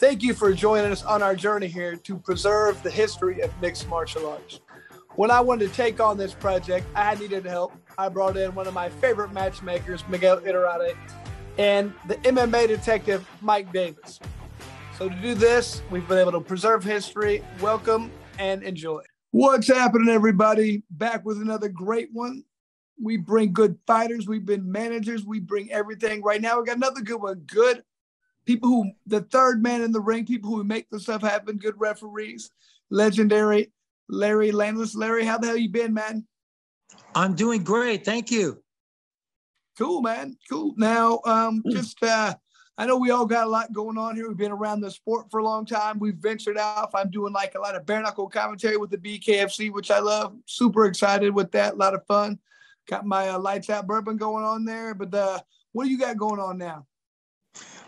Thank you for joining us on our journey here to preserve the history of mixed martial arts. When I wanted to take on this project, I needed help. I brought in one of my favorite matchmakers, Miguel Iturrate, and the MMA detective, Mike Davis. So to do this, we've been able to preserve history. Welcome and enjoy. What's happening, everybody? Back with another great one. We bring good fighters. We've been managers. We bring everything. Right now, we got another good one. Good people who, the third man in the ring, people who make the stuff happen. Good referees. Legendary Larry Landless. Larry, how the hell you been, man? I'm doing great. Thank you. Cool, man. Cool. Now, um, hmm. just uh, I know we all got a lot going on here. We've been around the sport for a long time. We've ventured off. I'm doing like a lot of bare knuckle commentary with the BKFC, which I love. Super excited with that. A lot of fun. Got my uh, LytesOut bourbon going on there. But uh, what do you got going on now?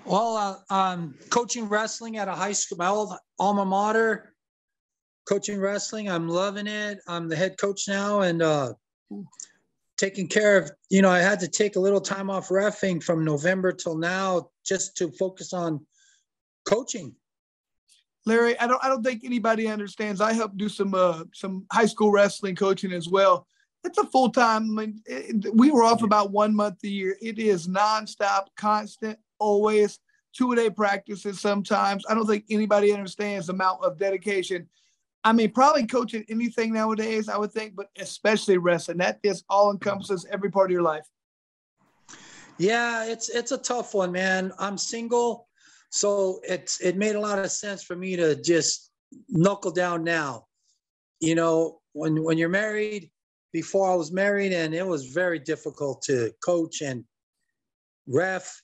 Well, uh, I'm coaching wrestling at a high school, my old alma mater. Coaching wrestling, I'm loving it. I'm the head coach now, and uh, taking care of. You know, I had to take a little time off refing from November till now just to focus on coaching. Larry, I don't I don't think anybody understands. I help do some uh, some high school wrestling coaching as well it's a full time. I mean, it, we were off about one month a year. It is nonstop, constant, always two day practices. Sometimes I don't think anybody understands the amount of dedication. I mean, probably coaching anything nowadays, I would think, but especially wrestling. That just all encompasses every part of your life. Yeah, it's it's a tough one, man. I'm single, so it's it made a lot of sense for me to just knuckle down now. You know, when when you're married, before I was married, and it was very difficult to coach and ref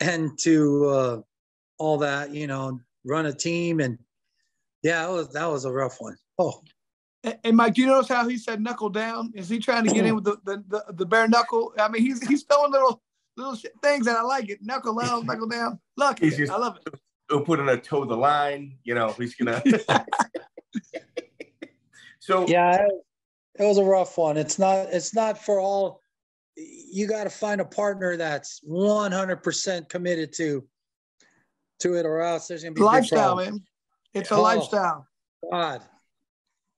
and to uh, all that, you know, run a team. And yeah, that was, that was a rough one. Oh. And Mike, do you notice how he said knuckle down? Is he trying to get in with the, the, the, the bare knuckle? I mean, he's he's throwing little little things and I like it. Knuckle down, knuckle down. Look, I love it. He'll put in a toe the line. You know, he's gonna. so yeah, it was a rough one. It's not it's not for all you got to find a partner that's 100% committed to to it or else there's going to be lifestyle, man. It's a oh, lifestyle. God.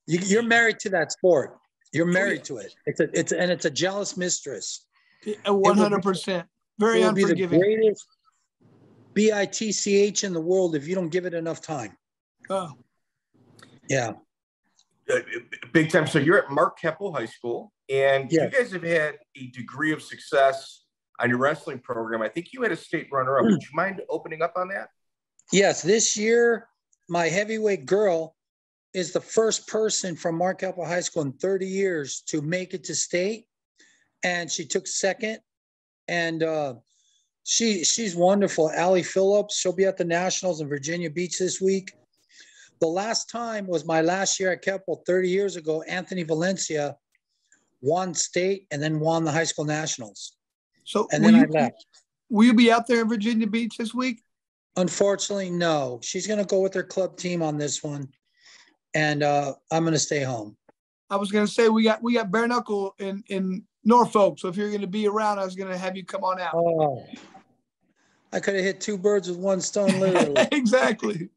You, are married to that sport. You're married to it. It's a it's and it's a jealous mistress. 100%. Very unforgiving. Be the greatest B-I-T-C-H in the world if you don't give it enough time. Oh. Yeah. Uh, big time. So you're at Mark Keppel High School, and yes. you guys have had a degree of success on your wrestling program. I think you had a state runner-up. Would you mind opening up on that? Yes, this year my heavyweight girl is the first person from Mark Keppel High School in 30 years to make it to state, and she took second. And uh, she she's wonderful. Allie Phillips. She'll be at the Nationals in Virginia Beach this week. The last time was my last year at Keppel 30 years ago. Anthony Valencia won state and then won the high school nationals. So and then you, I left. Will you be out there in Virginia Beach this week? Unfortunately, no. She's going to go with her club team on this one, and uh, I'm going to stay home. I was going to say we got we got bare knuckle in in Norfolk, so if you're going to be around, I was going to have you come on out. Oh, I could have hit two birds with one stone, literally. exactly.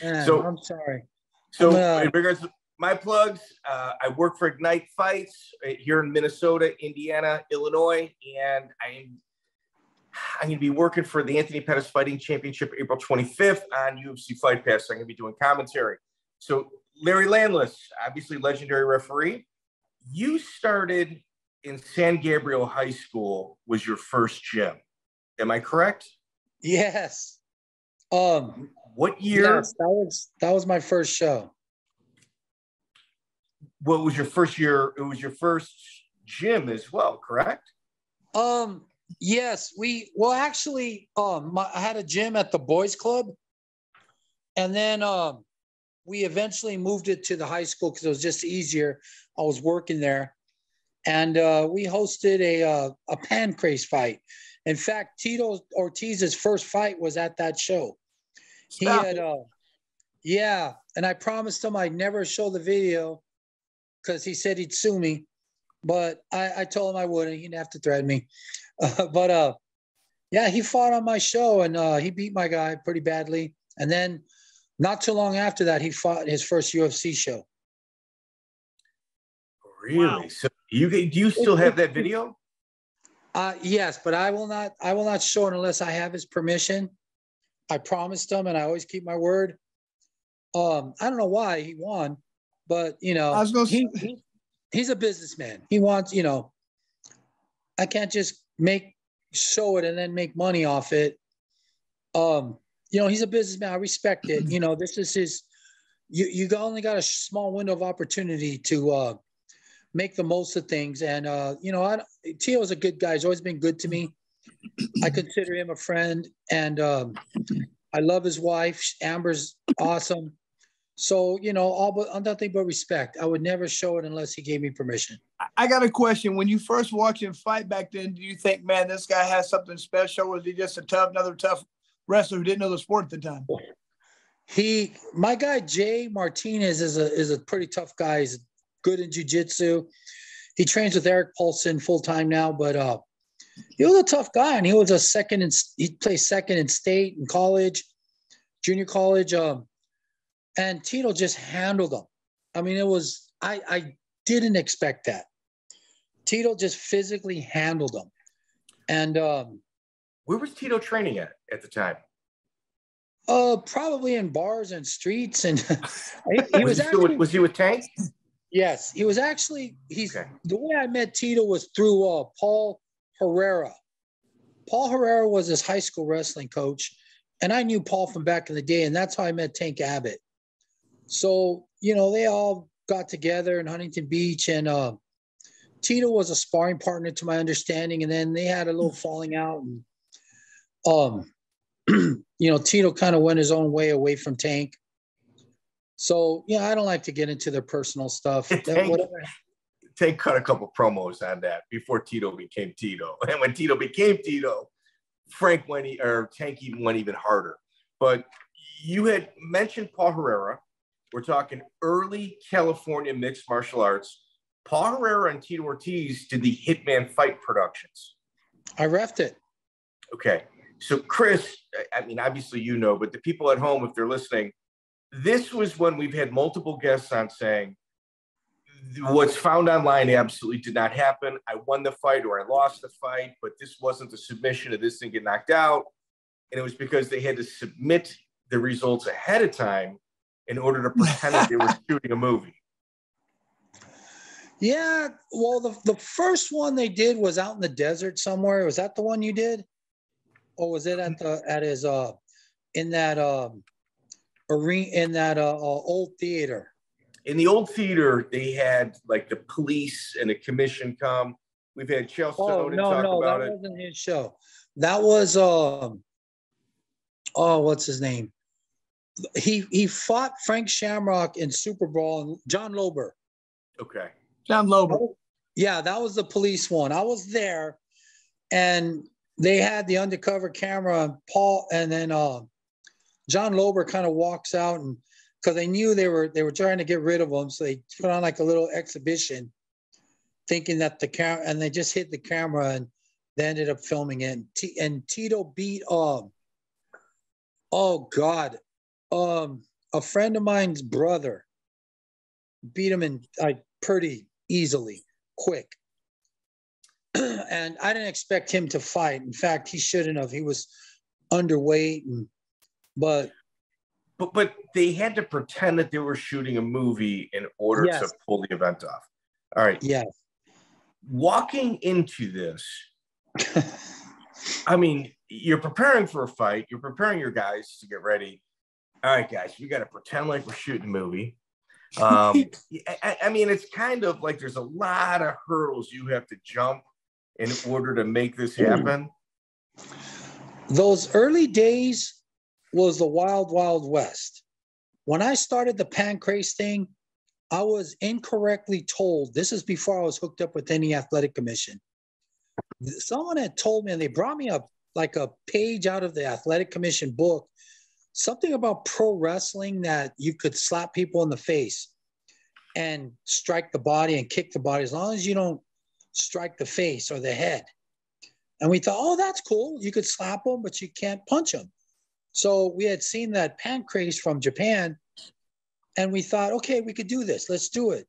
so I'm sorry. So uh, in regards to my plugs, uh, I work for Ignite Fights uh, here in Minnesota, Indiana, Illinois, and I'm I'm going to be working for the Anthony Pettis Fighting Championship April 25th on UFC Fight Pass. I'm going to be doing commentary. So Larry Landless, obviously legendary referee. You started in San Gabriel High School was your first gym. Am I correct? Yes. Um, what year? Yes, that was that was my first show. What was your first year? It was your first gym as well, correct? Um, yes, we well actually um my, I had a gym at the boys club. And then um we eventually moved it to the high school because it was just easier. I was working there. And uh, we hosted a uh, a pancrase fight. In fact, Tito Ortiz's first fight was at that show. Stop he had, uh, yeah, and I promised him I'd never show the video because he said he'd sue me, but I, I told him I wouldn't. He didn't have to threaten me. Uh, but uh, Yeah, he fought on my show and uh, he beat my guy pretty badly. And then not too long after that, he fought his first UFC show. Really? Wow. So you do you still have that video? Uh, yes, but I will not. I will not show it unless I have his permission. I promised him, and I always keep my word. Um, I don't know why he won, but you know, he, he, he's a businessman. He wants, you know, I can't just make show it and then make money off it. Um, you know, he's a businessman. I respect it. You know, this is his. You you only got a small window of opportunity to uh, make the most of things. And uh, you know, I, Tito is a good guy. He's always been good to me. I consider him a friend, and um, I love his wife. Amber's awesome. So you know, all but nothing but respect. I would never show it unless he gave me permission. I got a question. When you first watched him fight back then, do you think, man, this guy has something special? Was he just a tough, another tough wrestler who didn't know the sport at the time? He, my guy Jay Martinez is a is a pretty tough guy. He's good in jujitsu. He trains with Erik Paulson full time now, but uh, he was a tough guy, and he was a second in he played second in state in college, junior college. Um, and Tito just handled them. I mean, it was I I didn't expect that. Tito just physically handled them, and um, where was Tito training at at the time? Uh, probably in bars and streets, and he, he was, was, he actually, with, was he with Tank? Yes, he was actually. He's okay. the way I met Tito was through uh, Paul Herrera. Paul Herrera was his high school wrestling coach, and I knew Paul from back in the day, and that's how I met Tank Abbott. So you know, they all got together in Huntington Beach, and uh, Tito was a sparring partner, to my understanding, and then they had a little falling out, and um, you know, Tito kind of went his own way away from Tank. So yeah, I don't like to get into their personal stuff. Tank, Tank cut a couple promos on that before Tito became Tito, and when Tito became Tito, Frank went or Tank even went even harder. But you had mentioned Paul Herrera. We're talking early California mixed martial arts. Paul Herrera and Tito Ortiz did the Hitman Fight Productions. I refed it. Okay. So, Chris, I mean, obviously you know, but the people at home, if they're listening, this was when we've had multiple guests on saying what's found online absolutely did not happen. I won the fight or I lost the fight, but this wasn't the submission of this thing get knocked out. And it was because they had to submit the results ahead of time in order to pretend that they were shooting a movie. Yeah, well, the, the first one they did was out in the desert somewhere. Was that the one you did, or was it at the at his uh in that um arena in that uh, uh, old theater. In the old theater, they had like the police and the commission come. We've had Chelsea oh, no, talk no, about that it. wasn't his show. That was um. Oh, what's his name? He he fought Frank Shamrock in SuperBrawl and John Lober. Okay. John Lober. Yeah, that was the police one. I was there, and they had the undercover camera. And Paul and then uh, John Lober kind of walks out and because they knew they were they were trying to get rid of him, so they put on like a little exhibition, thinking that the camera and they just hit the camera and they ended up filming it. And, T- and Tito beat um oh god um a friend of mine's brother beat him in like pretty easily, quick. and I didn't expect him to fight. In fact, he shouldn't have. He was underweight and but but but they had to pretend that they were shooting a movie in order yes. to pull the event off. All right. Yeah. Walking into this, I mean, you're preparing for a fight. You're preparing your guys to get ready. All right, guys, we got to pretend like we're shooting a movie. Um, I, I mean, it's kind of like there's a lot of hurdles you have to jump in order to make this happen. Those early days was the wild, wild west. When I started the Pancrase thing, I was incorrectly told this is before I was hooked up with any athletic commission. Someone had told me, and they brought me up like a page out of the athletic commission book, something about pro wrestling that you could slap people in the face and strike the body and kick the body as long as you don't strike the face or the head. And we thought, oh, that's cool. You could slap them, but you can't punch them. So we had seen that pancrase from Japan, and we thought, okay, we could do this. Let's do it.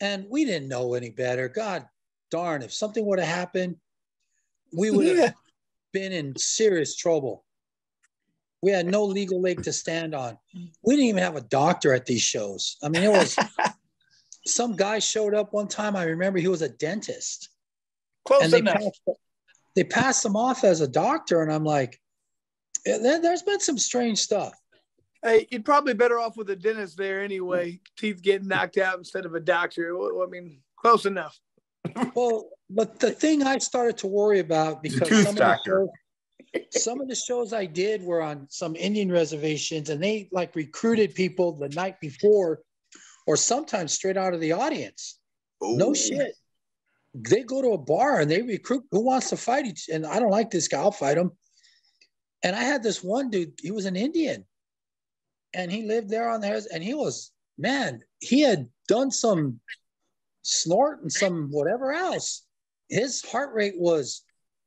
And we didn't know any better. God darn, if something would have happened, we would have yeah. been in serious trouble. We had no legal leg to stand on. We didn't even have a doctor at these shows. I mean, it was some guy showed up one time. I remember he was a dentist. Close they enough. Passed, they passed him off as a doctor, and I'm like, there, has been some strange stuff. Hey, you'd probably better off with a dentist there anyway. Teeth getting knocked out instead of a doctor. I mean, close enough. well, but the thing I started to worry about because some of, shows, some of the shows I did were on some Indian reservations, and they like recruited people the night before, or sometimes straight out of the audience. Ooh. No shit. They go to a bar and they recruit who wants to fight each. And I don't like this guy. I'll fight him. And I had this one dude. He was an Indian, and he lived there on there. And he was man. He had done some snort and some whatever else. His heart rate was,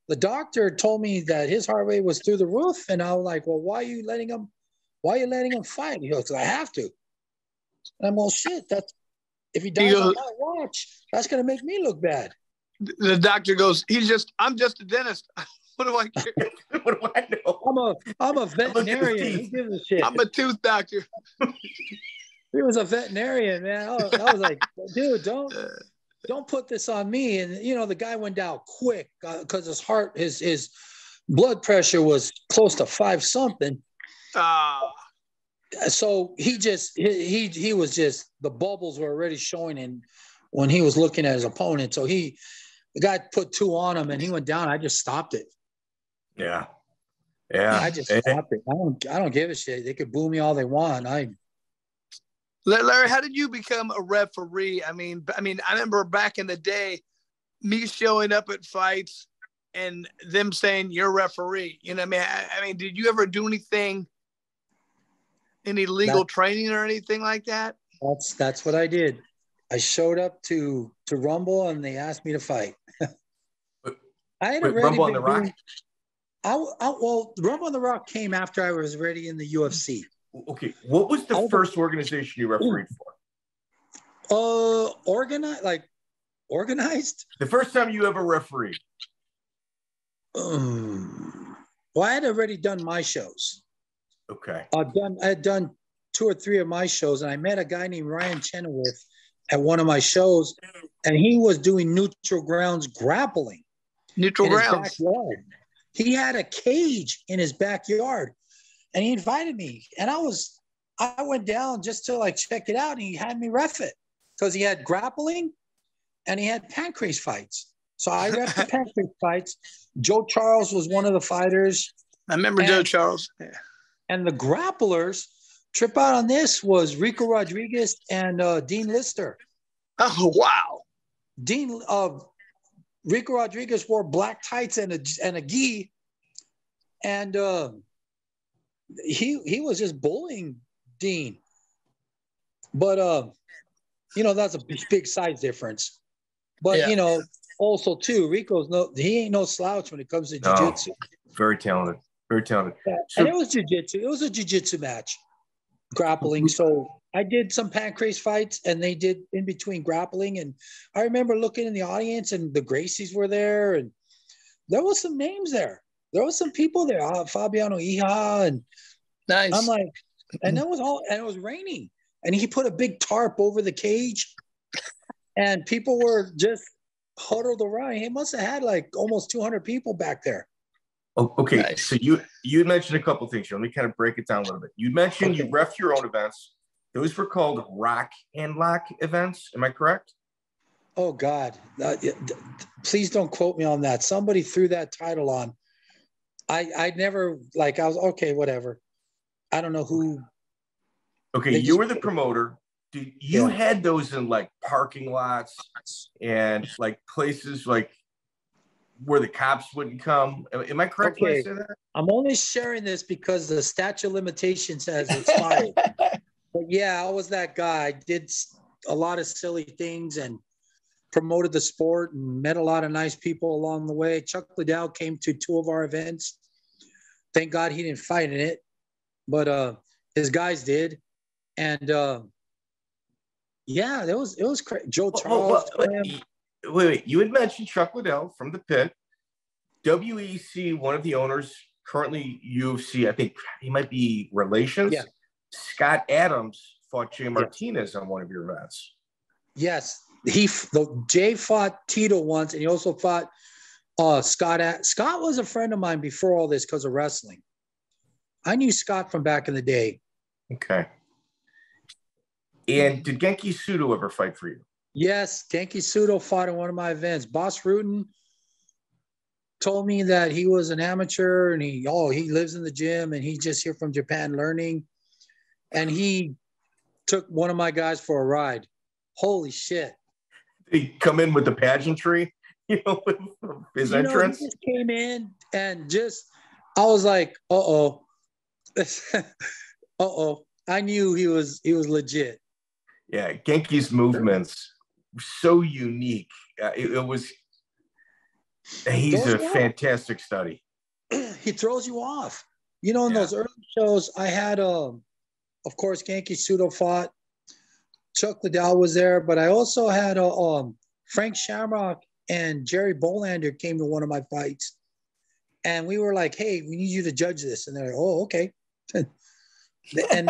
the doctor told me that his heart rate was through the roof. And I was like, well, why are you letting him, why are you letting him fight? He goes, I have to. And I'm all shit. That's, if he dies on my watch, that's going to make me look bad. The doctor goes, he's just, I'm just a dentist. what do I care? what do I know? I'm a, I'm a veterinarian. Who gives a shit? I'm a tooth doctor he was a veterinarian, man. I was, I was like, dude, don't uh, don't put this on me. And you know, the guy went down quick because uh, his heart, his his blood pressure was close to five something. Ah. Uh, so he just he, he he was just the bubbles were already showing in when he was looking at his opponent. So he the guy put two on him and he went down. I just stopped it. Yeah. Yeah. I just stopped it. I don't I don't give a shit. They could boo me all they want. I Larry, how did you become a referee? I mean, I mean, I remember back in the day, me showing up at fights and them saying you're a referee. You know, I mean, I, I mean, did you ever do anything, any legal that, training or anything like that? That's that's what I did. I showed up to to Rumble and they asked me to fight. I had already Rumble on the Rock. I, I, well, Rumble on the Rock came after I was ready in the UFC okay, what was the first organization you refereed for? Uh, organized, like organized. The first time you ever refereed. Um, well, I had already done my shows. Okay. I've done. I had done two or three of my shows, and I met a guy named Ryan Chenoweth at one of my shows, and he was doing neutral grounds grappling. Neutral grounds. He had a cage in his backyard and he invited me, and I was I went down just to like check it out, and he had me ref it because he had grappling, and he had pancrase fights. So I ref the pancrase fights. Joe Charles was one of the fighters. I remember and, Joe Charles. Yeah. And the grapplers trip out on this was Ricco Rodriguez and uh, Dean Lister. Oh wow! Dean uh, Ricco Rodriguez wore black tights and a and a gi, and uh, he he was just bullying Dean. But uh, you know, that's a big size difference. But yeah. you know, also too, Ricco's no he ain't no slouch when it comes to jiu-jitsu. very talented. Very talented. Yeah. So, and it was jiu-jitsu. It was a jiu-jitsu match. Grappling. So I did some pancrase fights and they did in between grappling. And I remember looking in the audience and the Gracies were there and there was some names there there was some people there, uh, Fabiano Iha, and nice. I'm like, and that was all, and it was raining, and he put a big tarp over the cage, and people were just huddled around. He must have had like almost 200 people back there. Oh, okay, nice. so you you mentioned a couple things here. Let me kind of break it down a little bit. You mentioned okay. you ref your own events. Those were called rock and lock events. Am I correct? Oh God! Uh, please don't quote me on that. Somebody threw that title on I I never like I was okay, whatever. I don't know who. Okay, you were the promoter. Dude, you yeah. had those in like parking lots and like places like where the cops wouldn't come. Am I correct okay. I'm only sharing this because the statute of limitations has expired. but yeah, I was that guy. I did a lot of silly things and promoted the sport and met a lot of nice people along the way. Chuck Liddell came to two of our events. Thank God he didn't fight in it, but uh, his guys did. And uh, yeah, it was it was crazy. Joe Charles. Oh, well, wait, wait, you had mentioned Chuck Liddell from the pit. WEC, one of the owners, currently UFC, I think he might be relations. Yeah. Scott Adams fought Jay Martinez on one of your events. Yes, he the Jay fought Tito once, and he also fought uh, Scott. At, Scott was a friend of mine before all this because of wrestling. I knew Scott from back in the day. Okay. And did Genki Sudo ever fight for you? Yes, Genki Sudo fought in one of my events. Bas Rutten told me that he was an amateur and he oh he lives in the gym and he's just here from Japan learning. And he took one of my guys for a ride. Holy shit. He come in with the pageantry, you know, his you entrance? Know, he came in and just I was like, uh-oh. uh-oh. I knew he was he was legit. Yeah, Genki's movements so unique. Uh, it, it, was. He's a fantastic study. he throws you off. You know, in yeah. those early shows, I had, um, of course, Genki Sudo fought. Chuck Liddell was there, but I also had uh, um, Frank Shamrock and Jerry Bohlander came to one of my fights, and we were like, "Hey, we need you to judge this," and they're like, "Oh, okay." and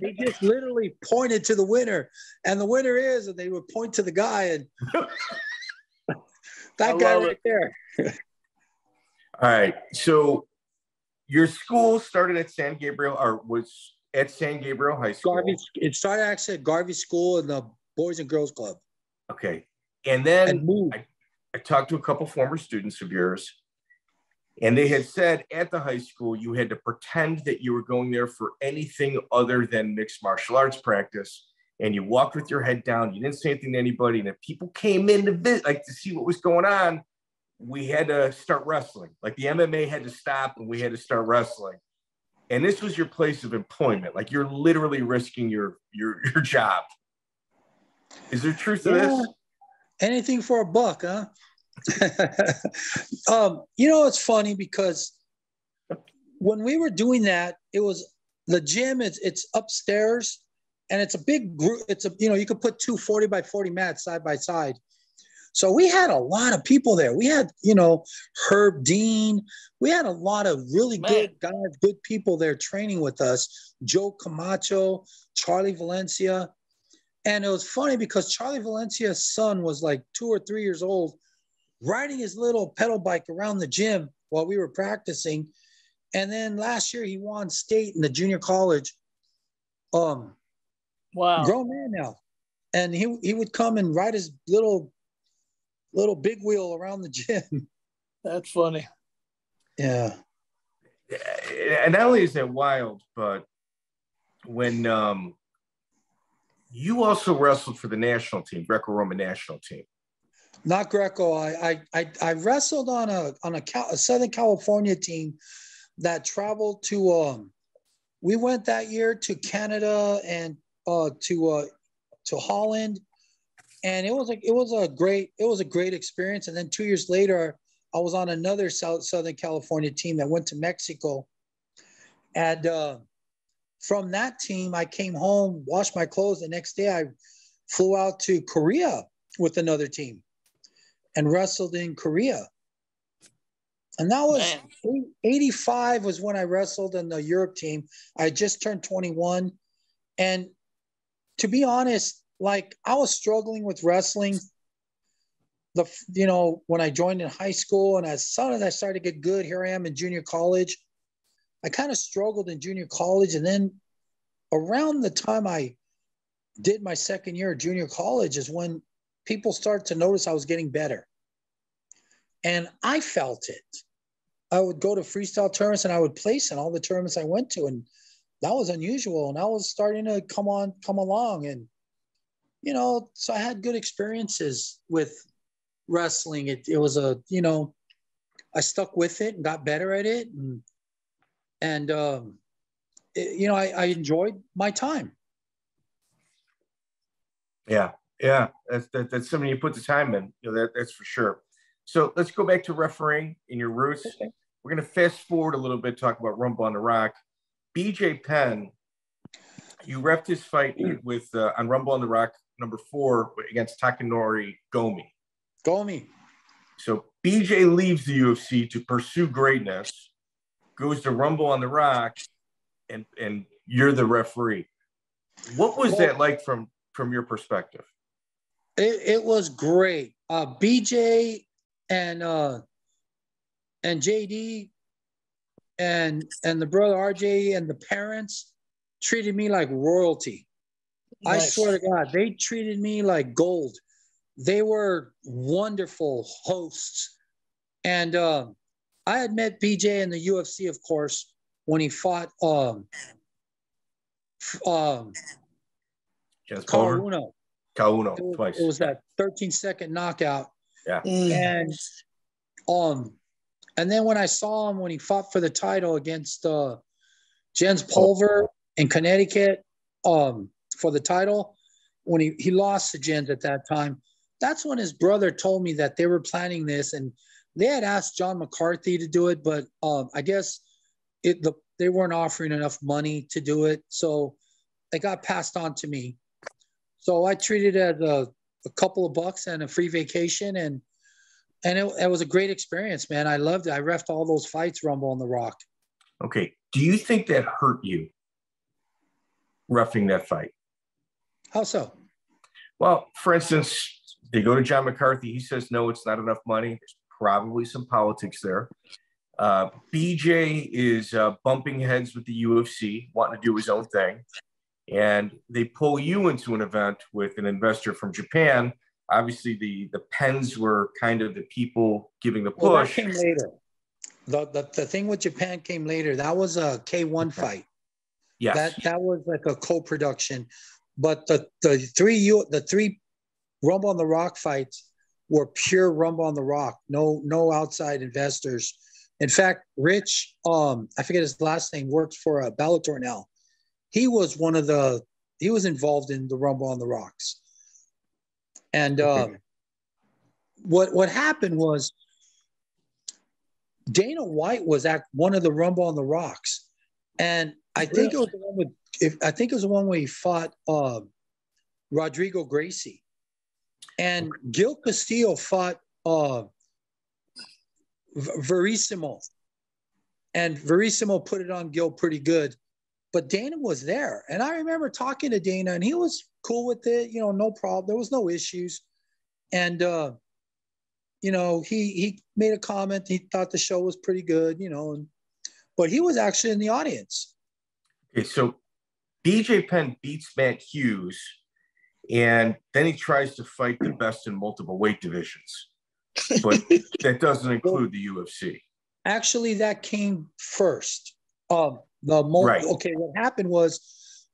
they just literally pointed to the winner, and the winner is, and they would point to the guy, and that guy right it. there. All right, so your school started at San Gabriel, or was at San Gabriel High School. Garvey, it started actually at Garvey School and the Boys and Girls Club. Okay, and then and I, I talked to a couple former students of yours and they had said at the high school, you had to pretend that you were going there for anything other than mixed martial arts practice. And you walked with your head down. You didn't say anything to anybody. And if people came in to visit, like to see what was going on, we had to start wrestling. Like the MMA had to stop and we had to start wrestling. And this was your place of employment. Like you're literally risking your your your job. Is there truth to yeah. this? Anything for a buck, huh? um, you know, it's funny because when we were doing that, it was the gym. It's it's upstairs, and it's a big group. It's a you know you could put two 40 by 40 mats side by side. So we had a lot of people there. We had you know Herb Dean. We had a lot of really Man. good guys, good people there training with us. Joe Camacho, Charlie Valencia. And it was funny because Charlie Valencia's son was like two or three years old riding his little pedal bike around the gym while we were practicing. And then last year he won state in the junior college. Um, wow, grown man now, and he he would come and ride his little little big wheel around the gym. That's funny. Yeah. And not only is that wild, but when um, you also wrestled for the national team, Greco-Roman national team not Greco. I I I wrestled on a on a, a, Southern California team that traveled to. Um, we went that year to Canada and uh, to uh, to Holland, and it was a it was a great it was a great experience. And then two years later, I was on another South Southern California team that went to Mexico, and uh, from that team, I came home, washed my clothes. The next day, I flew out to Korea with another team and wrestled in Korea. And that was Man. 85 was when I wrestled in the Europe team. I just turned 21. And to be honest, like I was struggling with wrestling. The you know, when I joined in high school and as soon as I started to get good, here I am in junior college. I kind of struggled in junior college. And then around the time I did my second year of junior college is when people started to notice I was getting better. And I felt it. I would go to freestyle tournaments and I would place in all the tournaments I went to. And that was unusual. And I was starting to come on, come along. And, you know, so I had good experiences with wrestling. It, it was a, you know, I stuck with it and got better at it. And, and um, it, you know, I, I enjoyed my time. Yeah. Yeah, that's that, that's something you put the time in. You know that that's for sure. So let's go back to refereeing in your roots. Okay. We're gonna fast forward a little bit, talk about Rumble on the Rock. BJ Penn, you refed his fight with uh, on Rumble on the Rock number four against Takanori Gomi. Gomi. So BJ leaves the UFC to pursue greatness, goes to Rumble on the Rock, and and you're the referee. What was well, that like from from your perspective? It, it was great. Uh, BJ and uh, and JD and and the brother RJ and the parents treated me like royalty. Nice. I swear to God, they treated me like gold. They were wonderful hosts, and uh, I had met BJ in the UFC, of course, when he fought um, um, Caol Uno. Kauno it, twice. It was that 13 second knockout. Yeah. And um, and then when I saw him when he fought for the title against uh, Jens Pulver in Connecticut um, for the title, when he, he lost to Jens at that time, that's when his brother told me that they were planning this and they had asked John McCarthy to do it, but um, I guess it the they weren't offering enough money to do it. So it got passed on to me. So I treated it as a, a couple of bucks and a free vacation and and it, it was a great experience, man. I loved it. I refed all those fights, Rumble on the Rock. Okay. Do you think that hurt you roughing that fight? How so? Well, for instance, they go to John McCarthy. He says, no, it's not enough money. There's probably some politics there. Uh, BJ is uh, bumping heads with the UFC, wanting to do his own thing. And they pull you into an event with an investor from Japan obviously the the Penns were kind of the people giving the push. Well, that came later. The, the the thing with Japan came later. That was a K1 fight. Yes. That that was like a co-production. But the the three you the three Rumble on the Rock fights were pure Rumble on the Rock. No no outside investors. In fact, Rich, um, I forget his last name, works for uh, Bellator now. He was one of the he was involved in the Rumble on the Rocks. And um, what what happened was Dana White was at one of the Rumble on the Rocks, and I think it was the one with if, I think it was the one where he fought uh, Rodrigo Gracie, and Gil Castillo fought uh, Verissimo, and Verissimo put it on Gil pretty good, but Dana was there, and I remember talking to Dana, and he was cool with it. You know, no problem. There was no issues. And, uh, you know, he, he made a comment. He thought the show was pretty good, you know, and, but he was actually in the audience. Okay. So BJ Penn beats Matt Hughes and then he tries to fight the best in multiple weight divisions. But that doesn't include the UFC. Actually, that came first. Um, the mo- right. okay, what happened was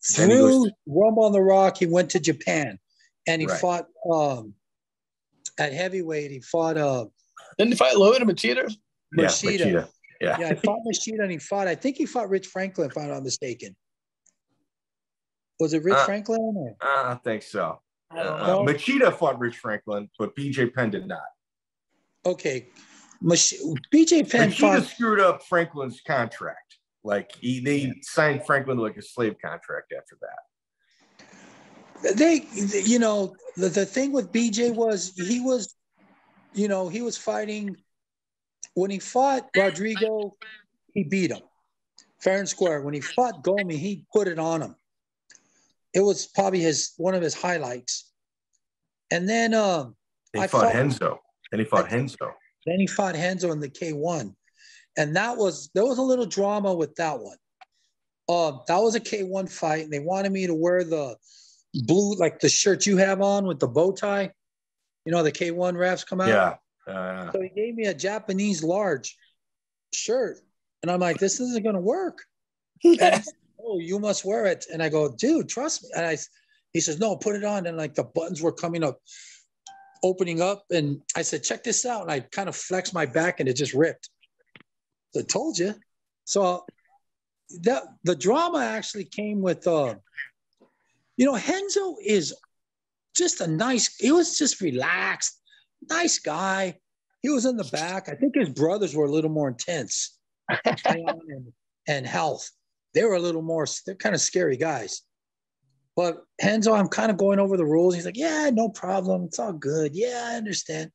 through goes, Rumble on the Rock, he went to Japan and he right. fought um, at heavyweight. He fought. Uh, Didn't he fight Lyoto Machida? Machida. Yeah, Machida. Yeah. yeah, he fought Machida and he fought. I think he fought Rich Franklin, if I'm not mistaken. Was it Rich uh, Franklin? Or? I think so. Uh, Machida fought Rich Franklin, but BJ Penn did not. Okay. Mach- BJ Penn Machida fought- screwed up Franklin's contract. Like he, they signed Franklin like a slave contract after that. They, you know, the, the thing with BJ was he was, you know, he was fighting. When he fought Rodrigo, he beat him fair and square. When he fought Gomi, he put it on him. It was probably his one of his highlights. And then um, he I fought, fought Renzo. Then he fought I, Renzo. Then he fought Renzo in the K1 and that was there was a little drama with that one. Um, that was a K1 fight, and they wanted me to wear the blue, like the shirt you have on with the bow tie. You know, the K1 refs come out. Yeah. Uh, so he gave me a Japanese large shirt, and I'm like, this isn't going to work. said, oh, you must wear it. And I go, dude, trust me. And I, he says, no, put it on. And like the buttons were coming up, opening up. And I said, check this out. And I kind of flexed my back and it just ripped. I told you. So that the drama actually came with uh, you know, Renzo is just a nice, he was just relaxed, nice guy. He was in the back. I think his brothers were a little more intense. and health. They were a little more, they're kind of scary guys. But Renzo, I'm kind of going over the rules. He's like, yeah, no problem. It's all good. Yeah, I understand.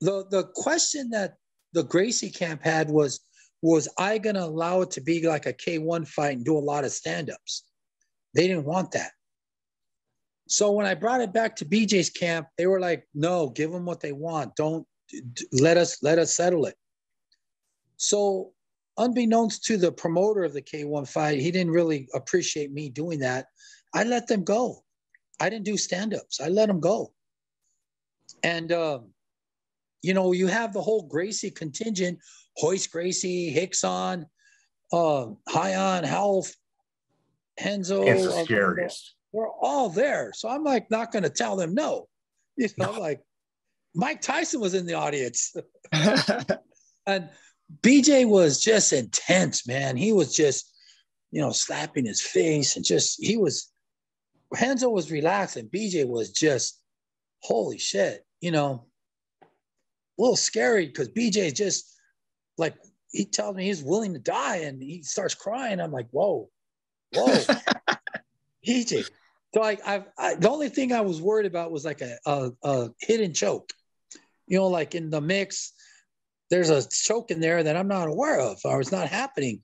The the question that the Gracie camp had was, was I going to allow it to be like a K1 fight and do a lot of stand-ups? They didn't want that. So when I brought it back to BJ's camp, they were like, no, give them what they want. Don't let us let us settle it. So unbeknownst to the promoter of the K1 fight, he didn't really appreciate me doing that. I let them go. I didn't do stand-ups. I let them go. And um, you know, you have the whole Gracie contingent, Royce Gracie, Rickson, uh, Ryan, Health, Renzo. It's the scariest. We're all there. So I'm like not gonna tell them no. You know, no. like Mike Tyson was in the audience. and BJ was just intense, man. He was just, you know, slapping his face and just he was Renzo was relaxed and BJ was just holy shit, you know, a little scary because BJ just like he tells me he's willing to die and he starts crying. I'm like, whoa, whoa, BJ. So like I, I, the only thing I was worried about was like a, a, a hidden choke, you know, like in the mix, there's a choke in there that I'm not aware of or it's not happening.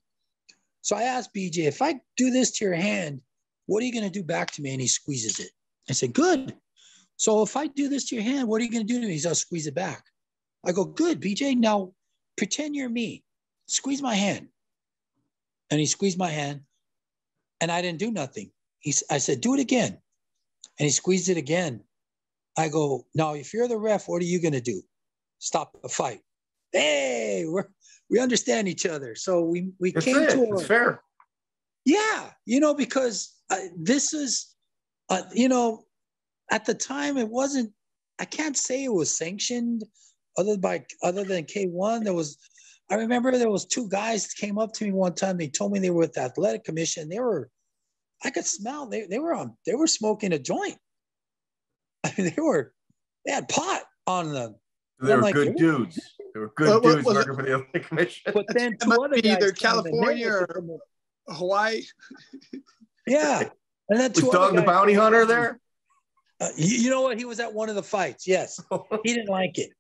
So I asked BJ, if I do this to your hand, what are you going to do back to me? And he squeezes it. I said, good. So if I do this to your hand, what are you going to do to me? He's, I'll squeeze it back. I go, good, BJ. Now pretend you're me. Squeeze my hand. And he squeezed my hand and I didn't do nothing. He, I said, do it again. And he squeezed it again. I go, now, if you're the ref, what are you going to do? Stop the fight hey, we we understand each other. So we we That's came it. to a, it's fair. Yeah, you know, because uh, this is, uh, you know, at the time it wasn't. I can't say it was sanctioned, other by other than K one. There was, I remember there was two guys came up to me one time. They told me they were with the athletic commission. They were, I could smell they they were on they were smoking a joint. I mean, they were they had pot on them. They were like, good dudes. They were good what, dudes what, working it? for the Olympic Commission. But then two other guys either California or Hawaii. yeah, and then two was Dog the Bounty Hunter there? Uh, you, you know what? He was at one of the fights. Yes, he didn't like it.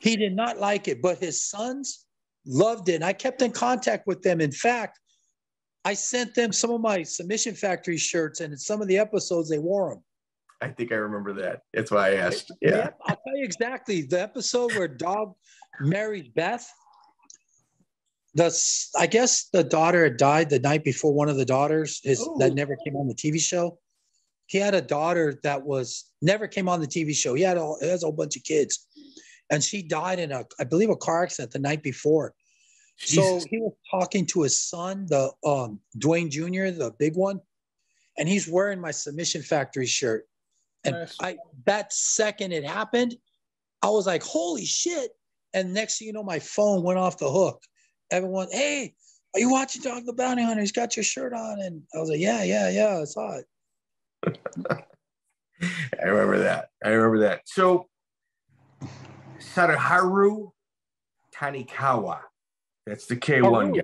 He did not like it, but his sons loved it. And I kept in contact with them. In fact, I sent them some of my Submission Factory shirts, and in some of the episodes they wore them. I think I remember that. That's why I asked. Yeah. yeah. I'll tell you exactly. The episode where Dog married Beth. The I guess the daughter had died the night before one of the daughters is Ooh. that never came on the TV show. He had a daughter that was never came on the TV show. He had a, he has a whole bunch of kids, and she died in a I believe a car accident the night before. Jesus. So he was talking to his son, the um, Dwayne Jr., the big one, and he's wearing my Submission Factory shirt. And nice. I that second it happened, I was like, holy shit. And next thing you know, my phone went off the hook. Everyone, hey, are you watching Dog the Bounty Hunter? He's got your shirt on. And I was like, yeah, yeah, yeah, I saw it. I remember that. I remember that. So Sadaharu Tanikawa, that's the K1 guy.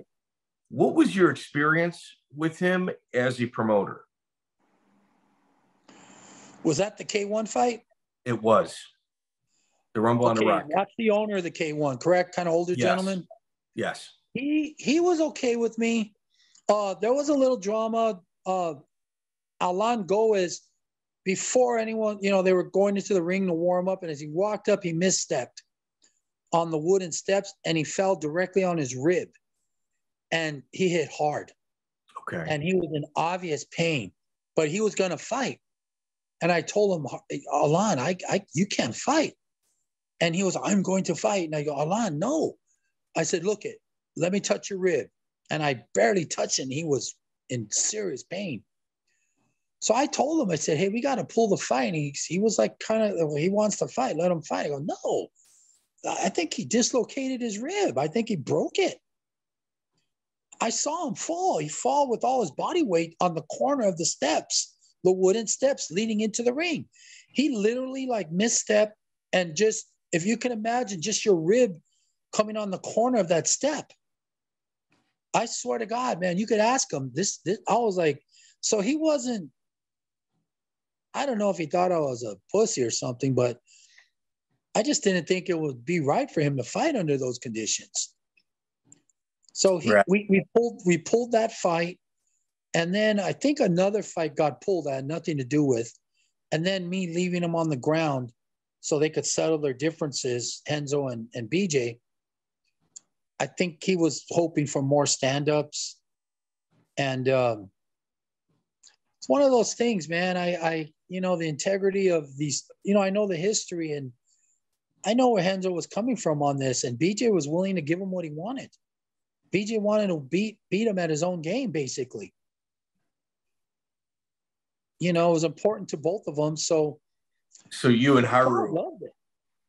What was your experience with him as a promoter? Was that the K1 fight? It was. The Rumble okay, on the Rock. That's the owner of the K1, correct? Kind of older yes. gentleman. Yes. He he was okay with me. Uh, there was a little drama. Uh, Alan Goes, before anyone, you know, they were going into the ring to warm up, and as he walked up, he misstepped on the wooden steps, and he fell directly on his rib, and he hit hard. Okay. And he was in obvious pain, but he was going to fight. And I told him, Alan, I, I, you can't fight. And he was, I'm going to fight. And I go, Alan, no. I said, look it, let me touch your rib. And I barely touched him. He was in serious pain. So I told him, I said, hey, we got to pull the fight. And he, he was like, kind of, he wants to fight. Let him fight. I go, no. I think he dislocated his rib. I think he broke it. I saw him fall. He fall with all his body weight on the corner of the steps the wooden steps leading into the ring. He literally like misstep and just if you can imagine just your rib coming on the corner of that step. I swear to God, man, you could ask him. This, this I was like, so he wasn't. I don't know if he thought I was a pussy or something, but I just didn't think it would be right for him to fight under those conditions. So he, right. we, we pulled we pulled that fight, and then I think another fight got pulled that had nothing to do with, and then me leaving him on the ground so they could settle their differences, Renzo and, and BJ. I think he was hoping for more stand-ups, and um, it's one of those things, man. I, I, you know, the integrity of these. You know, I know the history, and I know where Renzo was coming from on this, and BJ was willing to give him what he wanted. BJ wanted to beat beat him at his own game, basically. You know, it was important to both of them. So, so you and Haru loved it.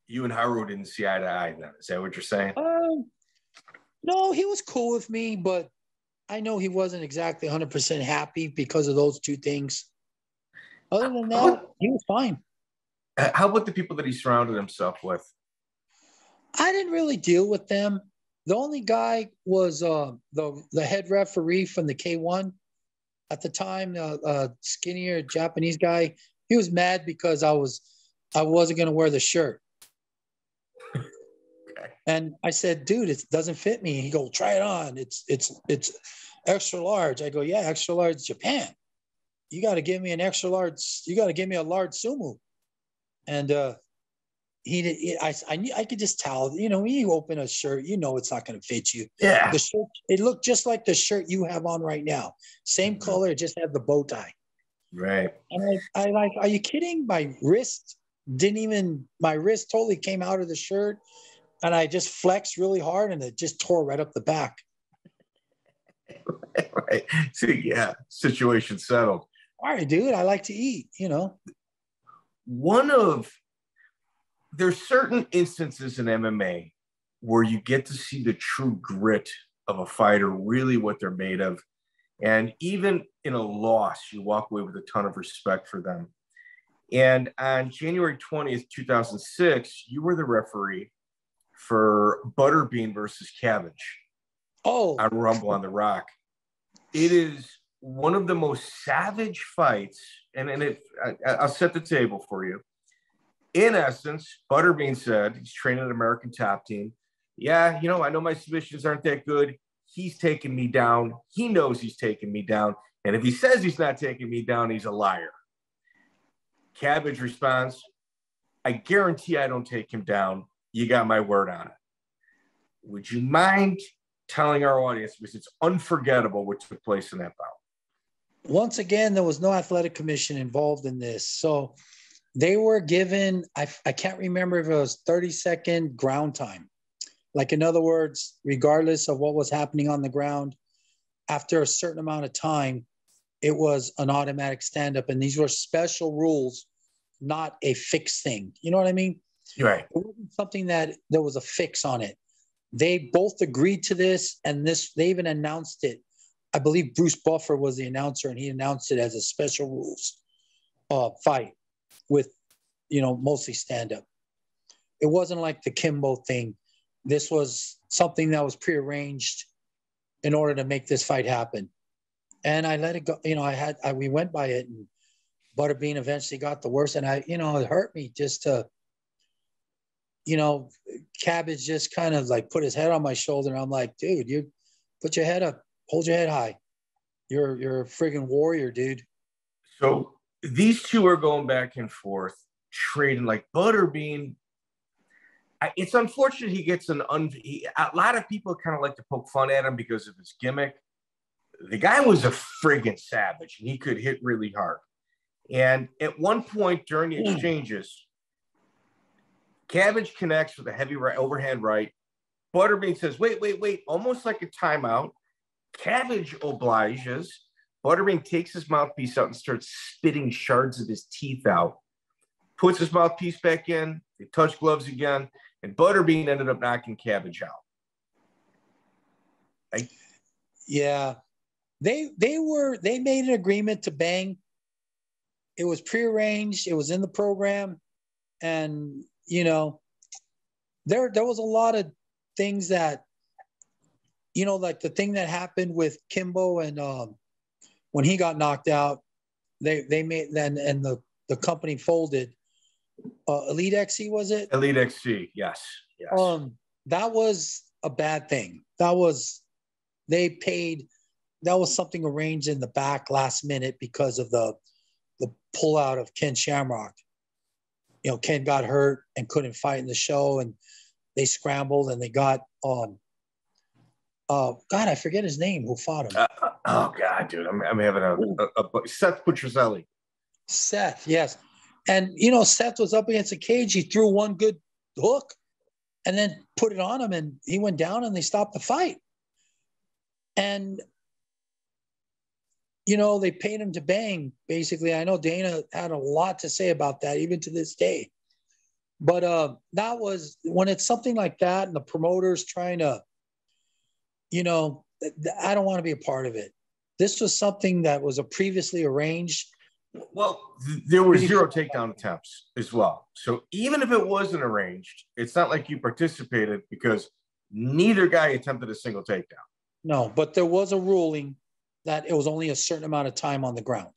You and Haru didn't see eye to eye. Then is that what you're saying? Um, no, he was cool with me, but I know he wasn't exactly 100 percent happy because of those two things. Other than that, he was fine. How about the people that he surrounded himself with? I didn't really deal with them. The only guy was uh, the the head referee from the K1 at the time, uh, uh, skinnier Japanese guy. He was mad because I was I wasn't going to wear the shirt. okay. And I said, "Dude, it doesn't fit me." He go, "Try it on. It's it's it's extra large." I go, "Yeah, extra large Japan. You got to give me an extra large. You got to give me a large sumo." And uh, he, I, I, I could just tell, you know, when you open a shirt, you know, it's not going to fit you. Yeah. The shirt, it looked just like the shirt you have on right now. Same mm-hmm. color, just had the bow tie. Right. And I, I like, are you kidding? My wrist didn't even, my wrist totally came out of the shirt and I just flexed really hard and it just tore right up the back. right. So yeah, situation settled. All right, dude. I like to eat, you know. One of there's certain instances in MMA where you get to see the true grit of a fighter, really what they're made of. And even in a loss, you walk away with a ton of respect for them. And on January 20th, 2006, you were the referee for Butterbean versus Cabbage. Oh, on Rumble on the Rock. It is one of the most savage fights, and, and it, I, I'll set the table for you in essence, Butterbean said he's training an American top team. Yeah, you know, I know my submissions aren't that good. He's taking me down. He knows he's taking me down. And if he says he's not taking me down, he's a liar. Cabbage responds, I guarantee I don't take him down. You got my word on it. Would you mind telling our audience, because it's unforgettable what took place in that bout? Once again, there was no athletic commission involved in this. So they were given I, I can't remember if it was 30 second ground time like in other words regardless of what was happening on the ground after a certain amount of time it was an automatic stand up and these were special rules not a fixed thing. You know what i mean? Right. It wasn't something that there was a fix on it. They both agreed to this and this they even announced it. I believe bruce buffer was the announcer and he announced it as a special rules uh, fight with, you know, mostly stand up. It wasn't like the Kimbo thing. This was something that was prearranged in order to make this fight happen. And I let it go. You know, I had, I, we went by it and Butterbean eventually got the worst. And I, you know, it hurt me just to, you know, Cabbage just kind of like put his head on my shoulder. And I'm like, dude, you put your head up, hold your head high. You're, you're a friggin' warrior, dude. So these two are going back and forth, trading like Butterbean. It's unfortunate he gets an un. He, a lot of people kind of like to poke fun at him because of his gimmick. The guy was a friggin' savage, and he could hit really hard. And at one point during the exchanges, Cabbage connects with a heavy right, overhand right. Butterbean says, "Wait, wait, wait!" Almost like a timeout. Cabbage obliges Butterbean takes his mouthpiece out and starts spitting shards of his teeth out. Puts his mouthpiece back in. They touch gloves again, and Butterbean ended up knocking Cabbage out. Yeah, they they were they made an agreement to bang, it was prearranged. It was in the program, and you know, there there was a lot of things that, you know, like the thing that happened with Kimbo and um, when he got knocked out, they they made then and the the company folded. Uh, Elite XC was it? Elite XC, yes, yes. Um, that was a bad thing. That was they paid. That was something arranged in the back last minute because of the the pullout of Ken Shamrock. You know, Ken got hurt and couldn't fight in the show, and they scrambled and they got um. Uh, God, I forget his name. Who fought him? Uh, oh God, dude, I'm, I'm having a, a, a Seth Petruzelli. Seth, yes, and you know Seth was up against a cage. He threw one good hook, and then put it on him, and he went down, and they stopped the fight. And you know, they paid him to bang, basically. I know Dana had a lot to say about that, even to this day. But uh, that was when it's something like that, and the promoters trying to, you know, I don't want to be a part of it. This was something that was a previously arranged. Well, th- there were zero takedown attempts as well. So even if it wasn't arranged, it's not like you participated because neither guy attempted a single takedown. No, but there was a ruling that it was only a certain amount of time on the ground.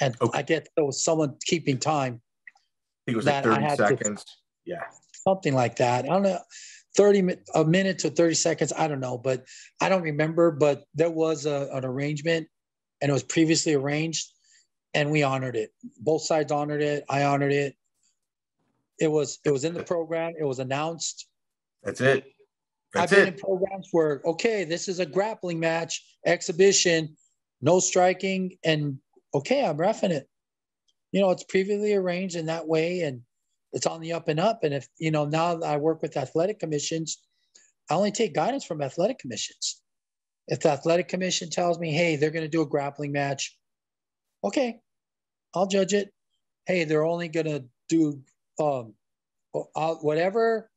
And Okay. I get there was someone keeping time, I think it was like 30 had to- seconds. yeah. something like that. I don't know, 30 mi- a minute to 30 seconds. I don't know, but I don't remember. But there was a, an arrangement and it was previously arranged and we honored it. Both sides honored it. I honored it. It was it was in the program. It was announced. That's it. That's I've been it. in programs where, okay, this is a grappling match, exhibition, no striking, and okay, I'm roughing it. You know, it's previously arranged in that way and it's on the up and up. And if, you know, now that I work with athletic commissions, I only take guidance from athletic commissions. If the athletic commission tells me, hey, they're going to do a grappling match, okay, I'll judge it. Hey, they're only going to do um, whatever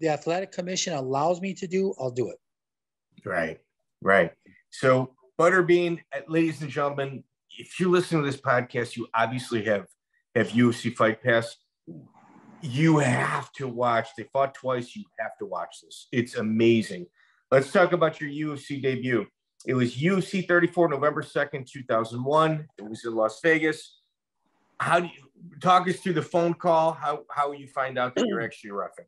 the athletic commission allows me to do, I'll do it. Right, right. So, Butterbean, ladies and gentlemen, if you listen to this podcast, you obviously have have UFC Fight Pass. You have to watch. They fought twice. You have to watch this. It's amazing. Let's talk about your UFC debut. It was UFC 34, November 2nd, 2001. It was in Las Vegas. How do you talk us through the phone call? How how you find out that you're actually roughing?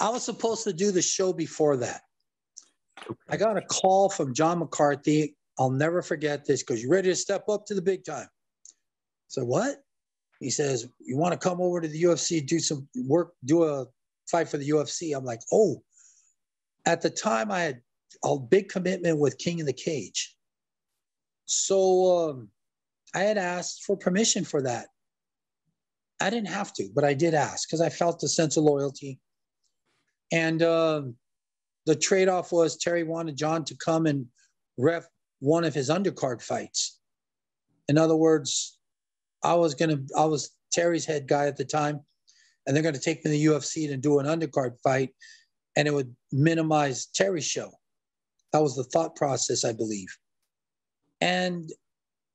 I was supposed to do the show before that. I got a call from John McCarthy. I'll never forget this because you're ready to step up to the big time. So what? He says, You want to come over to the UFC, do some work, do a fight for the UFC? I'm like, Oh, at the time I had a big commitment with King of the Cage. So um, I had asked for permission for that. I didn't have to, but I did ask because I felt the sense of loyalty. And um, the trade off was Terry wanted John to come and ref one of his undercard fights. In other words, I was going to, I was Terry's head guy at the time, and they're going to take me to the UFC to do an undercard fight, and it would minimize Terry's show. That was the thought process, I believe. And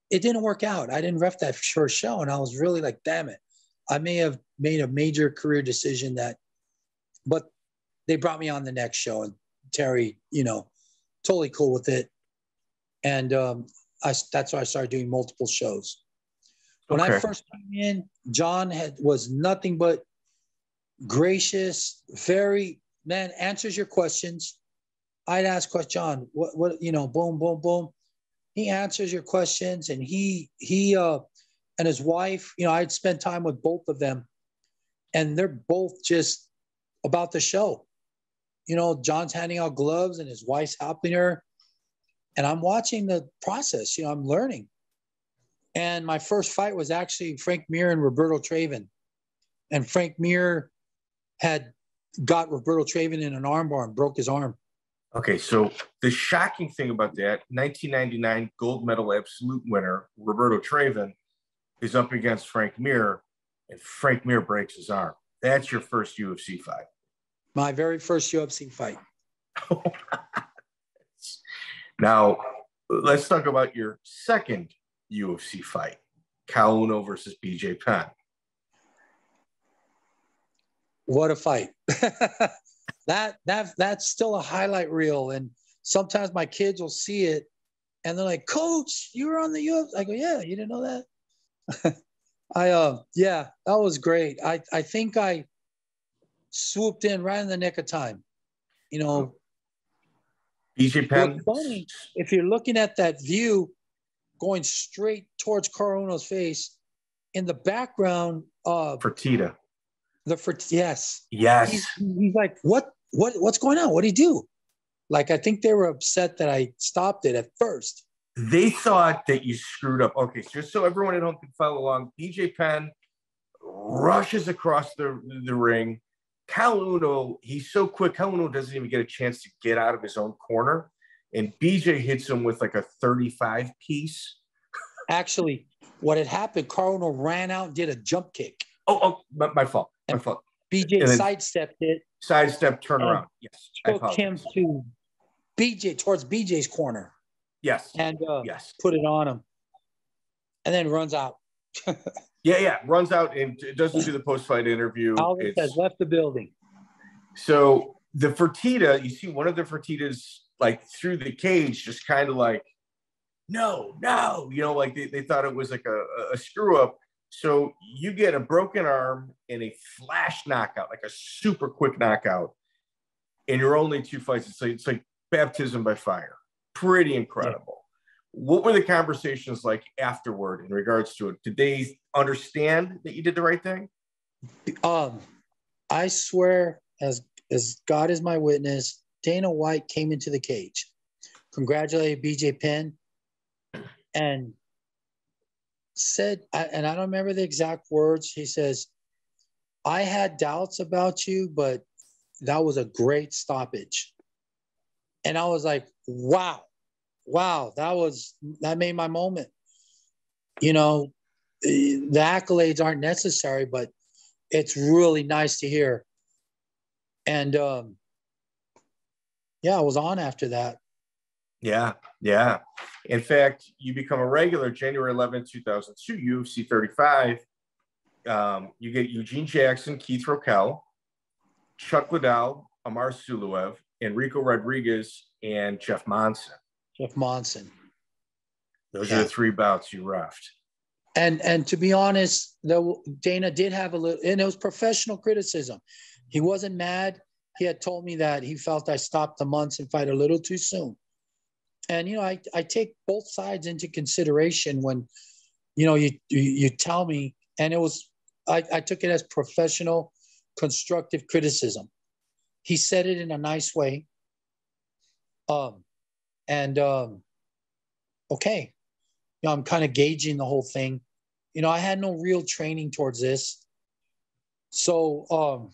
it didn't work out. I didn't ref that first show, and I was really like, damn it. I may have made a major career decision that, but they brought me on the next show, and Terry, you know, totally cool with it. And um, I, that's why I started doing multiple shows. When I first came in, John had was nothing but gracious, very man answers your questions. I'd ask question, John, what what you know, boom, boom, boom. He answers your questions, and he he uh and his wife, you know, I'd spent time with both of them, and they're both just about the show. You know, John's handing out gloves, and his wife's helping her, and I'm watching the process. You know, I'm learning. And my first fight was actually Frank Mir and Roberto Traven. And Frank Mir had got Roberto Traven in an armbar and broke his arm. Okay, so the shocking thing about that 1999 gold medal absolute winner, Roberto Traven, is up against Frank Mir, and Frank Mir breaks his arm. That's your first UFC fight. My very first UFC fight. Now, let's talk about your second UFC fight. Uno versus BJ Penn. What a fight. that that that's still a highlight reel. And sometimes my kids will see it and they're like, Coach, you were on the UFC. I go, Yeah, you didn't know that? I uh yeah, that was great. I I think I swooped in right in the nick of time. You know, BJ Penn. funny if you're looking at that view going straight towards Caol Uno's face, in the background, uh Fertitta. The for yes. Yes. He's, he's like, what what what's going on? What do you do? Like I think they were upset that I stopped it at first. They thought that you screwed up. Okay, just so everyone at home can follow along, BJ Penn rushes across the, the ring. Caol Uno, he's so quick. Caol Uno doesn't even get a chance to get out of his own corner. And BJ hits him with like a 35 piece. Actually, what had happened, Caol Uno ran out and did a jump kick. Oh, oh my, my fault. My and fault. BJ sidestepped it. Sidestep turnaround. Yes. Took him to BJ towards BJ's corner. Yes. And uh, yes. put it on him. And then runs out. yeah, yeah. Runs out and doesn't do the post fight interview. Elvis has left the building. So the Fertitta, you see one of the Fertittas like through the cage, just kind of like, no, no, you know, like they, they thought it was like a, a screw up. So you get a broken arm and a flash knockout, like a super quick knockout, and you're only two fights. It's like, it's like baptism by fire. Pretty incredible. Yeah. What were the conversations like afterward in regards to it? Did they understand that you did the right thing? Um, I swear, as as God is my witness, Dana White came into the cage, congratulated BJ Penn, and said, and I don't remember the exact words. He says, I had doubts about you, but that was a great stoppage. And I was like, wow, wow, that was, that made my moment. You know, the accolades aren't necessary, but it's really nice to hear. And um, yeah, I was on after that. Yeah, yeah. In fact, you become a regular January 11, 2002, UFC 35. Um, you get Eugene Jackson, Keith Rockel, Chuck Liddell, Amar Suluev, Enrico Rodriguez, and Jeff Monson. Jeff Monson. Those yeah. are the three bouts you roughed. And and to be honest, though Dana did have a little, and it was professional criticism. He wasn't mad. He had told me that he felt I stopped the Monson fight a little too soon and you know I, I take both sides into consideration when you know you you, tell me and it was I, I took it as professional constructive criticism. He said it in a nice way. Um and um okay you know i'm kind of gauging the whole thing. You know i had no real training towards this. So um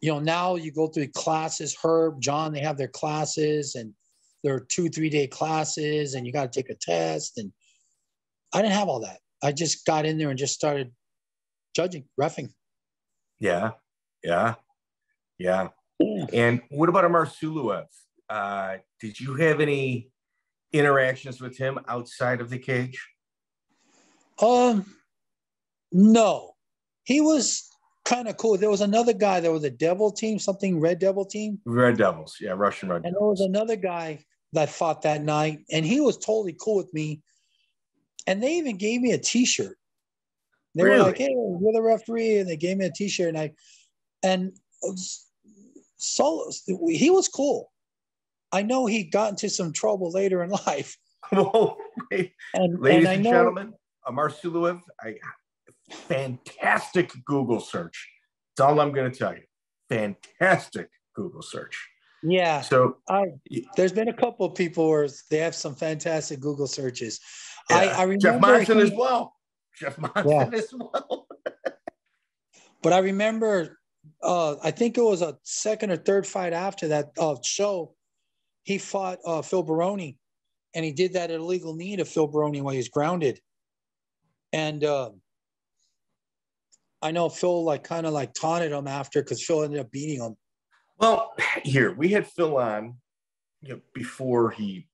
you know now you go through classes herb john they have their classes and there are two, three day classes and you got to take a test. And I didn't have all that. I just got in there and just started judging, roughing. Yeah. Yeah. Yeah. And what about Amar Suluev? Uh, did you have any interactions with him outside of the cage? Um, no. He was kind of cool. There was another guy. There was a Devil team, something Red Devil team. Red Devils, yeah, Russian Red. And there was another guy that fought that night, and he was totally cool with me. And they even gave me a T-shirt. They really? were like, "Hey, you're the referee," and they gave me a T-shirt, and I, and so he was cool. I know he got into some trouble later in life. Oh, Whoa, and, ladies and, and know, gentlemen, Amar Suluev, I fantastic Google search. That's all I'm going to tell you. Fantastic Google search. Yeah. So I, there's been a couple of people where they have some fantastic Google searches. Yeah. I, I remember Jeff Monson as well. Jeff Monson yeah. as well. but I remember, uh, I think it was a second or third fight after that uh, show. He fought uh, Phil Baroni, and he did that illegal knee to Phil Baroni while he was grounded. And uh, I know Phil like kind of like taunted him after because Phil ended up beating him. Well, here we had Phil on you know, before he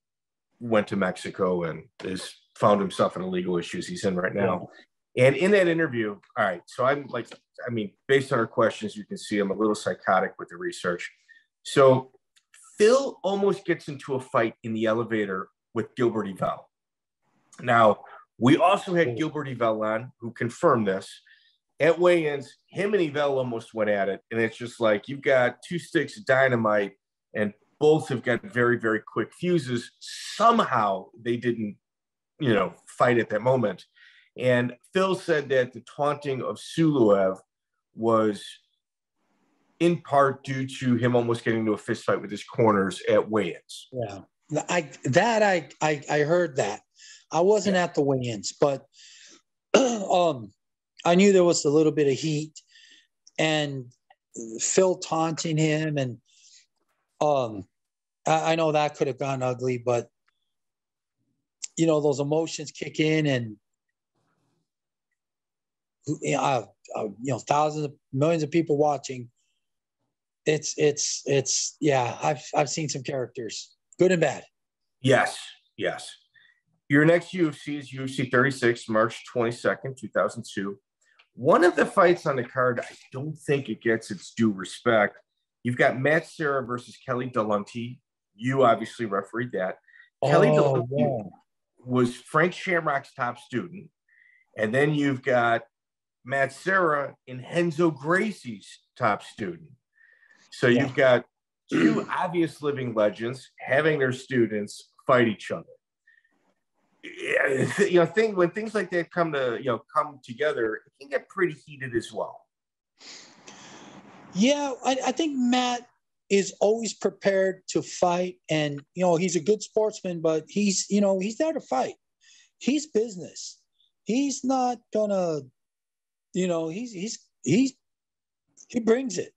went to Mexico and is found himself in the legal issues he's in right now. And in that interview, all right, so I'm like, I mean, based on our questions, you can see I'm a little psychotic with the research. So Phil almost gets into a fight in the elevator with Gilbert Yvel. Now, we also had oh. Gilbert Yvel on who confirmed this. At weigh-ins, him and Yvel almost went at it. And it's just like you've got two sticks of dynamite and both have got very, very quick fuses. Somehow they didn't, you know, fight at that moment. And Phil said that the taunting of Suluev was in part due to him almost getting into a fist fight with his corners at weigh-ins. Yeah, I that I I, I heard that. I wasn't yeah. at the weigh-ins, but um, I knew there was a little bit of heat, and Phil taunting him, and um, I, I know that could have gone ugly, but you know those emotions kick in, and you know, uh, uh, you know thousands of millions of people watching. It's it's it's yeah i've i've seen some characters good and bad. Yes yes. Your next ufc is ufc 36 march 22nd 2002 one of the fights on the card i don't think it gets its due respect you've got matt serra versus kelly dullanty you obviously refereed that oh, kelly dullanty yeah. was frank shamrock's top student and then you've got matt serra in Renzo gracie's top student so yeah. you've got two obvious living legends having their students fight each other. Yeah, you know, thing when things like that come to you know come together, it can get pretty heated as well. Yeah, I, I think Matt is always prepared to fight, and you know he's a good sportsman, but he's you know he's there to fight. He's business. He's not gonna, you know, he's he's he's he brings it.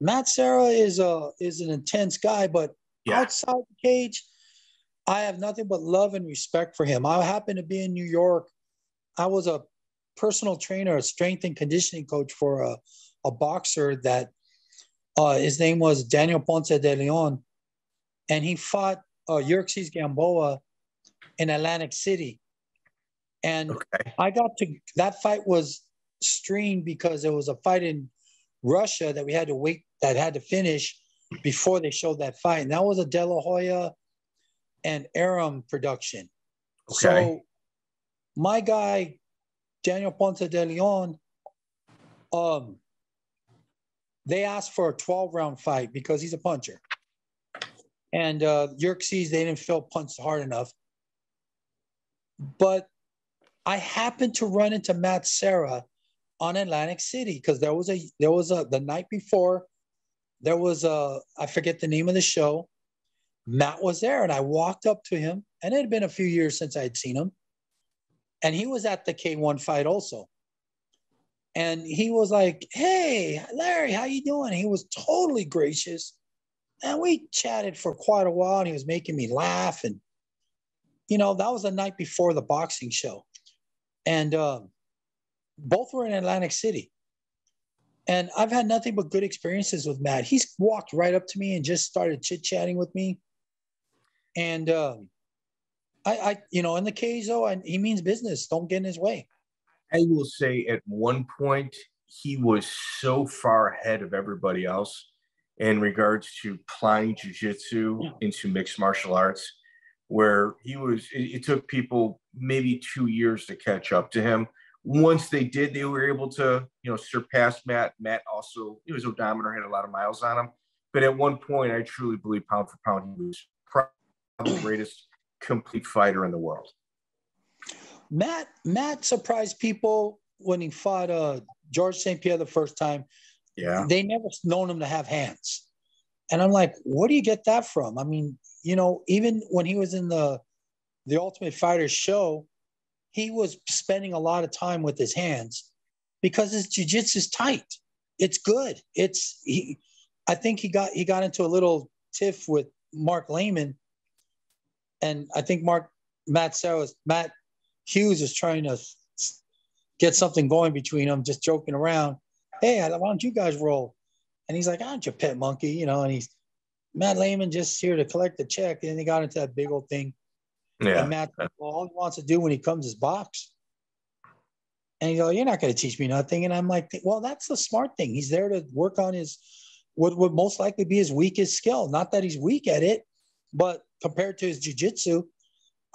Matt Serra is a is an intense guy, but yeah. outside the cage, I have nothing but love and respect for him. I happened to be in New York. I was a personal trainer, a strength and conditioning coach for a, a boxer that uh, his name was Daniel Ponce de Leon, and he fought uh, Yuriorkis Gamboa in Atlantic City. And okay. I got to that fight was streamed because it was a fight in Russia that we had to wait that had to finish before they showed that fight. And that was a De La Hoya and Arum production. Okay. So my guy, Daniel Ponce de Leon, um, they asked for a 12 round fight because he's a puncher. And uh, Yuriorkis, they didn't feel punched hard enough. But I happened to run into Matt Serra on Atlantic City because there was a there was a the night before there was a I forget the name of the show. Matt was there, and I walked up to him, and it had been a few years since I'd seen him, and he was at the K1 fight also. And he was like, "Hey, Larry, how you doing?" He was totally gracious, and we chatted for quite a while. And he was making me laugh, and you know that was the night before the boxing show, and um, both were in Atlantic City. And I've had nothing but good experiences with Matt. He's walked right up to me and just started chit chatting with me. And um, I, I, you know, in the case though, I, he means business. Don't get in his way. I will say at one point, he was so far ahead of everybody else in regards to applying jujitsu yeah. into mixed martial arts, where he was, it, it took people maybe two years to catch up to him once they did, they were able to, you know, surpass Matt. Matt also, his odometer had a lot of miles on him. But at one point, I truly believe pound for pound, he was the greatest complete fighter in the world. Matt Matt surprised people when he fought uh, George St. Pierre the first time. Yeah. They never known him to have hands. And I'm like, where do you get that from? I mean, you know, even when he was in the the Ultimate Fighter show, he was spending a lot of time with his hands because his jiu-jitsu is tight. It's good. It's he I think he got he got into a little tiff with Mark Laimon. And I think Mark Matt Serra's Matt Hughes is trying to get something going between them, just joking around. Hey, why don't you guys roll? And he's like, aren't you pet monkey? You know, and he's Matt Laimon just here to collect the check. And then he got into that big old thing. Yeah. And Matt, all he wants to do when he comes is box. And he go, You're not going to teach me nothing. And I'm like, Well, that's the smart thing. He's there to work on his, what would most likely be his weakest skill. Not that he's weak at it, but compared to his jujitsu,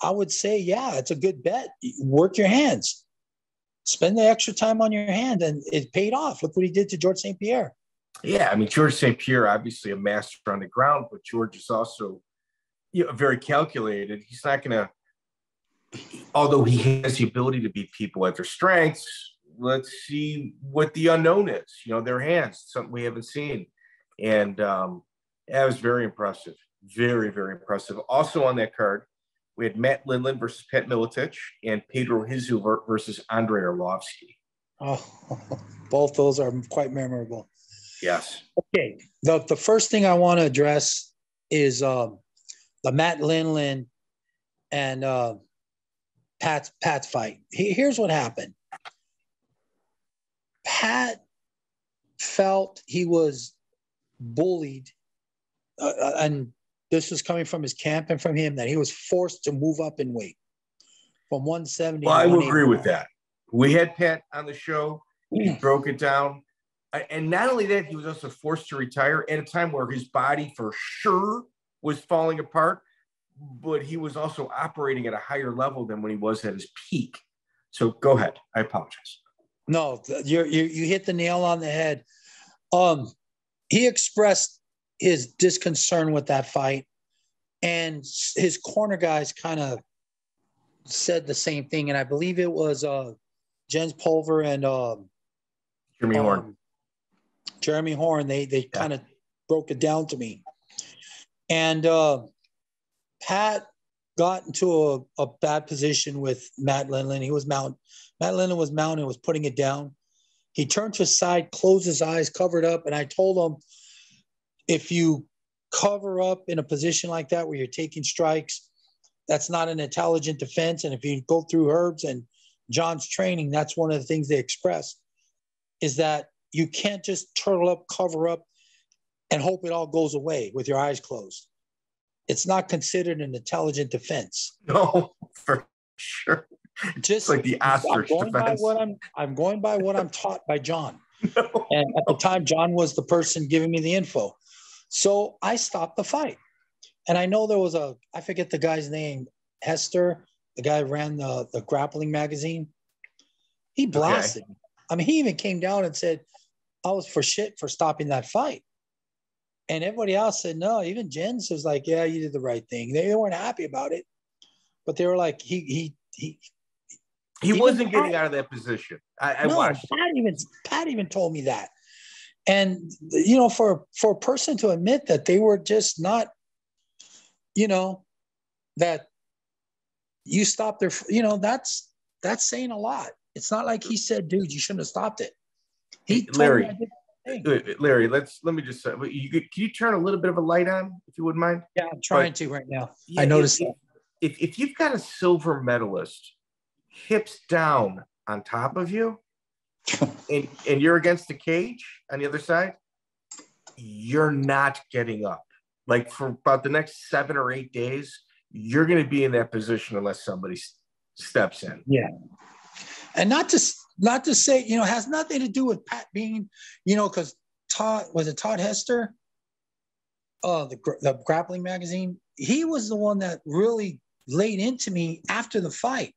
I would say, yeah, it's a good bet. Work your hands, spend the extra time on your hand, and it paid off. Look what he did to George St. Pierre. Yeah, I mean George St. Pierre, obviously a master on the ground, but George is also you know, very calculated. He's not going to although he has the ability to beat people at their strengths, let's see what the unknown is. You know, their hands, something we haven't seen. And um, that was very impressive. Very, very impressive. Also on that card, we had Matt Lindland versus Pat Miletich and Pedro Rizzo versus Andrei Arlovsky. Oh, both those are quite memorable. Yes. Okay. The, the first thing I want to address is um, the Matt Lindland and uh, Pat's Pat's fight. He, here's what happened. Pat felt he was bullied, uh, uh, and this was coming from his camp and from him that he was forced to move up in weight from 170. Well, I would agree with that. We had Pat on the show. He broke it down. And not only that, he was also forced to retire at a time where his body for sure was falling apart but he was also operating at a higher level than when he was at his peak. So go ahead. I apologize. No, you you you hit the nail on the head. Um, he expressed his disconcern with that fight, and his corner guys kind of said the same thing. And I believe it was uh, Jens Pulver and um, Jeremy um, Horn. Jeremy Horn. They they yeah. kind of broke it down to me, and uh, Pat got into a, a bad position with Matt Lindland. He was mount. Matt Lindland was mounting, was putting it down. He turned to his side, closed his eyes, covered up, and I told him, if you cover up in a position like that where you're taking strikes, that's not an intelligent defense. And if you go through Herb's and John's training, that's one of the things they express is that you can't just turtle up, cover up, and hope it all goes away with your eyes closed it's not considered an intelligent defense. No, for sure. Just it's like the ostrich I'm going defense. By what I'm, I'm going by what I'm taught by John. No. And at the time, John was the person giving me the info. So I stopped the fight. And I know there was a, I forget the guy's name, Hester, the guy who ran the, the grappling magazine. He blasted okay. me. I mean, he even came down and said, I was for shit for stopping that fight. And everybody else said, no, even Jens was like, yeah, you did the right thing. They, weren't happy about it, but they were like, he, he, he, he wasn't getting out of that position. I, I no, watched. Pat even, Pat even told me that. And, you know, for, for a person to admit that they were just not, you know, that you stopped their, you know, that's, that's saying a lot. It's not like he said, dude, you shouldn't have stopped it. He Larry, Larry, let's let me just uh, say, you, can you turn a little bit of a light on if you wouldn't mind? Yeah, I'm trying but, to right now. Yeah, I noticed if, if, if you've got a silver medalist hips down on top of you, and and you're against the cage on the other side, you're not getting up. Like for about the next seven or eight days, you're going to be in that position unless somebody steps in. Yeah, and not to not to say, you know, has nothing to do with Pat being, you know, because Todd was it Todd Hester, uh, the the grappling magazine. He was the one that really laid into me after the fight.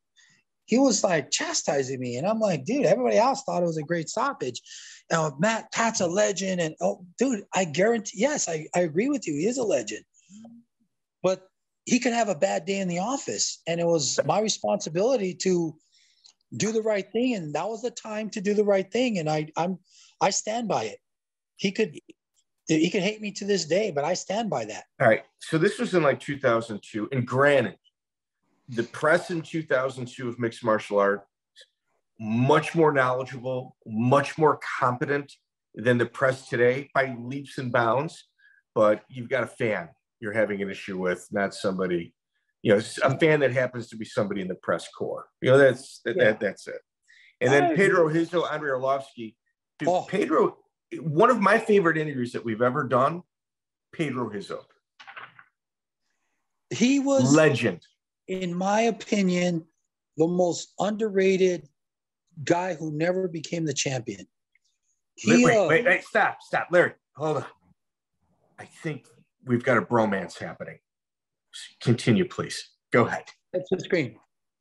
He was like chastising me, and I'm like, dude, everybody else thought it was a great stoppage. Now, Matt Pat's a legend, and oh, dude, I guarantee, yes, I, I agree with you. He is a legend, but he could have a bad day in the office, and it was my responsibility to do the right thing. And that was the time to do the right thing. And i i'm i stand by it. He could he could hate me to this day but i stand by that. All right. So this was in like 2002 and granted the press in 2002 of mixed martial art much more knowledgeable much more competent than the press today by leaps and bounds but you've got a fan you're having an issue with not somebody you know, a fan that happens to be somebody in the press corps. You know, that's that, yeah. that that's it. And then Pedro Rizzo, Andrei Arlovsky. Oh. Pedro, one of my favorite interviews that we've ever done, Pedro Rizzo. He was legend. In my opinion, the most underrated guy who never became the champion. He, wait, uh, wait, wait, stop, stop, Larry. Hold on. I think we've got a bromance happening. Continue, please. Go ahead. Touch the screen.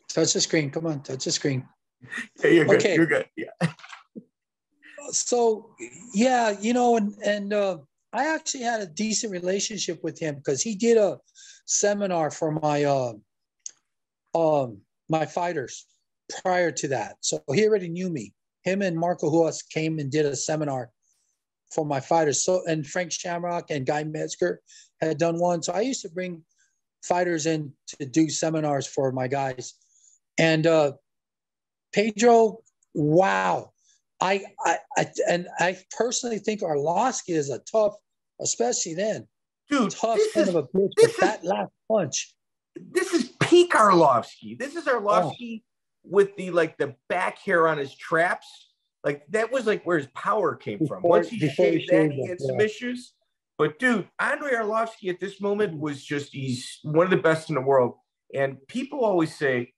Touch the screen. Come on, touch the screen. Yeah, you're good. Okay. You're good. Yeah. So yeah, you know, and and uh, I actually had a decent relationship with him because he did a seminar for my uh, um my fighters prior to that. So he already knew me. Him and Marco Ruas came and did a seminar for my fighters. So and Frank Shamrock and Guy Metzger had done one. So I used to bring fighters in to do seminars for my guys. And uh, Pedro, wow. I, I, I and I personally think Arlovsky is a tough, especially then. Dude, tough son is, of a bitch. But that last punch. This is peak Arlovsky. This is Arlovsky oh. with the like the back hair on his traps. Like that was like where his power came before, from. Once he shaved that, he had some yeah. issues. But dude, Andrei Arlovsky at this moment was just, he's one of the best in the world. And people always say,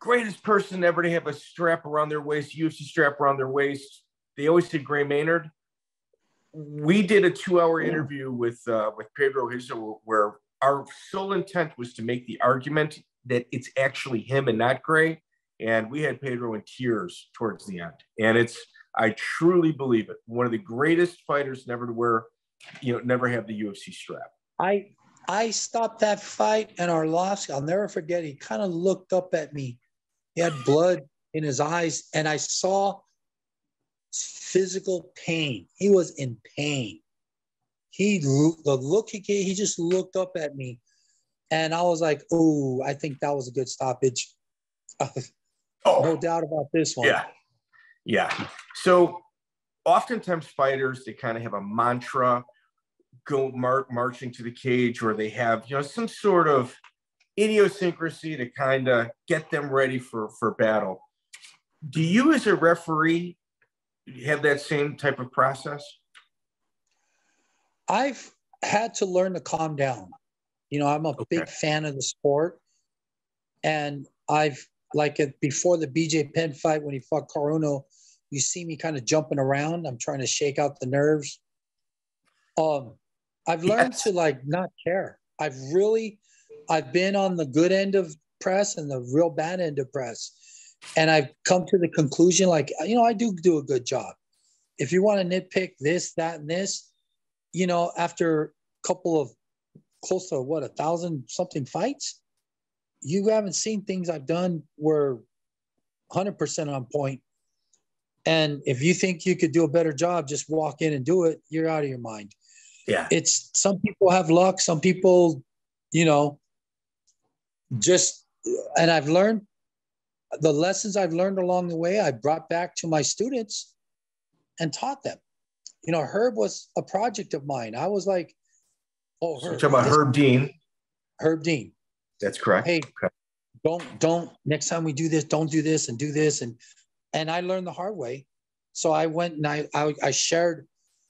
greatest person ever to have a strap around their waist, UFC strap around their waist. They always say Gray Maynard. We did a two-hour interview with uh, with Pedro Rizzo where our sole intent was to make the argument that it's actually him and not Gray. And we had Pedro in tears towards the end. And it's, I truly believe it. One of the greatest fighters never to wear you know, never have the UFC strap. I I stopped that fight and our loss. I'll never forget, he kind of looked up at me. He had blood in his eyes, and I saw physical pain. He was in pain. He the look he gave, he just looked up at me. And I was like, oh, I think that was a good stoppage. oh, no doubt about this one. Yeah. Yeah. So oftentimes fighters they kind of have a mantra go mar- marching to the cage or they have you know some sort of idiosyncrasy to kind of get them ready for for battle do you as a referee have that same type of process i've had to learn to calm down you know i'm a okay. big fan of the sport and i've like it before the bj penn fight when he fought Carano, you see me kind of jumping around. I'm trying to shake out the nerves. Um, I've learned yes. to like not care. I've really, I've been on the good end of press and the real bad end of press, and I've come to the conclusion like you know I do do a good job. If you want to nitpick this, that, and this, you know, after a couple of close to what a thousand something fights, you haven't seen things I've done where 100% on point and if you think you could do a better job, just walk in and do it, you're out of your mind. Yeah. It's some people have luck, some people, you know, just, and I've learned the lessons I've learned along the way, I brought back to my students and taught them. You know, Herb was a project of mine. I was like, oh, Herb. So you're talking about Herb Dean. Herb Dean. That's correct. Hey, okay. don't, don't, next time we do this, don't do this and do this. And and I learned the hard way. So I went and I, I, I shared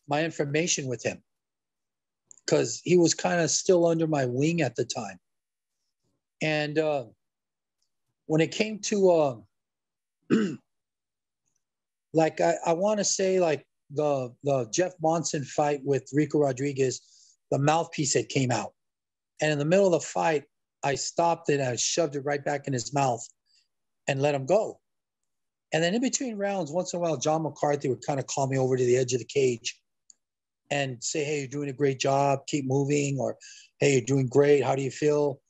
my information with him because he was kind of still under my wing at the time. And uh, when it came to, uh, like, I, I want to say, like, the, the Jeff Monson fight with Ricco Rodriguez, the mouthpiece that came out. And in the middle of the fight, I stopped it. I shoved it right back in his mouth and let him go. And then in between rounds, once in a while, John McCarthy would kind of call me over to the edge of the cage and say, Hey, you're doing a great job. Keep moving. Or, Hey, you're doing great. How do you feel?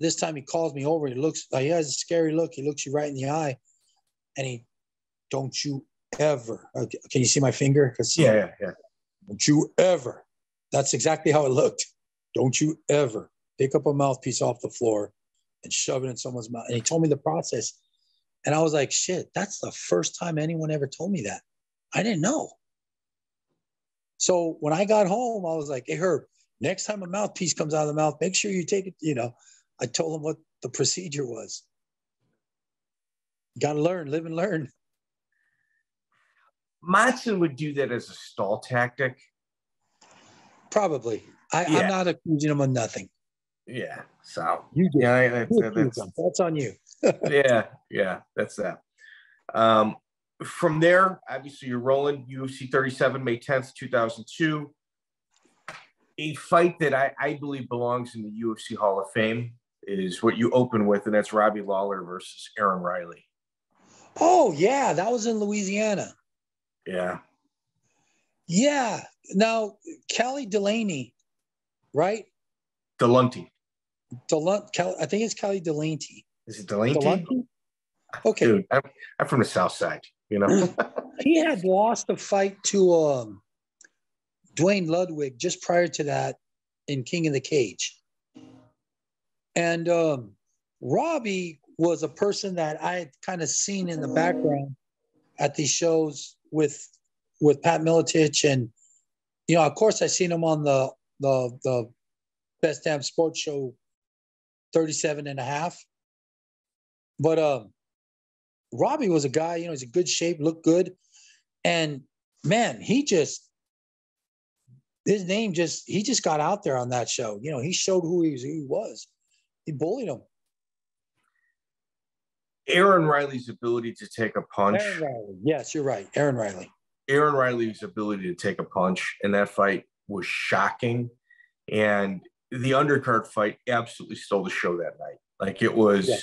This time he calls me over. He looks, he has a scary look. He looks you right in the eye and he, don't you ever, uh, okay, can you see my finger? Cause yeah, yeah, yeah. Don't you ever. That's exactly how it looked. Don't you ever pick up a mouthpiece off the floor and shove it in someone's mouth. And he told me the process. And I was like, shit, that's the first time anyone ever told me that. I didn't know. So when I got home, I was like, hey, Herb, next time a mouthpiece comes out of the mouth, make sure you take it. You know, I told him what the procedure was. Got to learn, live and learn. Monson would do that as a stall tactic. Probably. I, am not accusing him of nothing. Yeah. So you did. Yeah, that's, that's, that's on you yeah, yeah, that's that. Um, from there, obviously, you're rolling UFC 37, May 10th, 2002. A fight that I, I believe belongs in the UFC Hall of Fame is what you open with, and that's Robbie Lawler versus Aaron Riley. Oh, yeah. That was in Louisiana. Yeah. Yeah. Now, Kelly Delaney, right? Dullanty. Delunt, Kelly I think it's Kelly Delaney. Is it Delaney? Okay. Dude, I'm, I'm from the South Side, you know? he had lost a fight to um, Duane Ludwig just prior to that in King of the Cage. And um, Robbie was a person that I had kind of seen in the background at these shows with with Pat Miletich and you know, of course I seen him on the the the best damn sports show 37 and a half. But um Robbie was a guy, you know, he's a good shape, looked good. And man, he just his name just he just got out there on that show. You know, he showed who he was. Who he was. He bullied him. Aaron Riley's ability to take a punch. Aaron Riley. Yes, you're right. Aaron Riley. Aaron Riley's ability to take a punch in that fight was shocking. And the undercard fight absolutely stole the show that night. Like it was yeah.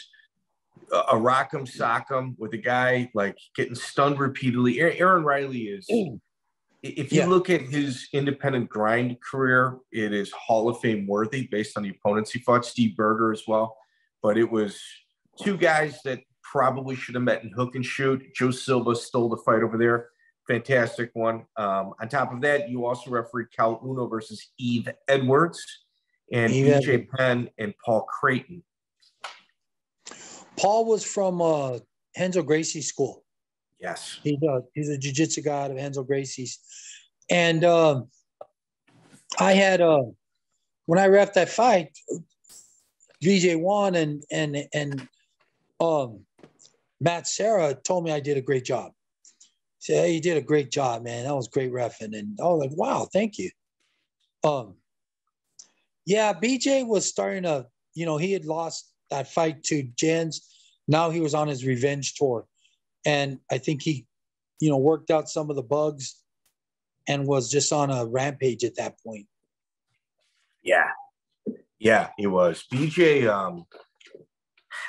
a, rock'em sock'em with a guy like getting stunned repeatedly. Aaron Riley is if you yeah. look at his independent grind career, it is Hall of Fame worthy based on the opponents he fought, Steve Berger as well. But it was two guys that probably should have met in hook and shoot. Joe Silva stole the fight over there. Fantastic one. Um, on top of that, you also refereed Caol Uno versus Yves Edwards and Eve BJ Penn and Paul Creighton. Paul was from uh, Renzo Gracie School. Yes. He does. He's a jiu-jitsu god of Renzo Gracie's. And um, I had uh, when I ref that fight, BJ won and and and um, Matt Serra told me I did a great job. He said, Hey, you did a great job, man. That was great refing. And I was like, wow, thank you. Um yeah, BJ was starting to, you know, he had lost that fight to Jens. Now he was on his revenge tour and I think he, you know, worked out some of the bugs and was just on a rampage at that point. Yeah, yeah, he was. BJ, um,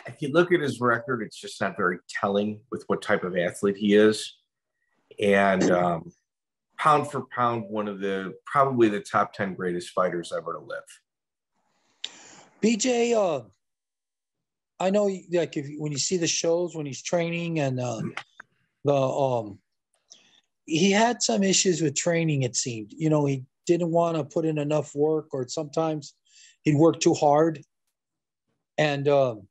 if you look at his record, it's just not very telling with what type of athlete he is. And um, pound for pound, one of the probably the top 10 greatest fighters ever to live. BJ, uh, I know, like, if when you see the shows when he's training and uh, the um, he had some issues with training. It seemed, you know, he didn't want to put in enough work, or sometimes he'd work too hard. And um,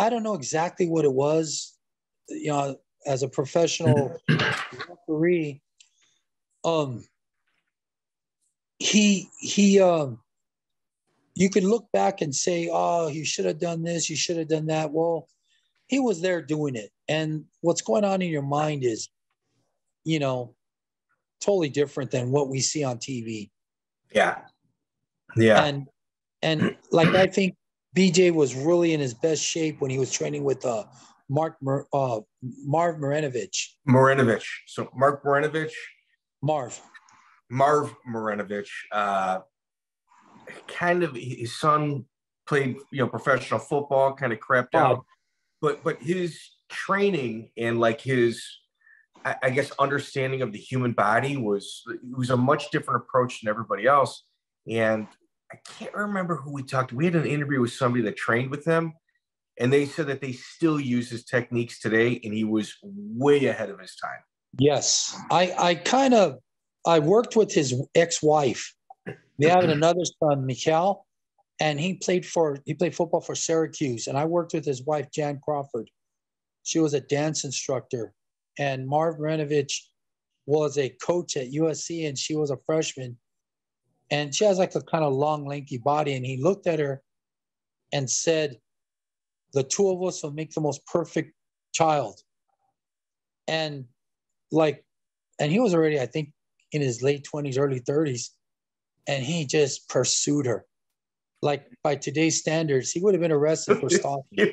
I don't know exactly what it was. You know, as a professional referee, um, he he um you could look back and say, oh, you should have done this, you should have done that. Well, he was there doing it. And what's going on in your mind is, you know, totally different than what we see on TV. Yeah. Yeah. And and like I think BJ was really in his best shape when he was training with uh Mark uh Marv Marinovich. Marinovich. So Mark Marinovich. Marv. Marv Marinovich. Uh kind of his son played you know professional football, kind of crapped out, but but his training and like his I, I guess understanding of the human body was it was a much different approach than everybody else. And I can't remember who we talked to. We had an interview with somebody that trained with him, and they said that they still use his techniques today, and he was way ahead of his time. Yes, I I kind of I worked with his ex-wife we have another son, Michael, and he played for he played football for Syracuse. And I worked with his wife, Jan Crawford. She was a dance instructor, and Marv Marinovich was a coach at USC, and she was a freshman. And she has like a kind of long, lanky body. And he looked at her and said, "The two of us will make the most perfect child." And like, and he was already, I think, in his late twenties, early thirties and he just pursued her. Like by today's standards, he would have been arrested for stalking.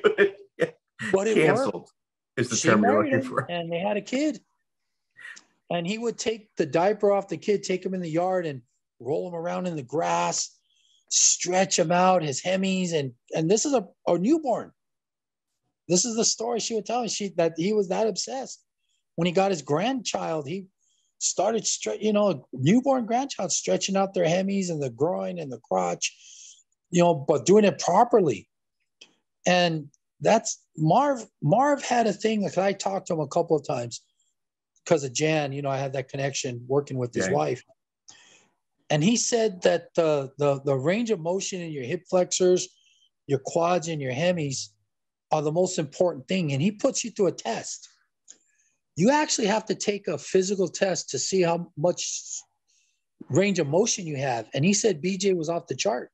but it Canceled. worked. is the she term you're looking for. And they had a kid. And he would take the diaper off the kid, take him in the yard and roll him around in the grass, stretch him out, his hemis. And and this is a, a newborn. This is the story she would tell me. She that he was that obsessed. When he got his grandchild, he started stretch, you know, newborn grandchild stretching out their hemis and the groin and the crotch, you know, but doing it properly. And that's Marv. Marv had a thing like I talked to him a couple of times because of Jan. You know, I had that connection working with his wife, and he said that the the the range of motion in your hip flexors, your quads, and your hemis are the most important thing. And he puts you through a test. You actually have to take a physical test to see how much range of motion you have. And he said BJ was off the chart.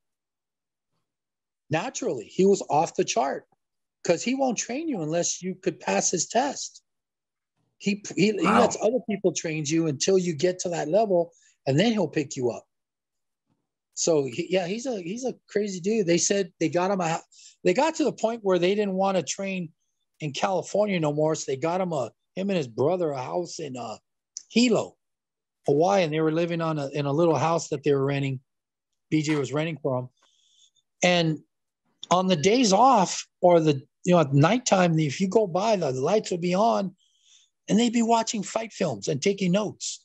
Naturally, he was off the chart because he won't train you unless you could pass his test. He, he, wow. he lets other people train you until you get to that level, and then he'll pick you up. So he, yeah, he's a he's a crazy dude. They said they got him a they got to the point where they didn't want to train in California no more, so they got him a him and his brother a house in uh Hilo, Hawaii, and they were living on a in a little house that they were renting. BJ was renting for them, and on the days off or the you know at nighttime, if you go by, the, the lights will be on, and they'd be watching fight films and taking notes.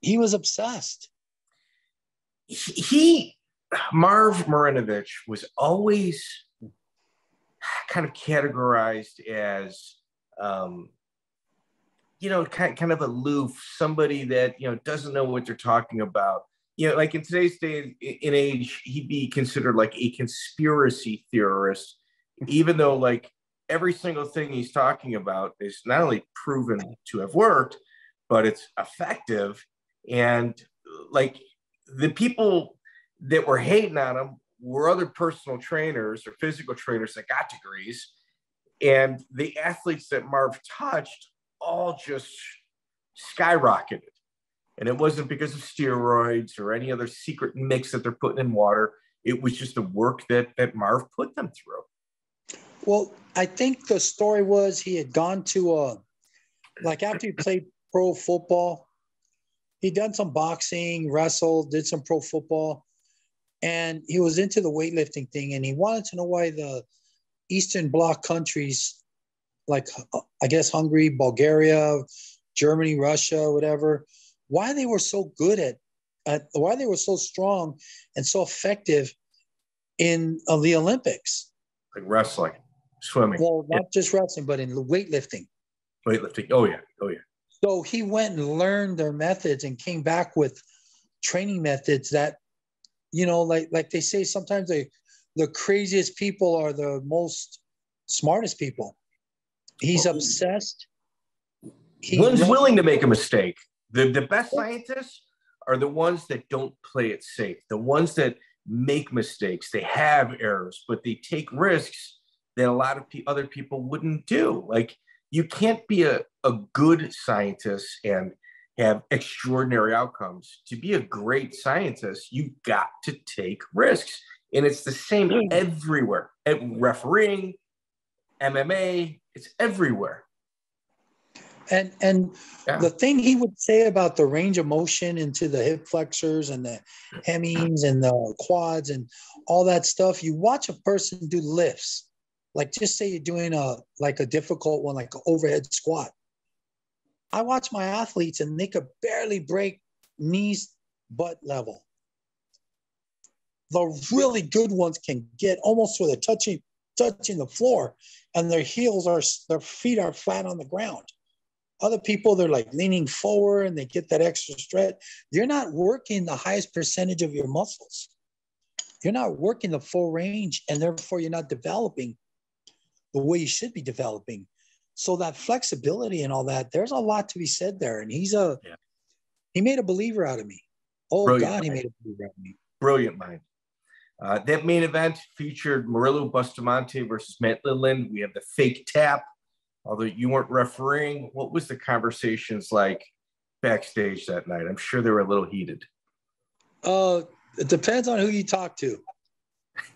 He was obsessed. He Marv Marinovich was always kind of categorized as um, you know kind, kind of aloof somebody that you know doesn't know what they're talking about. You know like in today's day and age he'd be considered like a conspiracy theorist even though like every single thing he's talking about is not only proven to have worked but it's effective and like the people that were hating on him were other personal trainers or physical trainers that got degrees. And the athletes that Marv touched all just skyrocketed. And it wasn't because of steroids or any other secret mix that they're putting in water. It was just the work that, that Marv put them through. Well, I think the story was he had gone to a, like after he played pro football, he'd done some boxing, wrestled, did some pro football, and he was into the weightlifting thing. And he wanted to know why the Eastern Bloc countries, like I guess Hungary, Bulgaria, Germany, Russia, whatever, why they were so good at, at why they were so strong and so effective in uh, the Olympics. Like wrestling, swimming. Well, not yeah. just wrestling, but in weightlifting. Weightlifting. Oh yeah. Oh yeah. So he went and learned their methods and came back with training methods that, you know, like like they say sometimes they the craziest people are the most smartest people. He's obsessed. He one's willing to make a mistake. The the best scientists are the ones that don't play it safe. The ones that make mistakes. They have errors, but they take risks that a lot of pe- other people wouldn't do. Like you can't be a, a good scientist and have extraordinary outcomes. To be a great scientist, you've got to take risks. And it's the same mm. everywhere. At refereeing, MMA, it's everywhere. And and yeah. the thing he would say about the range of motion into the hip flexors and the hemis and the quads and all that stuff, you watch a person do lifts like just say you're doing a like a difficult one, like an overhead squat. I watch my athletes and they could barely break knees butt level. The really good ones can get almost with a touching touching the floor, and their heels are their feet are flat on the ground. Other people they're like leaning forward and they get that extra stretch. You're not working the highest percentage of your muscles. You're not working the full range, and therefore you're not developing the way you should be developing. So that flexibility and all that, there's a lot to be said there. And he's a yeah. he made a believer out of me. Oh Brilliant God, mind. he made a believer out of me. Brilliant mind. Uh, that main event featured Murilo Bustamante versus Matt Lindland. We have the fake tap. Although you weren't refereeing, what was the conversations like backstage that night? I'm sure they were a little heated. Uh, it depends on who you talk to.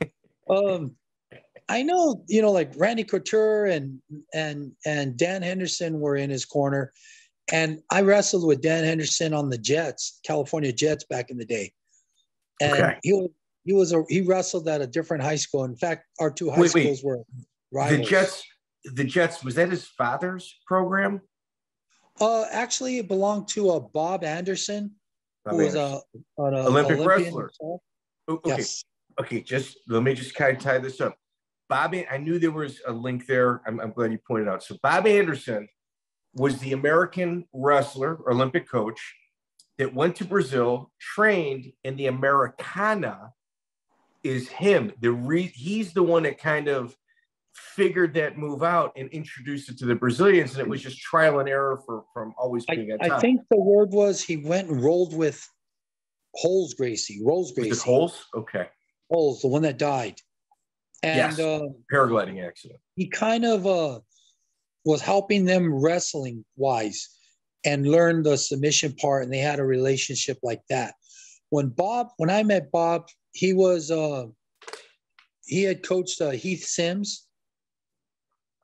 um, I know, you know, like Randy Couture and and and Dan Henderson were in his corner, and I wrestled with Dan Henderson on the Jets, California Jets, back in the day, and okay. he was he was a he wrestled at a different high school. In fact, our two high wait, schools wait. were rivals. The Jets, the Jets was that his father's program? Uh, actually, it belonged to a uh, Bob Anderson, Bob who Anderson. was a, an Olympic Olympian wrestler. Okay, yes. okay. Just let me just kind of tie this up. Bobby, I knew there was a link there. I'm, I'm glad you pointed out. So Bob Anderson was the American wrestler, Olympic coach that went to Brazil, trained in the Americana. Is him the re- he's the one that kind of figured that move out and introduced it to the Brazilians, and it was just trial and error for from always being I, I think the word was he went and rolled with Rolls Gracie. Rolls Gracie. Rolls? Okay. Rolls, the one that died. And yes. uh, paragliding accident. He kind of uh, was helping them wrestling wise and learned the submission part, and they had a relationship like that. When Bob, when I met Bob, he was uh, he had coached uh, Heath Sims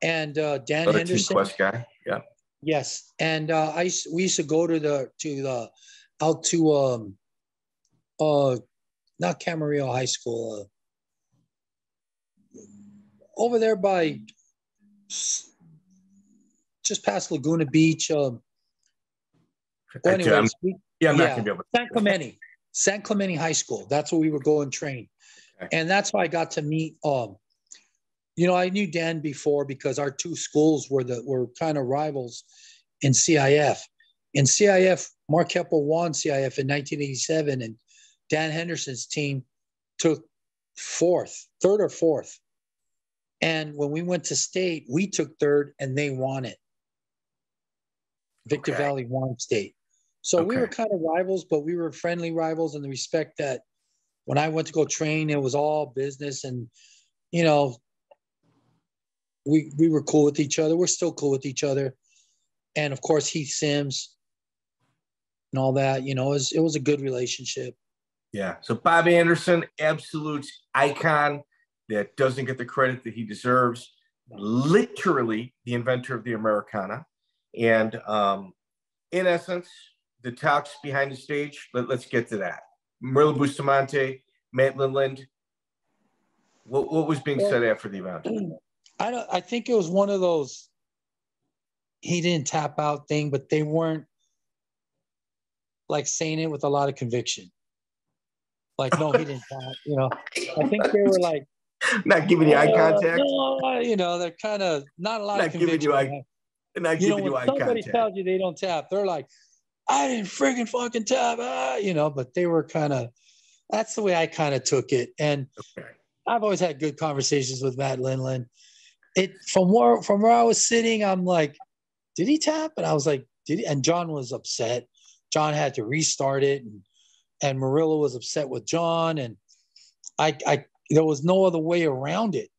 and uh, Dan Another Henderson. Quest guy, yeah. Yes, and uh, I used, we used to go to the to the out to um uh not Camarillo High School uh, over there by just past Laguna Beach. Um, we, yeah, I'm yeah, not gonna be able. To. San Clemente, San Clemente High School. That's where we were going train, okay. and that's how I got to meet. Um, you know, I knew Dan before because our two schools were the were kind of rivals in CIF. In CIF, Mark Keppel won CIF in 1987, and Dan Henderson's team took fourth, third or fourth. And when we went to state, we took third and they won it. Victor okay. Valley won state. So okay. we were kind of rivals, but we were friendly rivals in the respect that when I went to go train, it was all business and, you know, we, we were cool with each other. We're still cool with each other. And of course, Heath Sims and all that, you know, it was, it was a good relationship. Yeah. So Bob Anderson, absolute icon that doesn't get the credit that he deserves. Literally the inventor of the Americana. And um, in essence, the talks behind the stage, let, us get to that. Murilo Bustamante, Matt Lindland, what, what was being said after the event? I don't, I think it was one of those he didn't tap out thing, but they weren't like saying it with a lot of conviction. Like, no, he didn't tap, you know. I think they were like not giving you eye contact. Uh, you know, they're kind of not a lot not of. Giving you eye, not you know, when somebody tells you they don't tap, they're like, I didn't freaking fucking tap, ah, you know, but they were kind of, that's the way I kind of took it. And okay. I've always had good conversations with Matt Lindland. It from where from where I was sitting, I'm like, did he tap? And I was like, did he? And John was upset. John had to restart it, and and Murilo was upset with John, and I I there was no other way around it.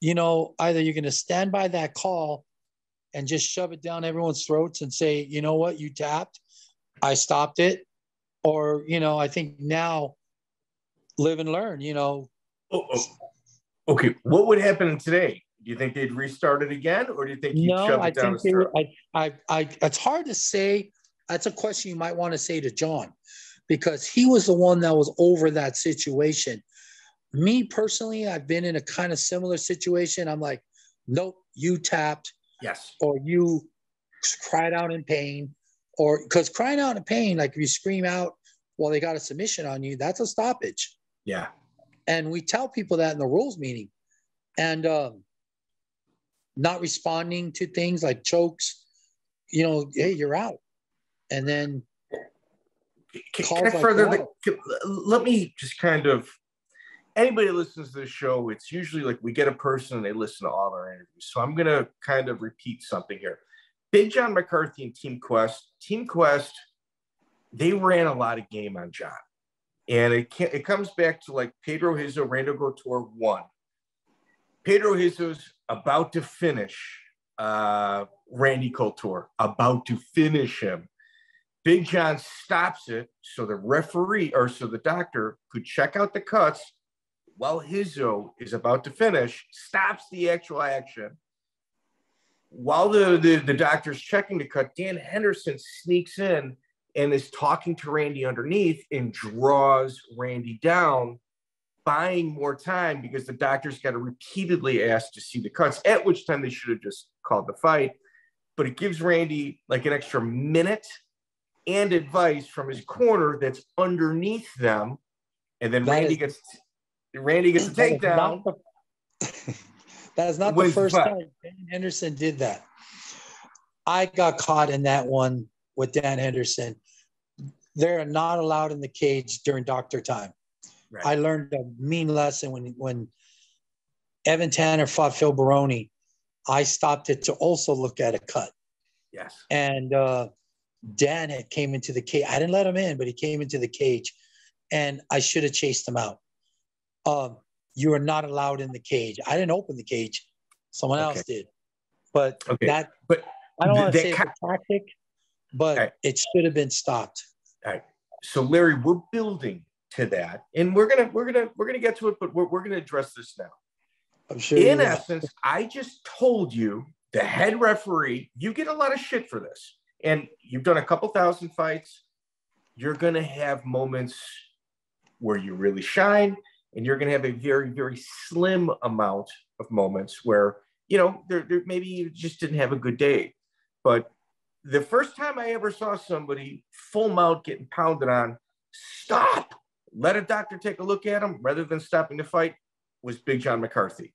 You know, either you're going to stand by that call and just shove it down everyone's throats and say, you know what, you tapped, I stopped it, or you know, I think now live and learn. You know. Oh, oh. Okay, what would happen today? Do you think they'd restart it again, or do you think you'd no, shove it I down think they, I, I, I, it's hard to say. That's a question you might want to say to John, because he was the one that was over that situation. Me personally, I've been in a kind of similar situation. I'm like, nope, you tapped. Yes. Or you cried out in pain. Or because crying out in pain, like if you scream out while they got a submission on you, that's a stoppage. Yeah. And we tell people that in the rules meeting. And um, not responding to things like chokes, you know, hey, you're out. And then can, can I further the, let me just kind of anybody listens to the show, it's usually like we get a person and they listen to all our interviews. So I'm going to kind of repeat something here. Big John McCarthy and Team Quest, Team Quest, they ran a lot of game on John. And it, it comes back to like Pedro Rizzo, Randy Couture one. Pedro Rizzo's about to finish uh, Randy Couture, about to finish him. Big John stops it so the referee or so the doctor could check out the cuts while Rizzo is about to finish, stops the actual action. While the, the, the doctor's checking the cut, Dan Henderson sneaks in and is talking to Randy underneath and draws Randy down, buying more time because the doctors got to repeatedly ask to see the cuts, at which time they should have just called the fight. But it gives Randy like an extra minute and advice from his corner that's underneath them. And then that Randy is, gets Randy gets a takedown. That is not the first time Dan Henderson did that. I got caught in that one with Dan Henderson. They're not allowed in the cage during doctor time. Right. I learned a mean lesson when when Evan Tanner fought Phil Baroni. I stopped it to also look at a cut. Yes. And uh, Dan had came into the cage. I didn't let him in, but he came into the cage, and I should have chased him out. Um, you are not allowed in the cage. I didn't open the cage; someone okay. else did. But okay. that, but I don't want to say ca- it's a tactic, but right. it should have been stopped. All right. So, Larry, we're building to that, and we're gonna we're gonna we're gonna get to it, but we're, we're gonna address this now. I'm sure. In essence, I just told you the head referee. You get a lot of shit for this, and you've done a couple thousand fights. You're gonna have moments where you really shine, and you're gonna have a very very slim amount of moments where you know there, there maybe you just didn't have a good day, but the first time I ever saw somebody full mouth getting pounded on, stop, let a doctor take a look at him rather than stopping the fight was Big John McCarthy.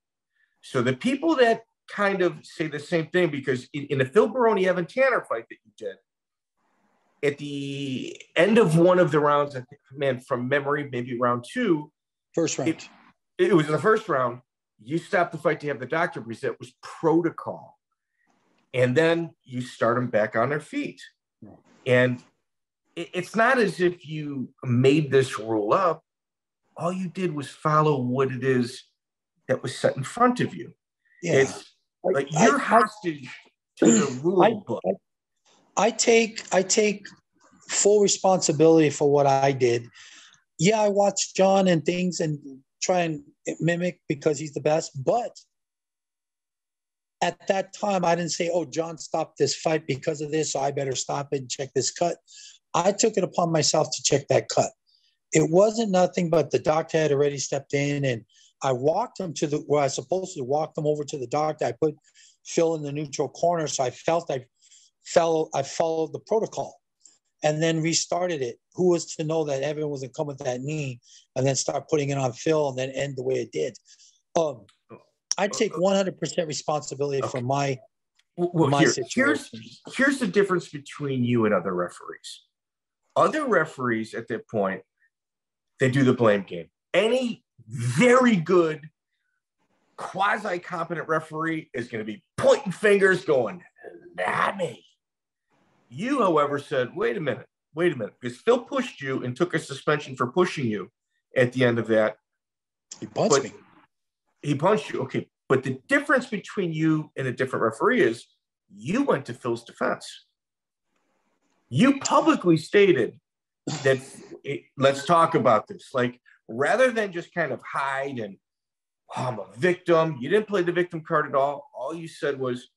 So the people that kind of say the same thing, because in, in the Phil Baroni Evan Tanner fight that you did, at the end of one of the rounds, I think, man, from memory, maybe round two, first round, it, it was in the first round. You stop the fight to have the doctor because that was protocol and then you start them back on their feet. And it's not as if you made this rule up. All you did was follow what it is that was set in front of you. Yeah. It's like you're I, hostage I, to the rule book. I take I take full responsibility for what I did. Yeah, I watch John and things and try and mimic because he's the best, but at that time, I didn't say, oh, John stopped this fight because of this, so I better stop it and check this cut. I took it upon myself to check that cut. It wasn't nothing but the doctor had already stepped in and I walked him to the where I supposed to walk them over to the doctor. I put Phil in the neutral corner. So I felt I fell, I followed the protocol and then restarted it. Who was to know that Evan was not come with that knee and then start putting it on Phil and then end the way it did? Um, I take 100% responsibility okay. for my, well, my here, situation. Here's, here's the difference between you and other referees. Other referees at that point, they do the blame game. Any very good quasi competent referee is going to be pointing fingers, going, not me. You, however, said, wait a minute, wait a minute, because Phil pushed you and took a suspension for pushing you at the end of that. He punched but, me he punched you. Okay. But the difference between you and a different referee is you went to Phil's defense. You publicly stated that it, let's talk about this. Like rather than just kind of hide and oh, I'm a victim, you didn't play the victim card at all. All you said was,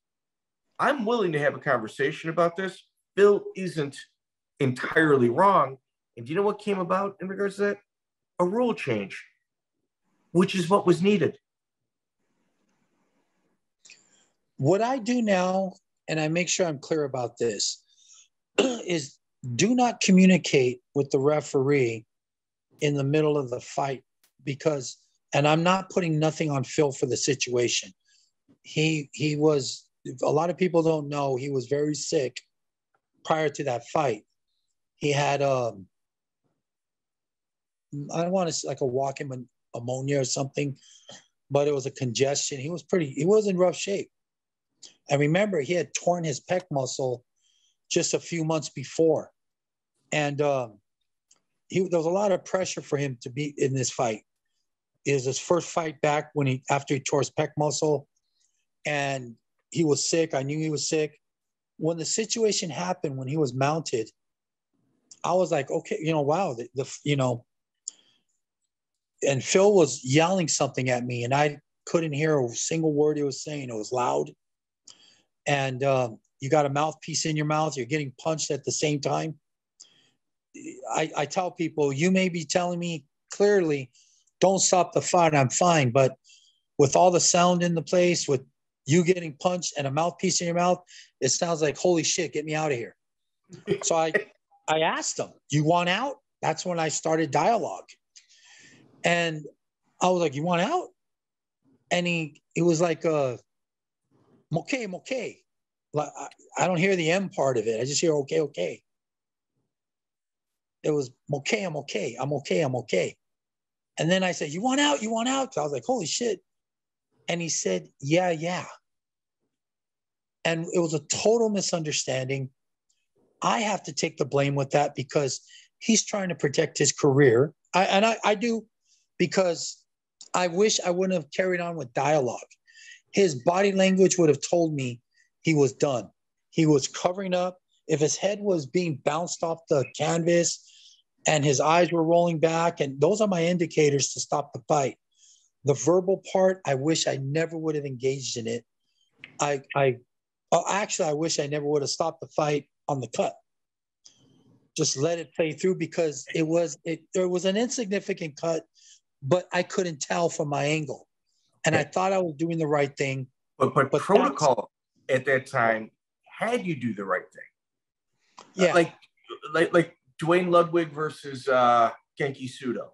I'm willing to have a conversation about this. Phil isn't entirely wrong. And do you know what came about in regards to that? A rule change, which is what was needed. What I do now, and I make sure I'm clear about this, is do not communicate with the referee in the middle of the fight because, and I'm not putting nothing on Phil for the situation. He he was a lot of people don't know he was very sick prior to that fight. He had um I don't want to say like a walking ammonia or something, but it was a congestion. He was pretty. He was in rough shape. And remember, he had torn his pec muscle just a few months before. And um, he, there was a lot of pressure for him to be in this fight. It was his first fight back when he after he tore his pec muscle, and he was sick. I knew he was sick. When the situation happened, when he was mounted, I was like, okay, you know, wow, the, the you know, and Phil was yelling something at me, and I couldn't hear a single word he was saying. It was loud, and um, you got a mouthpiece in your mouth. You're getting punched at the same time. I, I tell people, you may be telling me clearly, don't stop the fight. I'm fine, but with all the sound in the place, with you getting punched and a mouthpiece in your mouth, it sounds like holy shit, get me out of here. so I I asked him, You want out? That's when I started dialogue. And I was like, You want out? And he it was like uh okay, okay. Like I don't hear the M part of it. I just hear okay, okay. It was okay, I'm okay, I'm okay, I'm okay. And then I said, You want out? You want out? So I was like, Holy shit. And he said, Yeah, yeah. And it was a total misunderstanding. I have to take the blame with that because he's trying to protect his career. I, and I, I do because I wish I wouldn't have carried on with dialogue. His body language would have told me he was done. He was covering up. If his head was being bounced off the canvas and his eyes were rolling back, and those are my indicators to stop the fight. The verbal part, I wish I never would have engaged in it. I, I oh, actually, I wish I never would have stopped the fight on the cut. Just let it play through because it was it there was an insignificant cut, but I couldn't tell from my angle, and I thought I was doing the right thing. But but, but protocol at that time had you do the right thing. Yeah, like like like Duane Ludwig versus uh, Genki Sudo.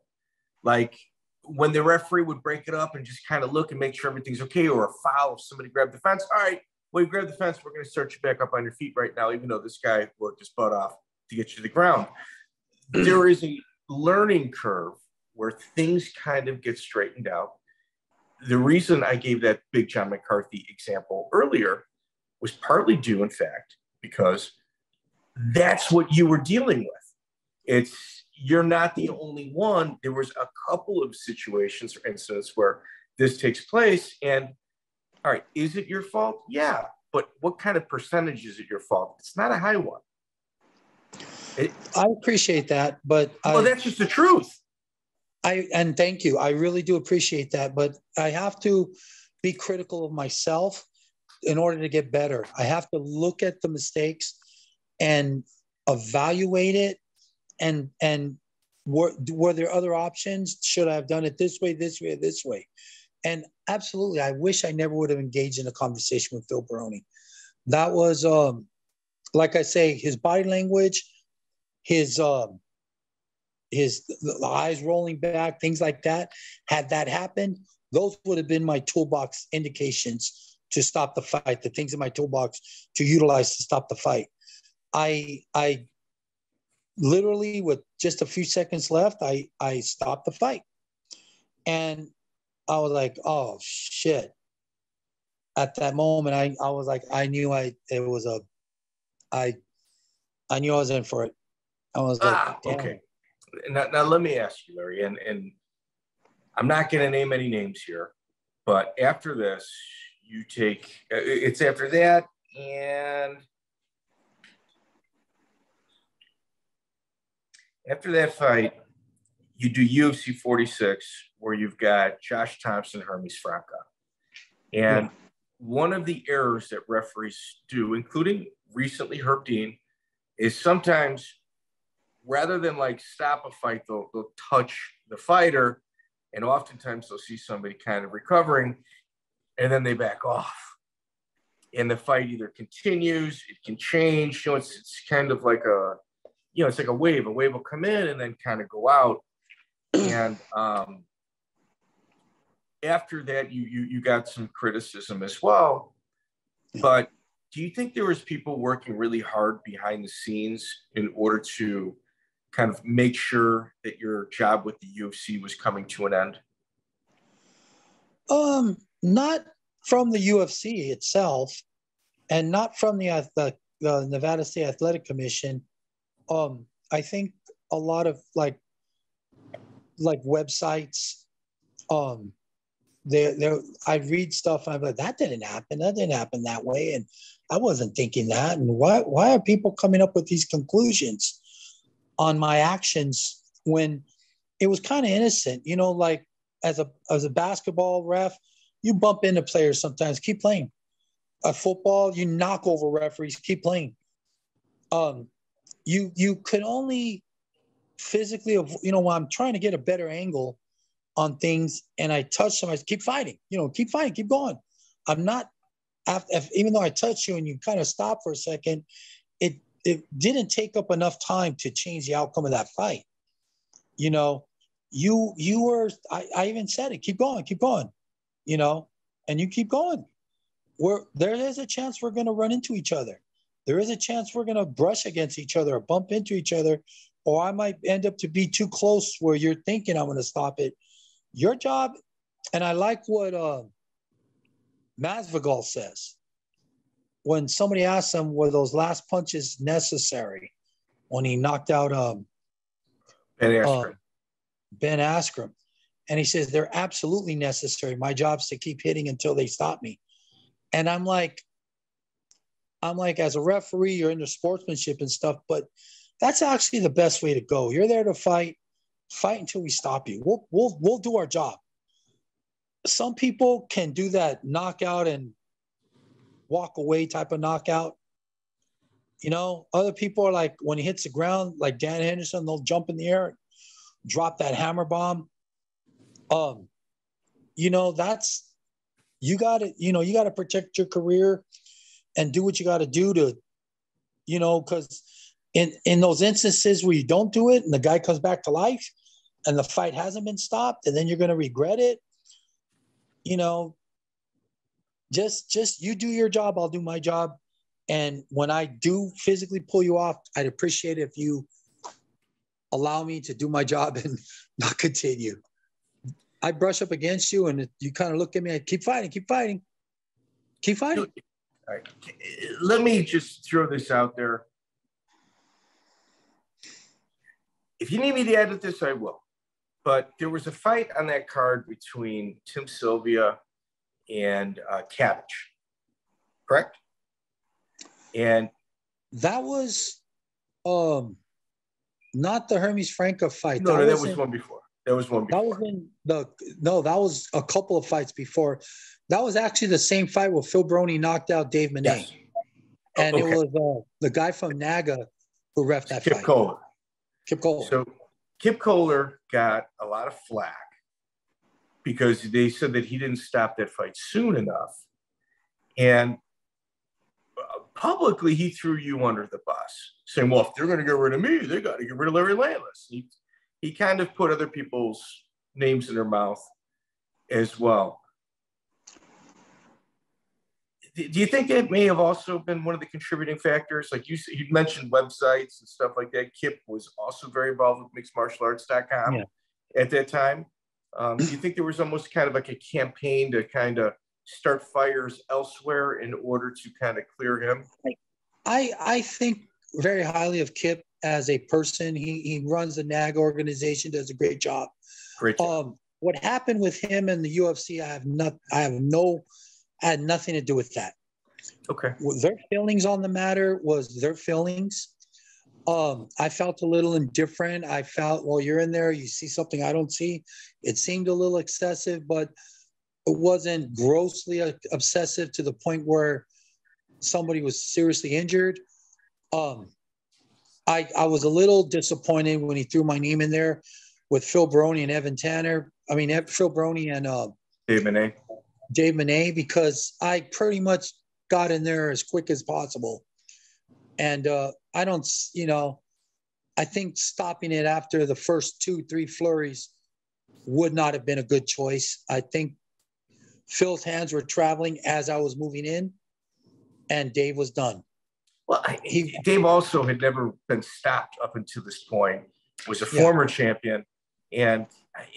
Like when the referee would break it up and just kind of look and make sure everything's okay, or a foul, if somebody grabbed the fence, all right, well, you grabbed the fence, we're going to start you back up on your feet right now, even though this guy worked his butt off to get you to the ground. there is a learning curve where things kind of get straightened out. The reason I gave that big John McCarthy example earlier was partly due, in fact, because that's what you were dealing with. It's you're not the only one. There was a couple of situations or incidents where this takes place. And all right, is it your fault? Yeah. But what kind of percentage is it your fault? It's not a high one. It, I appreciate that, but well, I, that's just the truth. I and thank you. I really do appreciate that, but I have to be critical of myself in order to get better. I have to look at the mistakes and evaluate it and and were were there other options? Should I have done it this way, this way, this way? And absolutely, I wish I never would have engaged in a conversation with Phil Baroni. That was, um, like I say, his body language, his um, his eyes rolling back, things like that. Had that happened, those would have been my toolbox indications to stop the fight. The things in my toolbox to utilize to stop the fight. I I literally with just a few seconds left, I I stopped the fight, and I was like, oh shit. At that moment, I I was like, I knew I it was a, I, I knew I was in for it. I was like, ah, okay. Now, now let me ask you, Larry, and and I'm not going to name any names here, but after this, you take it's after that and After that fight, you do UFC 46, where you've got Josh Thomson, Hermes Franca. And yeah. one of the errors that referees do, including recently Herb Dean, is sometimes rather than like stop a fight, they'll, they'll touch the fighter. And oftentimes they'll see somebody kind of recovering and then they back off. And the fight either continues, it can change. You know, it's, it's kind of like a, you know, it's like a wave. A wave will come in and then kind of go out. And um, after that, you, you you got some criticism as well. But do you think there was people working really hard behind the scenes in order to kind of make sure that your job with the UFC was coming to an end? Um, not from the UFC itself, and not from the the, the Nevada State Athletic Commission um, I think a lot of like like websites, um, there there I read stuff I'm like, that didn't happen. That didn't happen that way. And I wasn't thinking that. And why why are people coming up with these conclusions on my actions when it was kind of innocent, you know, like as a as a basketball ref, you bump into players sometimes. Keep playing. A football, you knock over referees. Keep playing. Um, you you could only physically, you know, I'm trying to get a better angle on things, and I touch somebody, keep fighting. You know, keep fighting, keep going. I'm not. Even though I touch you and you kind of stop for a second, it it didn't take up enough time to change the outcome of that fight. You know, you you were I, I even said it, keep going, keep going, you know, and you keep going. We're there is a chance we're gonna run into each other. There is a chance we're gonna brush against each other or bump into each other, or I might end up to be too close where you're thinking I'm gonna stop it. Your job, and I like what uh Masvidal says when somebody asked him were those last punches necessary when he knocked out um, Ben Askren. Uh, ben Askren. And he says, they're absolutely necessary. My job's to keep hitting until they stop me. And I'm like, I'm like, as a referee, you're into sportsmanship and stuff, but that's actually the best way to go. You're there to fight, fight until we stop you. We'll we'll we'll do our job. Some people can do that knockout and walk away type of knockout. You know, other people are like when he hits the ground, like Dan Henderson, they'll jump in the air, drop that hammer bomb. Um, you know, that's you gotta, you know, you gotta protect your career and do what you gotta do to, you know, because in in those instances where you don't do it and the guy comes back to life and the fight hasn't been stopped and then you're gonna regret it, you know, just just you do your job i'll do my job. And when i do physically pull you off i'd appreciate if you allow me to do my job and not continue. I brush up against you and you kind of look at me I keep fighting keep fighting keep fighting right let me just throw this out there if you need me to edit this i will but there was a fight on that card between tim sylvia and uh, Cabbage, correct? And that was um not the Hermes Franca fight. No, that, no, that was, in, one before. That was one before. That was in the no, that was a couple of fights before. That was actually the same fight where Phil Baroni knocked out Dave Menne. Yes. And okay. it was uh, the guy from NAGA who ref that Kip fight. Kollar. Kip Kollar. So Kip Kollar got a lot of flack because they said that he didn't stop that fight soon enough. And uh, publicly, he threw you under the bus, saying, Well, if they're going to get rid of me, they got to get rid of Larry Landless. He, he kind of put other people's names in their mouth as well. Do you think that may have also been one of the contributing factors? Like you, you mentioned websites and stuff like that. Kip was also very involved with mixedmartialarts.com yeah. at that time. Um, do you think there was almost kind of like a campaign to kind of start fires elsewhere in order to kind of clear him? I I think very highly of Kip as a person. He he runs the NAG organization, does a great job. Great job. Um, what happened with him and the UFC, I have not I have no I had nothing to do with that. Okay. Their feelings on the matter was their feelings. Um, I felt a little indifferent. I felt, well, you're in there, you see something I don't see. It seemed a little excessive, but it wasn't grossly obsessive to the point where somebody was seriously injured. Um, I, I was a little disappointed when he threw my name in there with Phil Baroni and Evan Tanner. I mean, Phil Baroni and uh, Dave Menne. Dave Menne, because I pretty much got in there as quick as possible. And uh, I don't, you know, I think stopping it after the first two, three flurries would not have been a good choice. I think Phil's hands were traveling as I was moving in, and Dave was done. Well, he, Dave also had never been stopped up until this point. Was a former yeah. champion, and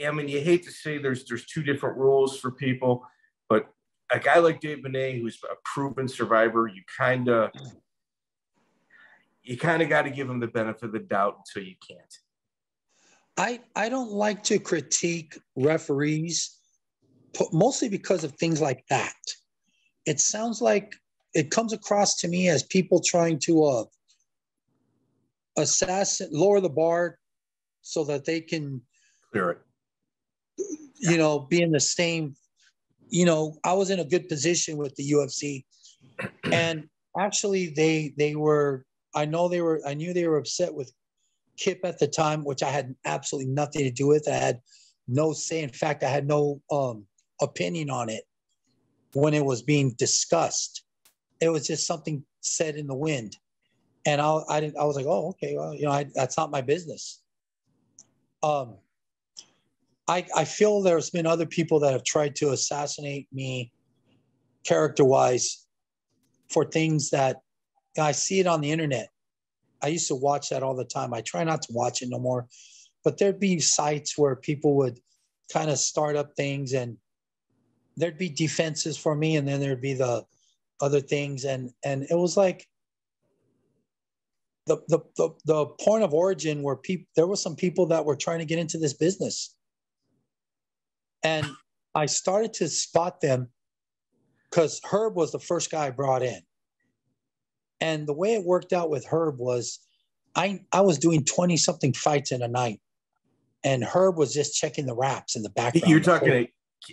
I mean, you hate to say there's there's two different rules for people, but a guy like Dave Menne, who's a proven survivor, you kind of you kind of got to give him the benefit of the doubt until you can't. I I don't like to critique referees, mostly because of things like that. It sounds like it comes across to me as people trying to uh, assassin lower the bar so that they can clear it You know, be in the same, you know, I was in a good position with the UFC. And actually they they were I know they were I knew they were upset with Kip at the time, which I had absolutely nothing to do with. I had no say. In fact, I had no um, opinion on it when it was being discussed. It was just something said in the wind, and I I didn't I was like, oh okay, well you know I, that's not my business. Um, I I feel there's been other people that have tried to assassinate me, character wise, for things that I see it on the internet. I used to watch that all the time. I try not to watch it no more, but there'd be sites where people would kind of start up things and there'd be defenses for me and then there'd be the other things and and it was like the the the, the point of origin where people there were some people that were trying to get into this business and i started to spot them because herb was the first guy i brought in and the way it worked out with herb was i i was doing 20 something fights in a night and herb was just checking the wraps in the background You're talking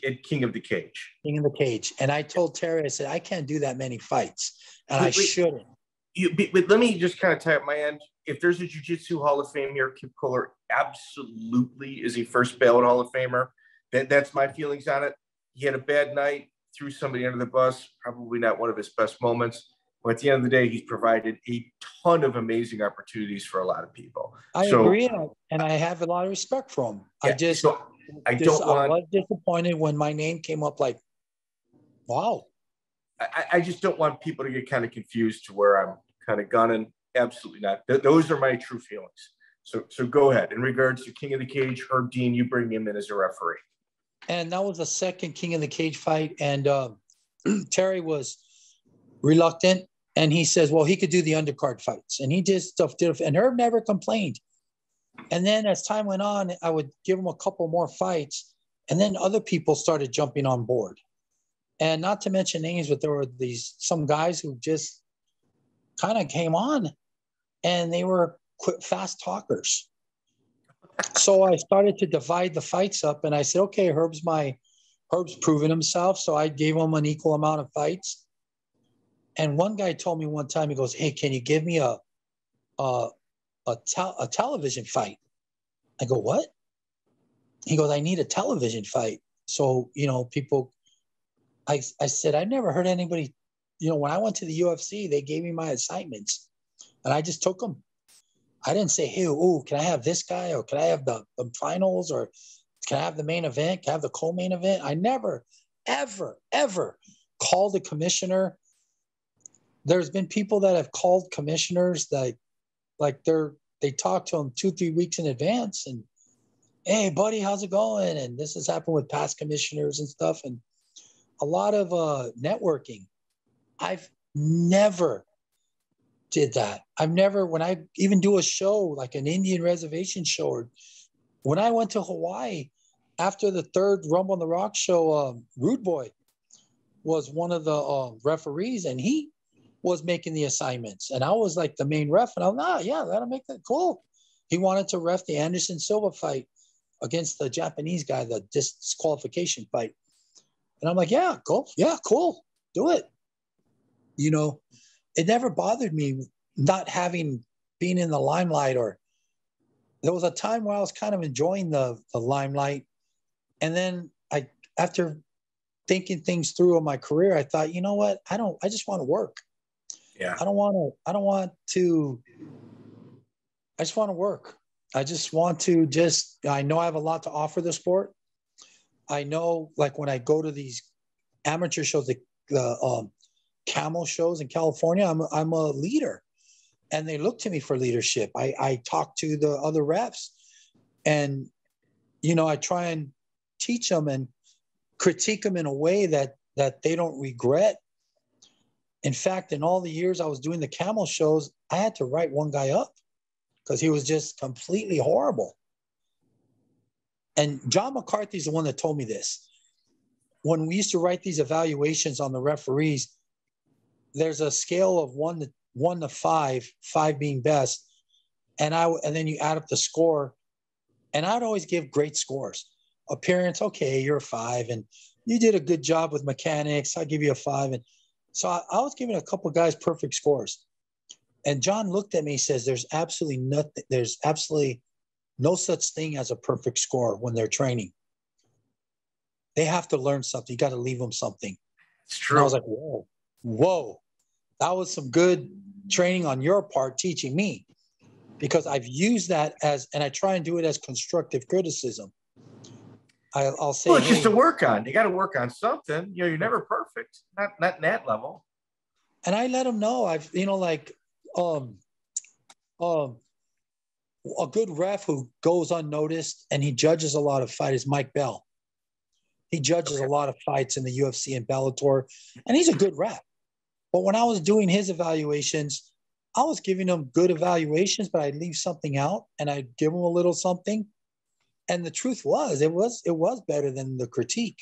at King of the Cage. King of the Cage. And I told Terry, I said, I can't do that many fights, and Wait, I wait. shouldn't. You, but let me just kind of tie up my end. If there's a Jiu-Jitsu Hall of Fame here, Kip Kollar absolutely is a first ballot Hall of Famer. That, that's my feelings on it. He had a bad night, threw somebody under the bus, probably not one of his best moments. But at the end of the day, he's provided a ton of amazing opportunities for a lot of people. I So- agree, and I, have a lot of respect for him. I just, so I just- don't I want was disappointed when my name came up. Like, wow, I, I just don't want people to get kind of confused to where I'm kind of gunning. Absolutely not. Th- those are my true feelings. So so go ahead. In regards to King of the Cage, Herb Dean, you bring him in as a referee. And that was the second King of the Cage fight, and um, Terry was reluctant, and he says, well, he could do the undercard fights, and he did stuff. Did and Herb never complained. And then as time went on, I would give him a couple more fights, and then other people started jumping on board. And not to mention names, but there were these some guys who just kind of came on, and they were quick, fast talkers. So I started to divide the fights up, and I said, okay, Herb's my Herb's proven himself, so I gave him an equal amount of fights. And one guy told me one time, he goes, "Hey, can you give me a a a, a television fight?" I go, "What?" He goes, "I need a television fight." So you know, people. I I said I never heard anybody. You know, when I went to the UFC, they gave me my assignments, and I just took them. I didn't say, "Hey, oh, can I have this guy, or can I have the, the finals, or can I have the main event? Can I have the co-main event?" I never, ever, ever called a commissioner. There's been people that have called commissioners that, like, they're they talk to them two, three weeks in advance, and hey, buddy, how's it going? And this has happened with past commissioners and stuff, and a lot of uh, networking. I've never did that. I've never, when I even do a show like an Indian reservation show, or when I went to Hawaii after the third Rumble on the Rock show, um, Rude Boy was one of the uh, referees, and he was making the assignments, and I was like the main ref, and I'm ah, yeah, that'll make that cool. He wanted to ref the Anderson Silva fight against the Japanese guy, the disqualification fight, and I'm like, yeah, cool, yeah, cool, do it. You know, it never bothered me not having been in the limelight or there was a time where I was kind of enjoying the, the limelight. And then I, after thinking things through in my career, I thought, you know what? I don't, I just want to work. Yeah. I don't want to, I don't want to, I just want to work. I just want to just, I know I have a lot to offer the sport. I know like when I go to these amateur shows, the, the um, camel shows in California, I'm, I'm a leader and they look to me for leadership. I, I talk to the other refs and, you know, I try and teach them and critique them in a way that, that they don't regret. In fact, in all the years I was doing the camel shows, I had to write one guy up because he was just completely horrible. And John McCarthy is the one that told me this. When we used to write these evaluations on the referees, there's a scale of one to one to five, five being best, and I and then you add up the score. And I'd always give great scores. Appearance, okay, you're a five, and you did a good job with mechanics. I'll give you a five. And so I, I was giving a couple guys perfect scores. And John looked at me, says, There's absolutely nothing, there's absolutely no such thing as a perfect score when they're training. They have to learn something. You got to leave them something. It's true. And I was like, whoa, whoa, that was some good training on your part teaching me because I've used that as, and I try and do it as constructive criticism. I, will say, well, it's hey, just to work on. You got to work on something. You know, you're never perfect, not not in that level. And I let them know. I've, you know, like, um, um, a good ref who goes unnoticed and he judges a lot of fights is Mike Bell. He judges okay. a lot of fights in the UFC and Bellator, and he's a good ref. But when I was doing his evaluations, I was giving him good evaluations, but I'd leave something out and I'd give him a little something. And the truth was, it was it was better than the critique.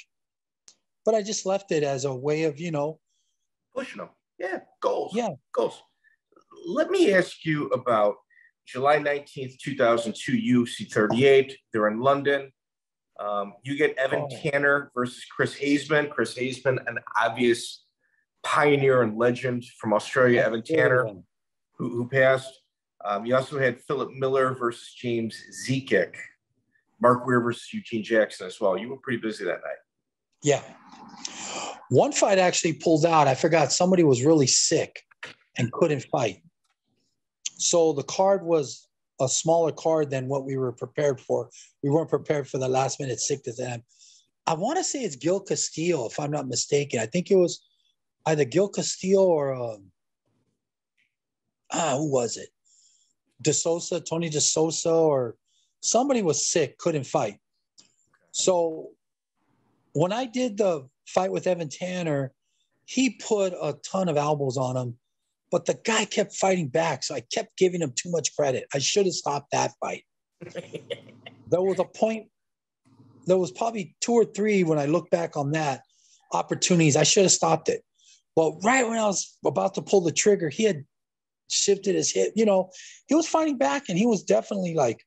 But I just left it as a way of, you know, pushing them. Yeah, goals. Yeah, goals. Let me ask you about July 19th, 2002, UFC 38. They're in London. Um, you get Evan oh. Tanner versus Chris Haseman. Chris Haseman, an obvious pioneer and legend from Australia, Evan Tanner, who, who passed. Um, you also had Philip Miller versus James Zikic, Mark Weir versus Eugene Jackson as well. You were pretty busy that night. Yeah. One fight actually pulled out. I forgot somebody was really sick and couldn't fight. So the card was a smaller card than what we were prepared for. We weren't prepared for the last minute sickness. And I want to say it's Gil Castillo, if I'm not mistaken. I think it was either Gil Castillo or um, ah, who was it? DeSouza, Tony DeSouza, or somebody was sick, couldn't fight. So when I did the fight with Evan Tanner, he put a ton of elbows on him but the guy kept fighting back. So I kept giving him too much credit. I should have stopped that fight. there was a point, there was probably two or three when I look back on that opportunities. I should have stopped it. But right when I was about to pull the trigger, he had shifted his hip. You know, he was fighting back and he was definitely like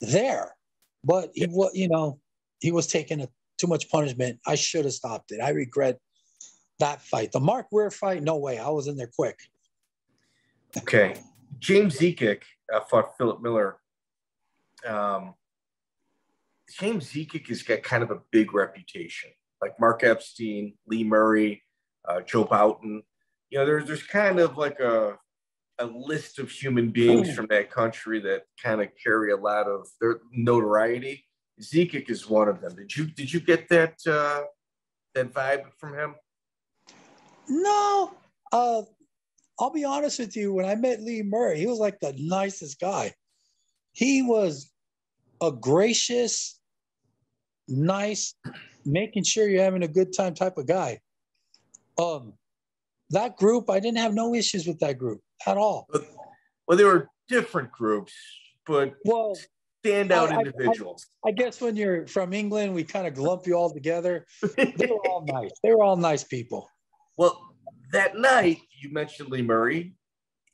there. But he was, you know, he was taking a, too much punishment. I should have stopped it. I regret that fight. The Mark Weir fight, no way. I was in there quick. Okay. James Zikic uh, fought Philip Miller. Um, James Zikic has got kind of a big reputation, like Mark Epstein, Lee Murray, uh, Joe Boughton. You know, there's there's kind of like a a list of human beings from that country that kind of carry a lot of their notoriety. Zikic is one of them. Did you did you get that uh, that vibe from him? No, uh, I'll be honest with you. When I met Lee Murray, he was like the nicest guy. He was a gracious, nice, making sure you're having a good time type of guy. Um, that group, I didn't have no issues with that group at all. Well, there were different groups, but well, standout I, individuals. I, I, guess when you're from England, we kind of lump you all together. they were all nice. They were all nice people. Well, that night you mentioned Lee Murray.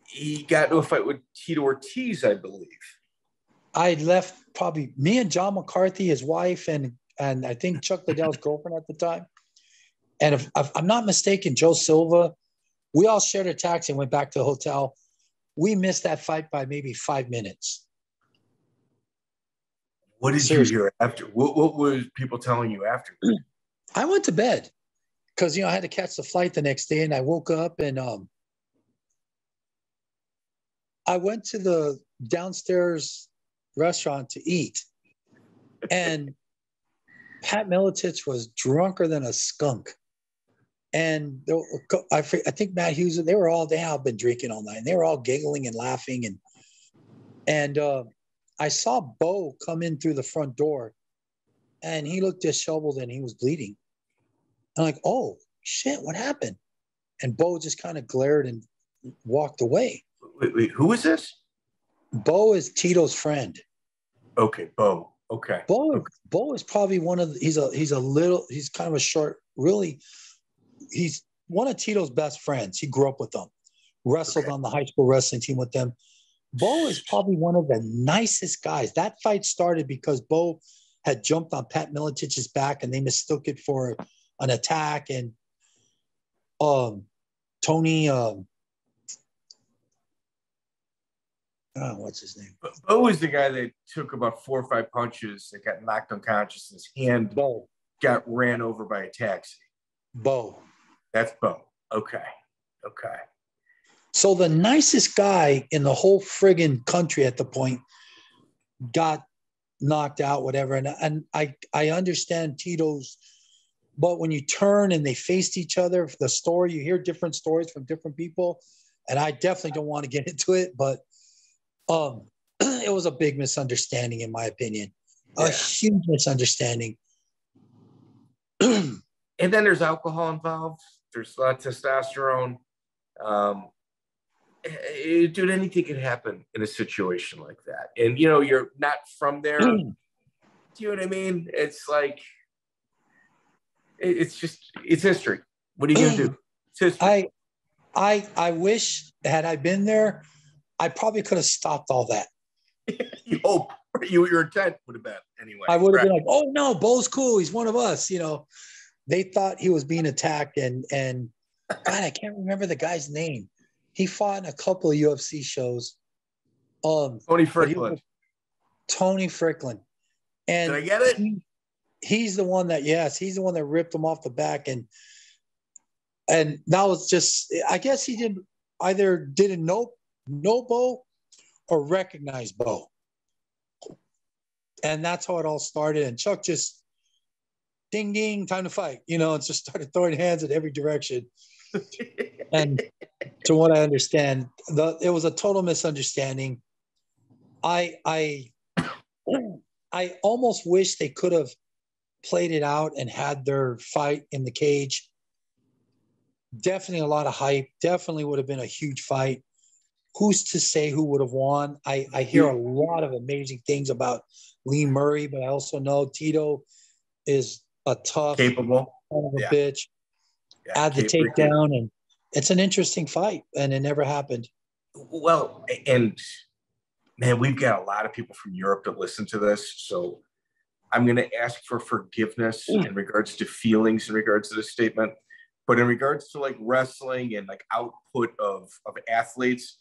He got into a fight with Tito Ortiz, I believe. I left probably me and John McCarthy, his wife, and and I think Chuck Liddell's girlfriend at the time. And if, if, I'm not mistaken, Joe Silva, we all shared a taxi and went back to the hotel. We missed that fight by maybe five minutes. What did Seriously. you hear after? What, what were people telling you after? I went to bed because you know I had to catch the flight the next day, and I woke up and um, I went to the downstairs restaurant to eat, and Pat Miletich was drunker than a skunk, and I, I think Matt Hughes they were all they have been drinking all night, and they were all giggling and laughing, and and uh, I saw Bo come in through the front door, and he looked disheveled and he was bleeding I'm like, oh shit, what happened? And Bo just kind of glared and walked away. Wait, wait, who is this? Bo is Tito's friend. Okay, Bo. Okay. Bo, okay. Bo is probably one of the, he's a he's a little he's kind of a short, really. He's one of Tito's best friends. He grew up with them, wrestled okay. on the high school wrestling team with them. Bo is probably one of the nicest guys. That fight started because Bo had jumped on Pat Miletich's back and they mistook it for an attack. And um, Tony, um, oh, what's his name? Bo was the guy that took about four or five punches that got knocked unconscious. His hand Bo. got ran over by a taxi. Bo. That's Bo. Okay. Okay. So the nicest guy in the whole friggin' country at the point got knocked out, whatever. And and I I understand Tito's, but when you turn and they faced each other, the story you hear different stories from different people, and I definitely don't want to get into it, but um, it was a big misunderstanding in my opinion, Yeah. a huge misunderstanding. and then there's alcohol involved. There's a lot of testosterone. Um, eh, dude, anything can happen in a situation like that. And you know, you're not from there. Do you know what I mean? It's like it- it's just it's history. What are you gonna do? It's history. I I I wish had I been there, I probably could have stopped all that. you hope you your intent would have been anyway. I would have Right. been like, "Oh no, Bo's cool. He's one of us." You know, they thought he was being attacked, and and God, I can't remember the guy's name. He fought in a couple of UFC shows. Um, Tony Fryklund. Tony Fryklund, and Did I get it? he- he's the one that yes, he's the one that ripped him off the back, and and that was just. I guess he didn't either didn't know know Bo or recognize Bo, and that's how it all started. And Chuck just ding ding, time to fight, you know, and just started throwing hands in every direction. And to what I understand, the it was a total misunderstanding. I I I almost wish they could have played it out and had their fight in the cage. Definitely a lot of hype. Definitely would have been a huge fight. Who's to say who would have won? I, I hear a lot of amazing things about Lee Murray, but I also know Tito is a tough son Capable. of a Yeah. bitch. Yeah, Add the takedown, and it's an interesting fight, and it never happened. Well, and man, we've got a lot of people from Europe that listen to this. So I'm going to ask for forgiveness Mm. in regards to feelings in regards to this statement. But in regards to like wrestling and like output of, of athletes,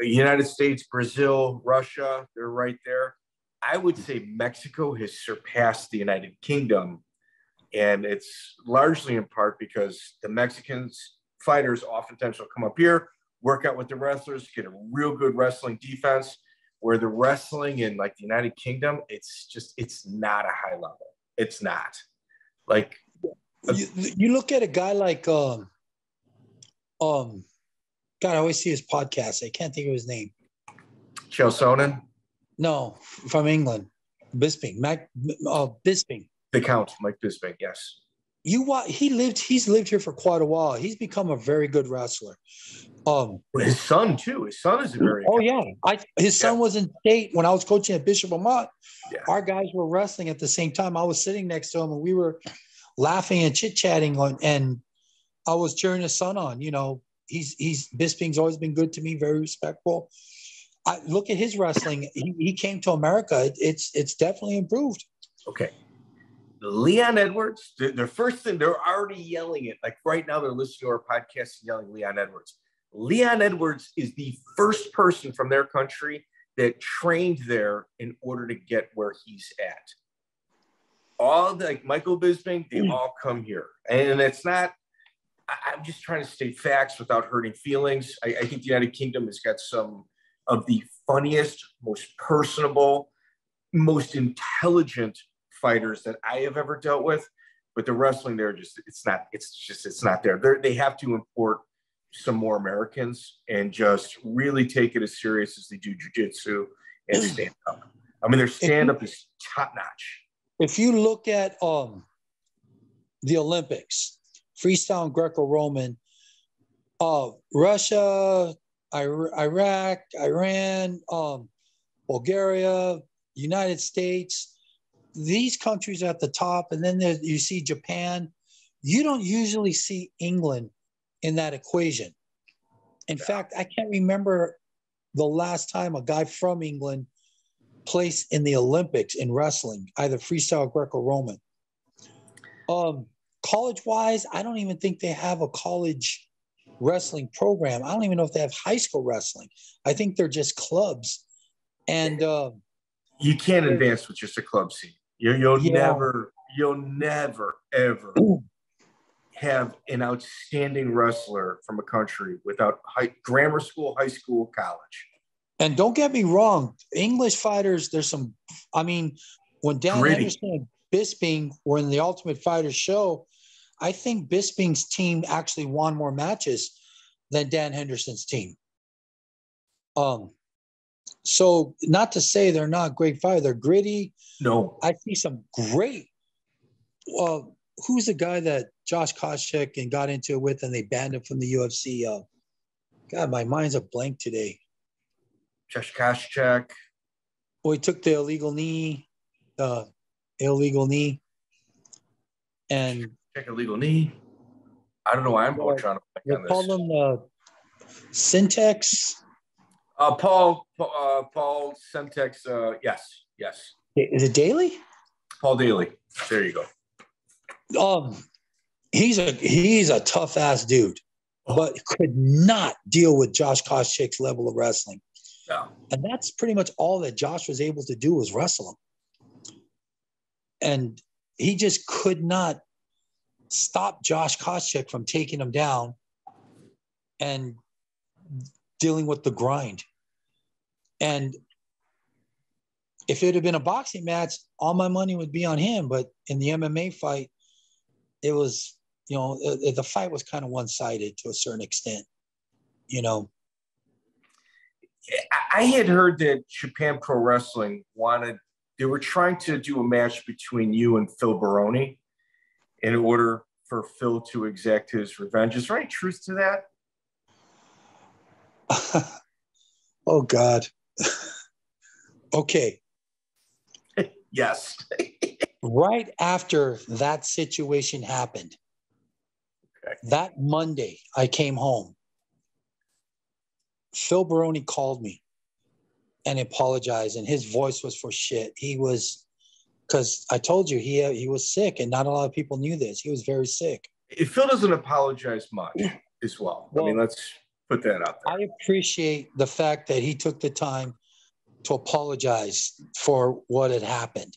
United States, Brazil, Russia, they're right there. I would say Mexico has surpassed the United Kingdom. And it's largely in part because the Mexicans fighters oftentimes will come up here, work out with the wrestlers, get a real good wrestling defense. Where the wrestling in like the United Kingdom, it's just it's not a high level. It's not. Like You, you look at a guy like um um God, I always see his podcast. I can't think of his name. Chael Sonnen, No, from England, Bisping, Mac, uh, Bisping. the Count, Mike Bisping, yes. You wa He lived. He's lived here for quite a while. He's become a very good wrestler. Um. His son too. His son is a very Oh yeah. I his son was in state when I was coaching at Bishop Vermont. Yeah. Our guys were wrestling at the same time. I was sitting next to him and we were laughing and chit chatting on, and I was cheering his son on. You know, he's he's Bisping's always been good to me, very respectful. I look at his wrestling. He, he came to America. It, it's it's definitely improved. Okay. Leon Edwards, the, the first thing they're already yelling it, like right now they're listening to our podcast and yelling Leon Edwards. Leon Edwards is the first person from their country that trained there in order to get where he's at. All the, like Michael Bisping, they Mm. all come here. And it's not, I, I'm just trying to state facts without hurting feelings. I, I think the United Kingdom has got some of the funniest, most personable, most intelligent fighters that I have ever dealt with. But the wrestling there just it's not it's just it's not there. They're, they have to import some more Americans and just really take it as serious as they do jujitsu and stand up. I mean, their stand up is top notch. If you look at um the Olympics, freestyle and Greco-Roman, uh, Russia, Iraq, Iran, um, Bulgaria, United States, these countries at the top, and then there, you see Japan. You don't usually see England in that equation. In fact, I can't remember the last time a guy from England placed in the Olympics in wrestling, either freestyle Greco-Roman. Um, college-wise, I don't even think they have a college wrestling program. I don't even know if they have high school wrestling. I think they're just clubs. And uh, you can't advance with just a club scene. You, will yeah. never, you'll never, ever have an outstanding wrestler from a country without high, grammar school, high school, college. And don't get me wrong, English fighters, there's some, I mean, when Dan Gritty. Henderson and Bisping were in the Ultimate Fighter show, I think Bisping's team actually won more matches than Dan Henderson's team. Um, so not to say they're not great fighters, they're gritty. No, I see some great. Uh, who's the guy that Josh Koscheck and got into it with, and they banned him from the UFC? Uh, God, my mind's a blank today. Josh Koscheck. Well, he took the illegal knee, uh, illegal knee, and check illegal knee. I don't know why I'm going trying to they call them uh, Semtex. Uh, Paul, uh, Paul Semtex. Uh, yes, yes. Is it Daley? Paul Daley. There you go. Um, he's a he's a tough ass dude, oh. but could not deal with Josh Koscheck's level of wrestling. No. And that's pretty much all that Josh was able to do was wrestle him. And he just could not stop Josh Koscheck from taking him down and dealing with the grind. And if it had been a boxing match, all my money would be on him. But in the MMA fight, it was, you know, the fight was kind of one sided to a certain extent, you know. I had heard that Japan Pro Wrestling wanted, they were trying to do a match between you and Phil Baroni in order for Phil to exact his revenge. Is there any truth to that? oh God. okay. yes. right after that situation happened, okay. that Monday, I came home. Phil Baroni called me and apologized, and his voice was for shit. He was because I told you he he was sick, and not a lot of people knew this. He was very sick. If Phil doesn't apologize much as well, well I mean, let's put that out there. I appreciate the fact that he took the time to apologize for what had happened.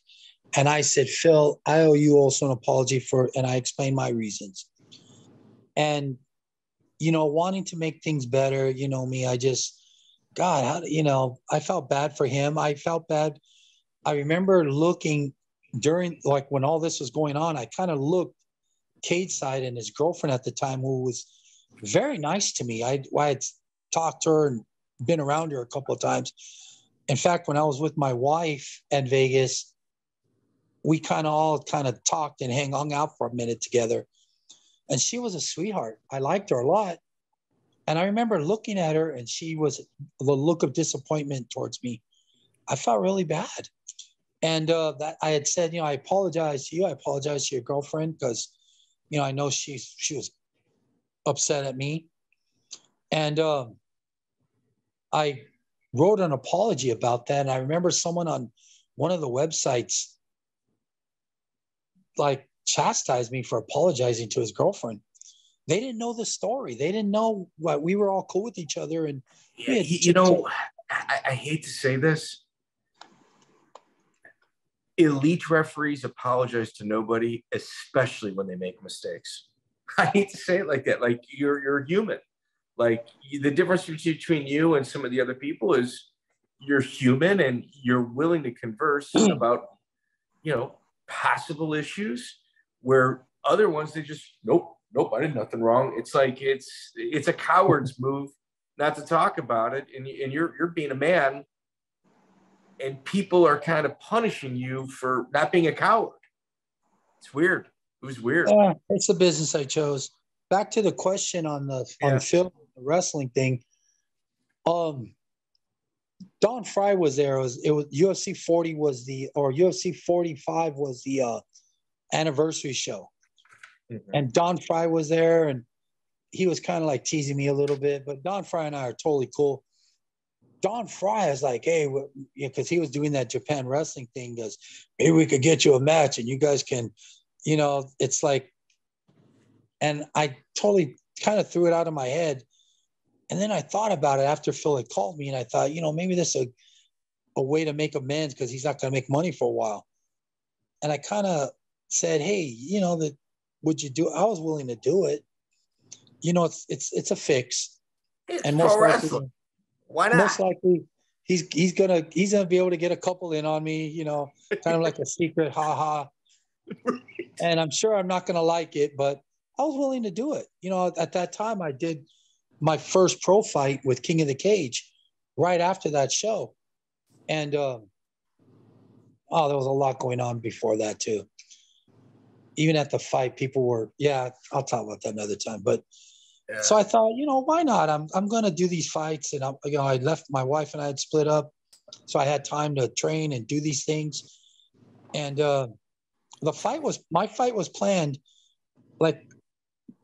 And I said, Phil, I owe you also an apology for, and I explained my reasons. And, you know, wanting to make things better, you know, me, I just, God, how, you know, I felt bad for him. I felt bad. I remember looking during, like when all this was going on, I kind of looked Cage side and his girlfriend at the time, who was very nice to me. I, I had talked to her and been around her a couple of times. In fact, when I was with my wife at Vegas, we kind of all kind of talked and hang, hung out for a minute together. And she was a sweetheart. I liked her a lot. And I remember looking at her and she was the look of disappointment towards me. I felt really bad. And uh, that I had said, you know, I apologize to you. I apologize to your girlfriend because, you know, I know she she was upset at me. And um, I wrote an apology about that. And I remember someone on one of the websites like chastised me for apologizing to his girlfriend. They didn't know the story. They didn't know what we were all cool with each other. And yeah, you know, I, I hate to say this. Elite referees apologize to nobody, especially when they make mistakes. I hate to say it like that. Like you're you're human. Like the difference between you and some of the other people is you're human and you're willing to converse about, you know, possible issues where other ones they just nope, nope, I did nothing wrong. It's like it's it's a coward's move not to talk about it, and and you're you're being a man, and people are kind of punishing you for not being a coward. It's weird. It was weird. Yeah, it's the business I chose. Back to the question on the on yeah. film, the wrestling thing. Um, Don Frye was there. It was, it was UFC 40 was the or UFC 45 was the uh, anniversary show, mm-hmm. and Don Frye was there, and he was kind of like teasing me a little bit. But Don Frye and I are totally cool. Don Frye is like, hey, because he was doing that Japan wrestling thing, goes, maybe we could get you a match and you guys can, you know, it's like, and I totally kind of threw it out of my head. And then I thought about it after Phil had called me and I thought, you know, maybe this is a, a way to make amends because he's not going to make money for a while. And I kind of said, hey, you know, that would you do? I was willing to do it. You know, it's it's it's a fix. It's and pro most likely, wrestling. Why not? most likely he's he's gonna he's gonna be able to get a couple in on me, you know, kind of like a secret ha ha. And I'm sure I'm not gonna like it, but I was willing to do it. You know, at that time I did my first pro fight with King of the Cage right after that show. And um oh, there was a lot going on before that too. Even at the fight, people were, yeah, I'll talk about that another time. But Yeah. so I thought, you know, why not? I'm I'm gonna do these fights, and I'm you know, I left my wife and I had split up, so I had time to train and do these things. And uh, the fight was my fight was planned like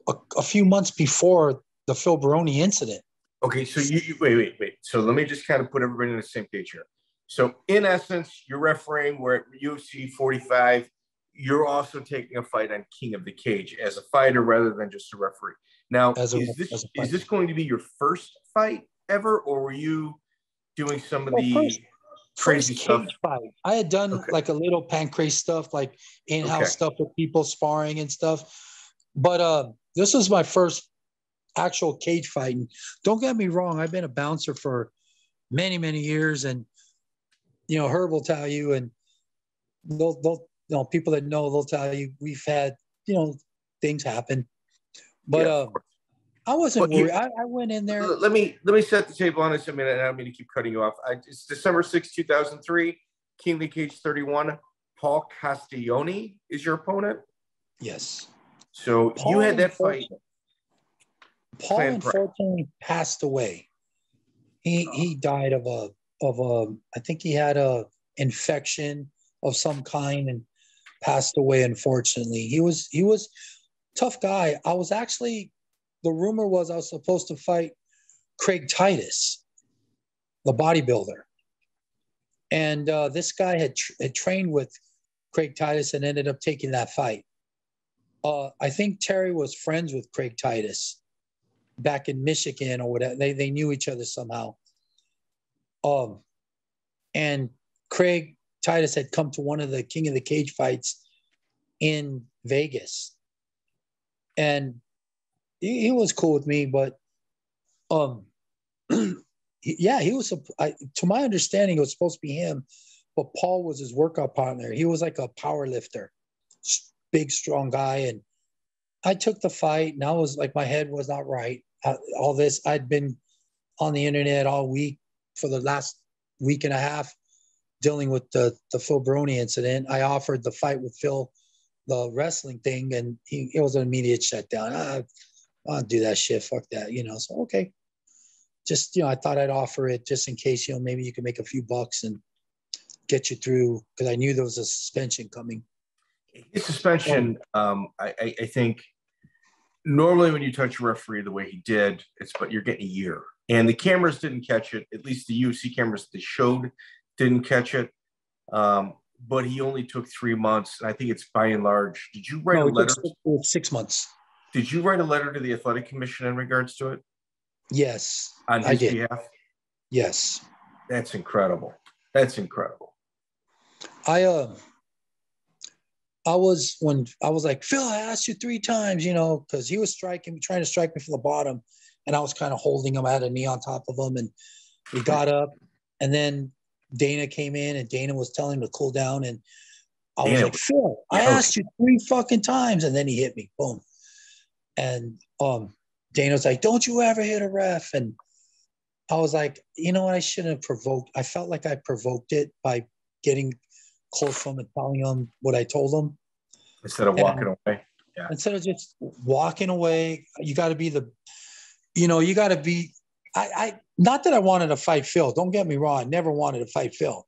a, a few months before the Phil Baroni incident. Okay, so you, you wait, wait, wait. So let me just kind of put everybody on the same page here. So in essence, you're refereeing where at UFC 45, you're also taking a fight on King of the Cage as a fighter rather than just a referee. Now, a- is this is this going to be your first fight ever, or were you doing some of Well, the first- crazy First stuff? fight. I had done Okay. like a little pancrase stuff, like in-house Okay. stuff with people sparring and stuff. But uh, this was my first actual cage fight. And don't get me wrong, I've been a bouncer for many, many years, and you know, Herb will tell you, and they'll, they'll, you know, people that know, they'll tell you we've had, you know, things happen. But Yeah, uh. I wasn't But you- worried. I, I went in there. Let me let me set the table on this a minute. and I don't mean to keep cutting you off. I, it's December 6, 2003. Kingly Cage 31. Paul Castiglione is your opponent. Yes. So you had that fight. Paul unfortunately passed away. He he died of a of a I think he had a infection of some kind and passed away unfortunately. He was he was tough guy. I was actually the rumor was I was supposed to fight Craig Titus, the bodybuilder. And uh, this guy had, tr- had trained with Craig Titus and ended up taking that fight. Uh, I think Terry was friends with Craig Titus back in Michigan or whatever. They, they knew each other somehow. Um, and Craig Titus had come to one of the King of the Cage fights in Vegas. And he, he was cool with me, but um, yeah, he was, I, to my understanding, it was supposed to be him, but Paul was his workout partner. He was like a power lifter, big, strong guy. And I took the fight, and I was like, my head was not right. Uh, all this, I'd been on the internet all week for the last week and a half dealing with the, the Phil Baroni incident. I offered the fight with Phil, the wrestling thing, and he, it was an immediate shutdown. Ah, I'll do that shit. Fuck that, you know. So, okay. Just, you know, I thought I'd offer it just in case, you know, maybe you can make a few bucks and get you through because I knew there was a suspension coming. His suspension, um, I, I, I think normally when you touch a referee the way he did, it's but you're getting a year. And the cameras didn't catch it. At least the UFC cameras they showed didn't catch it. Um, but he only took three months, and I think it's by and large. Did you write No, a letter? six, six months. Did you write a letter to the athletic commission in regards to it Yes, on I did. behalf? yes. That's incredible. That's incredible. I uh I was when I was like, Phil, I asked you three times, you know, because he was striking, trying to strike me from the bottom, and I was kind of holding him. I had a knee on top of him, and we got up, and then Dana came in, and Dana was telling him to cool down, and I was Dana like, Phil, I asked you three fucking times, and then he hit me, boom, and um, Dana was like, Don't you ever hit a ref, and I was like, you know what, I shouldn't have provoked. I felt like I provoked it by getting close to him and telling him what I told him Instead of walking away. Yeah. instead of just walking away. You got to be the, you know, you got to be. I, I not that I wanted to fight Phil. Don't get me wrong. I never wanted to fight Phil.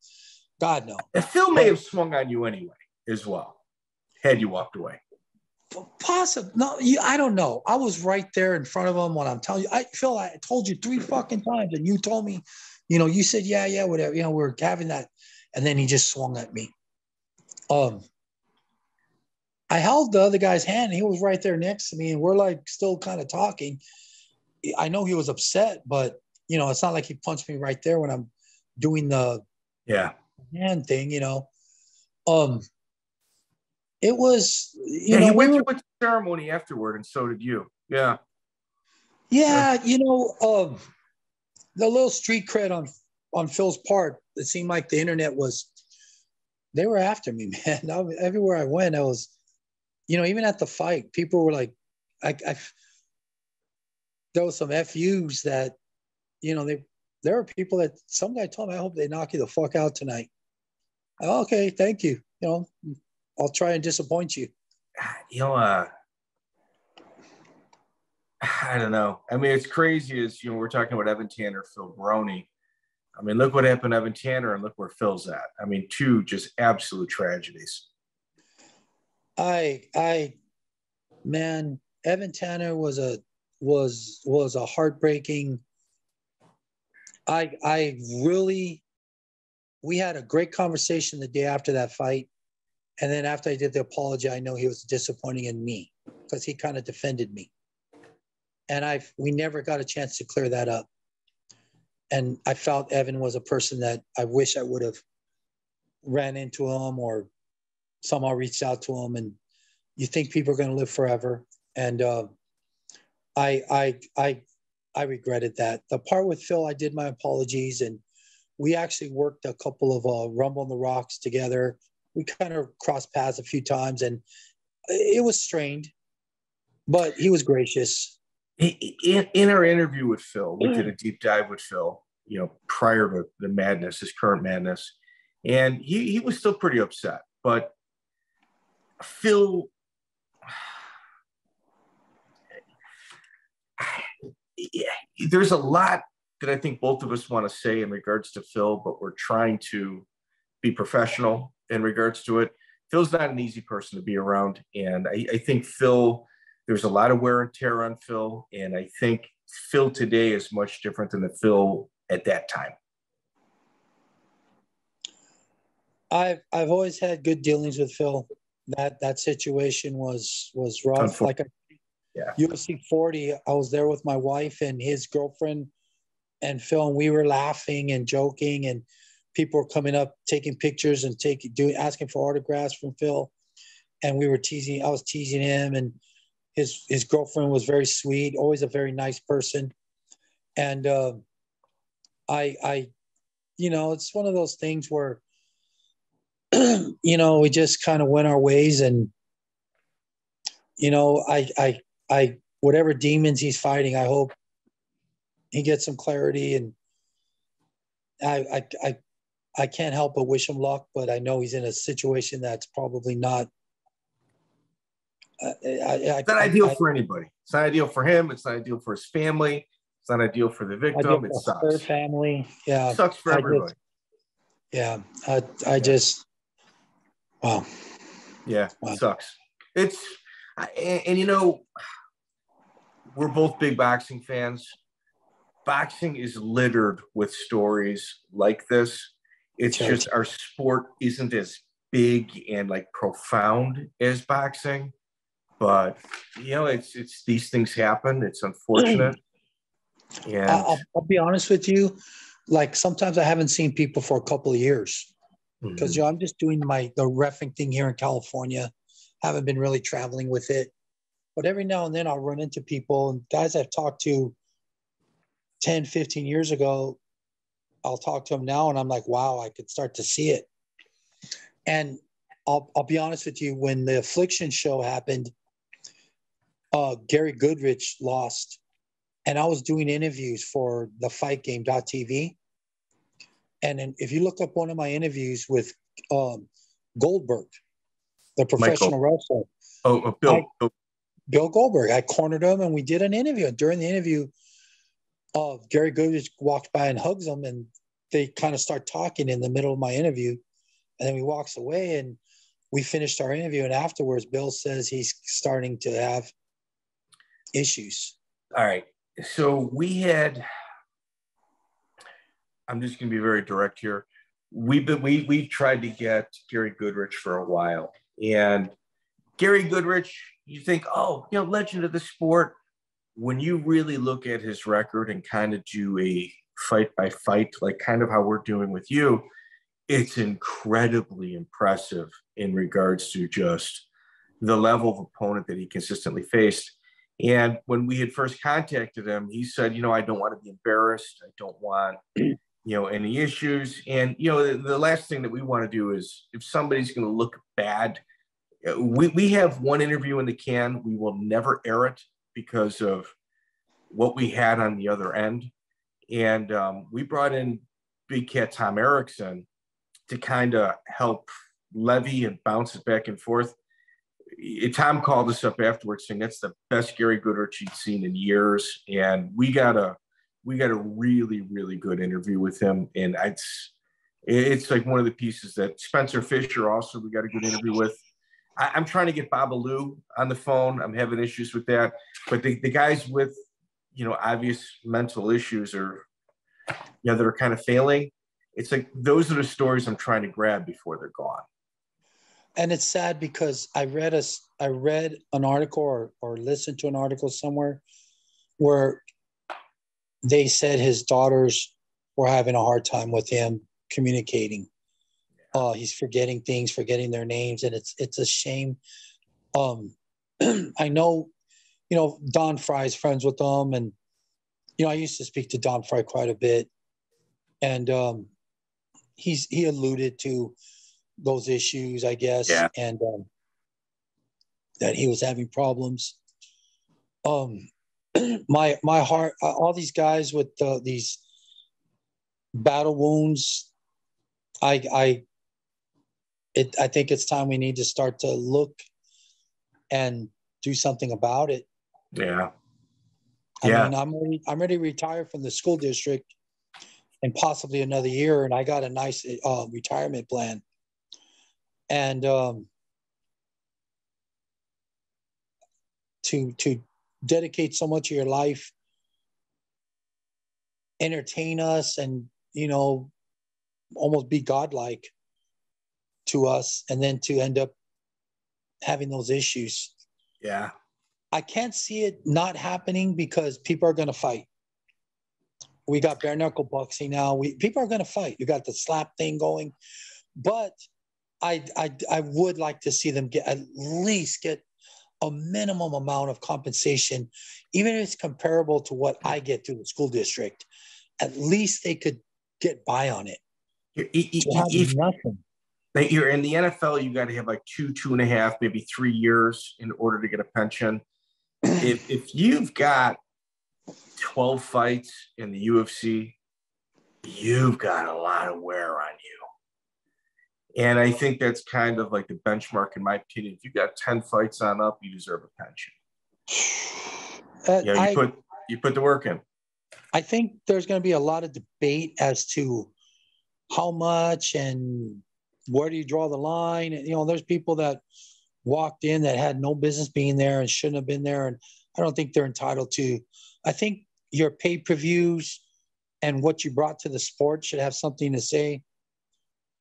God no. And Phil may have swung on you anyway, as well, had you walked away. Possible. No, you, I don't know. I was right there in front of him when I'm telling you. I Phil, I told you three fucking times, and you told me you know, you said, yeah, yeah, whatever. You know, we're having that. And then he just swung at me. Um, I held the other guy's hand. he was right there next to me, and we're like still kind of talking. I know he was upset, but you know, it's not like he punched me right there when I'm doing the yeah hand thing. You know, um, it was you yeah, know he went we through a ceremony afterward, and so did you. Yeah, yeah, you know, um, the little street cred on on Phil's part. It seemed like the internet was they were after me, man. I, everywhere I went, I was, you know, even at the fight, people were like, I, I there was some FUs that, you know, they there are people that some guy told me, I hope they knock you the fuck out tonight. okay, thank you. You know, I'll try and disappoint you. You know, uh, I don't know. I mean, it's crazy as you know, we're talking about Evan Tanner, Phil Baroni. I mean, look what happened to Evan Tanner and look where Phil's at. I mean, two just absolute tragedies. I I man, Evan Tanner was a was was a heartbreaking I I really we had a great conversation the day after that fight. And then after I did the apology, I know he was disappointing in me because he kind of defended me. And I we never got a chance to clear that up. And I felt Evan was a person that I wish I would have ran into him or somehow reached out to him. And you think people are going to live forever. And uh, I I I I regretted that. The part with Phil, I did my apologies, and we actually worked a couple of uh, Rumble on the Rocks together. We kind of crossed paths a few times, and it was strained, but he was gracious. In, in our interview with Phil, we did a deep dive with Phil, you know, prior to the madness, his current madness, and he, he was still pretty upset. But Phil there's a lot that I think both of us want to say in regards to Phil, but we're trying to be professional in regards to it. Phil's not an easy person to be around. And I, I think Phil, there's a lot of wear and tear on Phil. And I think Phil today is much different than the Phil at that time. I've I've always had good dealings with Phil. That that situation was was rough. Like I yeah. UFC 40, I was there with my wife and his girlfriend and Phil, and we were laughing and joking, and people were coming up taking pictures and taking doing asking for autographs from Phil, and we were teasing. I was teasing him, and his his girlfriend was very sweet, always a very nice person, and uh, I I, you know, it's one of those things where, you know, we just kind of went our ways, and you know, I I I whatever demons he's fighting, I hope he gets some clarity. And I I I, I can't help but wish him luck, but I know he's in a situation that's probably not. Uh, I, I, it's not ideal for anybody. It's not ideal for him. It's not ideal for his family. It's not ideal for the victim. It sucks. Her family, yeah, it sucks for everybody. Just, yeah, I I just, wow. Yeah, wow. it sucks. It's and, and you know, we're both big boxing fans. Boxing is littered with stories like this. It's just our sport isn't as big and like profound as boxing, but you know, it's it's these things happen. It's unfortunate. Yeah, I'll, I'll be honest with you, like sometimes I haven't seen people for a couple of years because mm-hmm. you know, I'm just doing my the refing thing here in California. Haven't been really traveling with it. But every now and then I'll run into people and guys I've talked to 10, 15 years ago, I'll talk to them now and I'm like, wow, I could start to see it. And I'll, I'll be honest with you, when the affliction show happened, uh, Gary Goodridge lost. And I was doing interviews for the fight game.tv. And then if you look up one of my interviews with um, Goldberg, the professional Michael. wrestler. Oh, oh Bill, I, Bill Goldberg. I cornered him and we did an interview. And During the interview, uh, Gary Goodridge walks by and hugs him, and they kind of start talking in the middle of my interview. And then he walks away, and we finished our interview. And afterwards, Bill says he's starting to have issues. All right. So we had I'm just going to be very direct here. We've been we we tried to get Gary Goodridge for a while, and Gary Goodridge, you think, oh, you know, legend of the sport. When you really look at his record and kind of do a fight by fight, like kind of how we're doing with you, it's incredibly impressive in regards to just the level of opponent that he consistently faced. And when we had first contacted him, he said, you know, I don't want to be embarrassed. I don't want, you know, any issues. And, you know, the, the last thing that we want to do is if somebody's going to look bad, we, we have one interview in the can. We will never air it because of what we had on the other end. And um, we brought in Big Cat Tom Erickson to kind of help levy and bounce it back and forth. Tom called us up afterwards saying that's the best Gary Goodridge he'd seen in years, and we got a we got a really really good interview with him, and it's it's like one of the pieces that Spencer Fisher also we got a good interview with. I, am trying to get Babalu on the phone. I'm having issues with that, but the, the guys with you know obvious mental issues or you know that are kind of failing. It's like those are the stories I'm trying to grab before they're gone and it's sad because I read a I read an article or, or listened to an article somewhere where they said his daughters were having a hard time with him communicating. Uh, he's forgetting things, forgetting their names, and it's it's a shame. Um, I know, you know, Don Frye's friends with them, and you know, I used to speak to Don Frye quite a bit, and um, he's he alluded to those issues, I guess, yeah. and um, that he was having problems. Um, my my heart, uh, all these guys with uh, these battle wounds, I I it I think it's time we need to start to look and do something about it. Yeah. I yeah. mean, I'm ready, I'm ready to retire from the school district and possibly another year, and I got a nice uh, retirement plan and um, to to dedicate so much of your life entertain us and you know almost be godlike to us and then to end up having those issues yeah i can't see it not happening because people are going to fight we got bare knuckle boxing now we people are going to fight you got the slap thing going but I, I, I would like to see them get at least get a minimum amount of compensation, even if it's comparable to what I get through the school district. At least they could get by on it. If, nothing. You're in the NFL, you got to have like two, two and a half, maybe three years in order to get a pension. if, if you've got 12 fights in the UFC, you've got a lot of wear on you. And I think that's kind of like the benchmark, in my opinion. If you got 10 fights on up, you deserve a pension. Uh, yeah, you I, put you put the work in. I think there's going to be a lot of debate as to how much and where do you draw the line. And, you know, there's people that walked in that had no business being there and shouldn't have been there. And I don't think they're entitled to. I think your pay per views and what you brought to the sport should have something to say.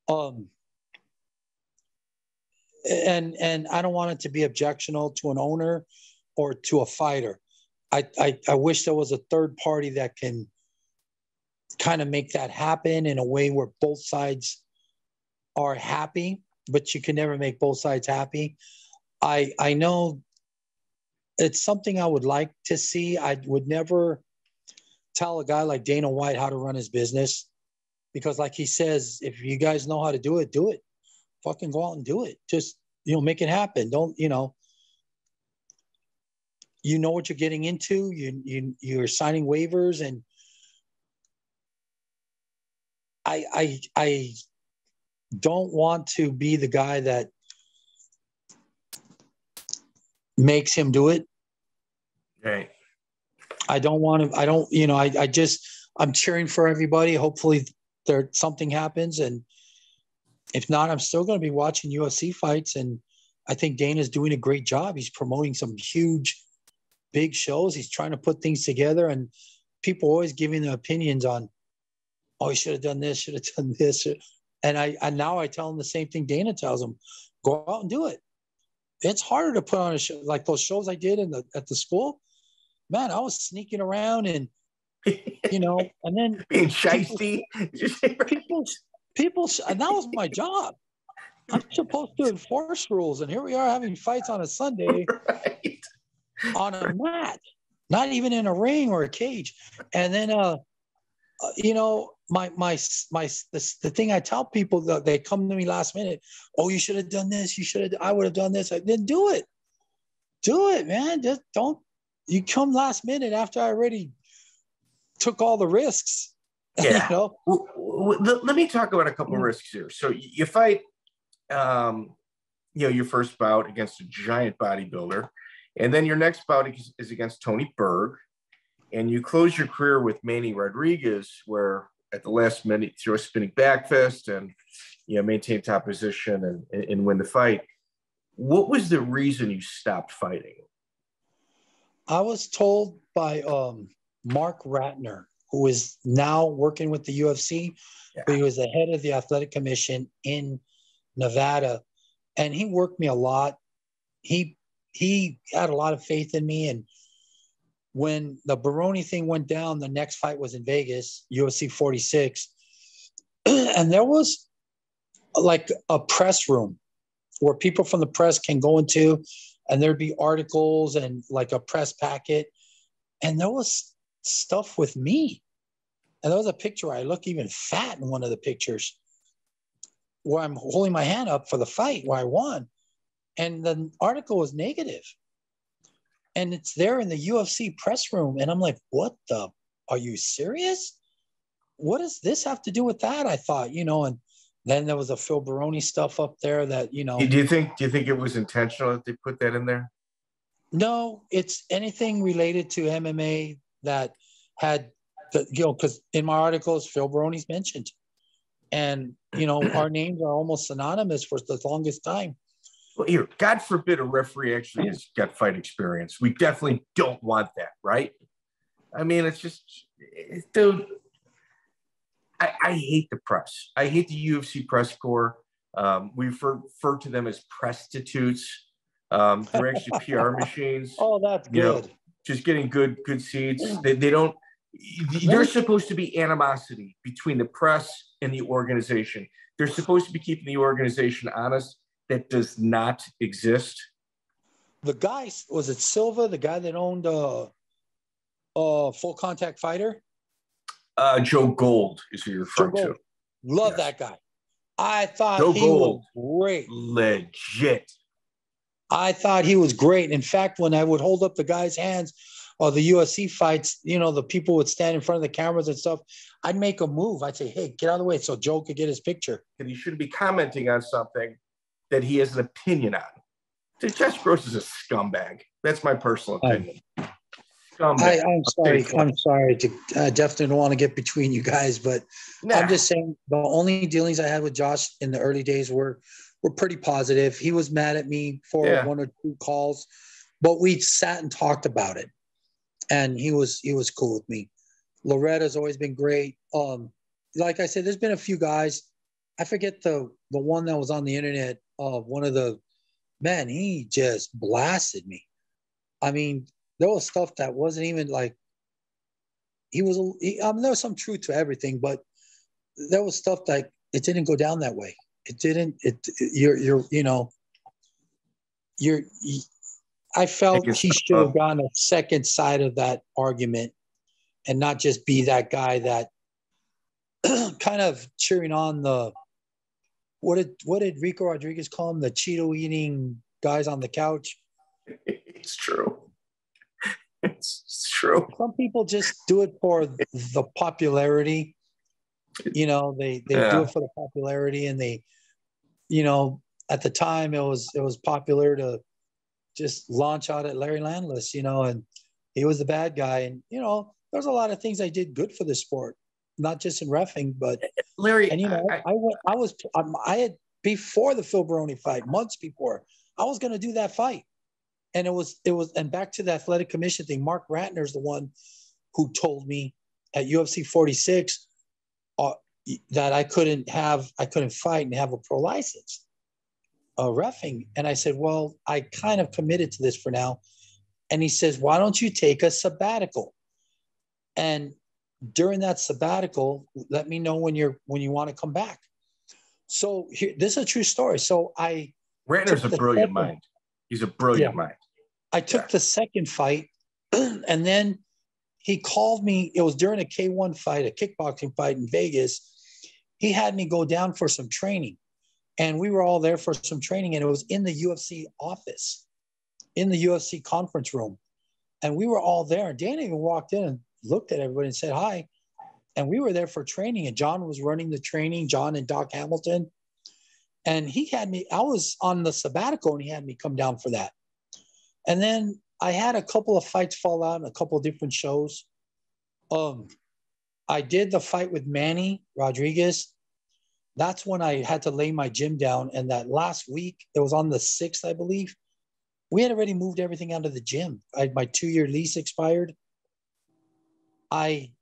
Um, and and I don't want it to be objectional to an owner or to a fighter. I, I, I wish there was a third party that can kind of make that happen in a way where both sides are happy, but you can never make both sides happy. I I know it's something I would like to see. I would never tell a guy like Dana White how to run his business because like he says, if you guys know how to do it, do it fucking go out and do it. Just, you know, make it happen. Don't, you know, you know what you're getting into. You, you, you're signing waivers and I, I, I don't want to be the guy that makes him do it. Right. I don't want to, I don't, you know, I, I just, I'm cheering for everybody. Hopefully there something happens and if not, I'm still going to be watching UFC fights. And I think Dana's doing a great job. He's promoting some huge, big shows. He's trying to put things together. And people always giving their opinions on oh, he should have done this, should have done this. And I, and now I tell them the same thing Dana tells them, go out and do it. It's harder to put on a show like those shows I did in the at the school. Man, I was sneaking around and you know, and then being. People, people, people, and that was my job. I'm supposed to enforce rules, and here we are having fights on a Sunday right. on a mat, not even in a ring or a cage. And then, uh, uh you know, my my my the, the thing I tell people that they come to me last minute. Oh, you should have done this. You should have. I would have done this. I didn't do it. Do it, man. Just don't. You come last minute after I already took all the risks. Yeah. you know? Let me talk about a couple of risks here. So you fight, um, you know, your first bout against a giant bodybuilder, and then your next bout is against Tony Berg, and you close your career with Manny Rodriguez, where at the last minute throw a spinning back fist and you know maintain top position and, and win the fight. What was the reason you stopped fighting? I was told by um, Marc Ratner, who is now working with the UFC, yeah. but he was the head of the athletic commission in Nevada, and he worked me a lot. He he had a lot of faith in me, and when the Baroni thing went down, the next fight was in Vegas, UFC 46. and there was like a press room where people from the press can go into, and there'd be articles and like a press packet. And there was stuff with me. And there was a picture I look even fat in one of the pictures where I'm holding my hand up for the fight where I won. And the article was negative and it's there in the UFC press room. And I'm like, what the? Are you serious? What does this have to do with that? I thought, you know, and then there was a Phil Baroni stuff up there that, you know. Do you think, do you think it was intentional that they put that in there? No, it's anything related to MMA that had, the, you know, because in my articles, Phil Baroni's mentioned. And, you know, our names are almost synonymous for the longest time well, here, God forbid a referee actually has got fight experience. We definitely don't want that, right? I mean, it's just, it's, dude. I, I, hate the press. I hate the UFC press corps. Um, we refer, refer, to them as prostitutes. Um, they're actually PR machines. Oh, that's good. Know, just getting good, good seats. They, they don't. There's supposed to be animosity between the press and the organization. They're supposed to be keeping the organization honest that does not exist? The guy was it Silva, the guy that owned uh, uh full contact fighter? Uh, Joe Gold is who you're referring to. Love yes. that guy. I thought Joe he Gold, was great. Legit. I thought he was great. In fact, when I would hold up the guy's hands or the UFC fights, you know, the people would stand in front of the cameras and stuff. I'd make a move. I'd say, hey, get out of the way so Joe could get his picture. And he shouldn't be commenting on something that he has an opinion on. Josh Gross is a scumbag. That's my personal opinion. I, am sorry. I'm sorry to uh, definitely don't want to get between you guys, but nah. I'm just saying the only dealings I had with Josh in the early days were were pretty positive. He was mad at me for yeah. one or two calls, but we sat and talked about it, and he was he was cool with me. Loretta's always been great. Um, like I said, there's been a few guys. I forget the the one that was on the internet of one of the men, he just blasted me. I mean, there was stuff that wasn't even like he was. He, I mean, there was some truth to everything, but there was stuff that it didn't go down that way. It didn't. It you're you're you know you're. You, I felt he should have gone a second side of that argument and not just be that guy that kind of cheering on the what did what did Ricco Rodriguez call him? The Cheeto eating guys on the couch. It's true. It's true. Some people just do it for the popularity. You know, they they yeah. do it for the popularity, and they, you know, at the time it was it was popular to just launch out at Larry Landless, you know, and he was the bad guy, and you know, there's a lot of things I did good for the sport not just in refing, but Larry. And you know, I, I, went, I was, um, I had before the Phil Baroni fight, months before, I was going to do that fight, and it was, it was, and back to the athletic commission thing. Marc Ratner's the one who told me at UFC 46, uh, that I couldn't have, I couldn't fight and have a pro license, uh, refing. And I said, well, I kind of committed to this for now. And he says, why don't you take a sabbatical? And during that sabbatical, let me know when you're when you want to come back. So here, this is a true story. So I Ratner's a brilliant second, mind. He's a brilliant yeah, mind. I took yeah. the second fight, and then he called me. It was during a K1 fight, a kickboxing fight in Vegas. He had me go down for some training, and we were all there for some training, and it was in the UFC office, in the UFC conference room, and we were all there. And Dan even walked in and looked at everybody and said hi. And we were there for training, and John was running the training, John and Doc Hamilton. And he had me, I was on the sabbatical, and he had me come down for that. And then I had a couple of fights fall out in a couple of different shows. Um, I did the fight with Manny Rodriguez. That's when I had to lay my gym down. And that last week, it was on the 6th, I believe. We had already moved everything out of the gym. I, my two year lease expired. I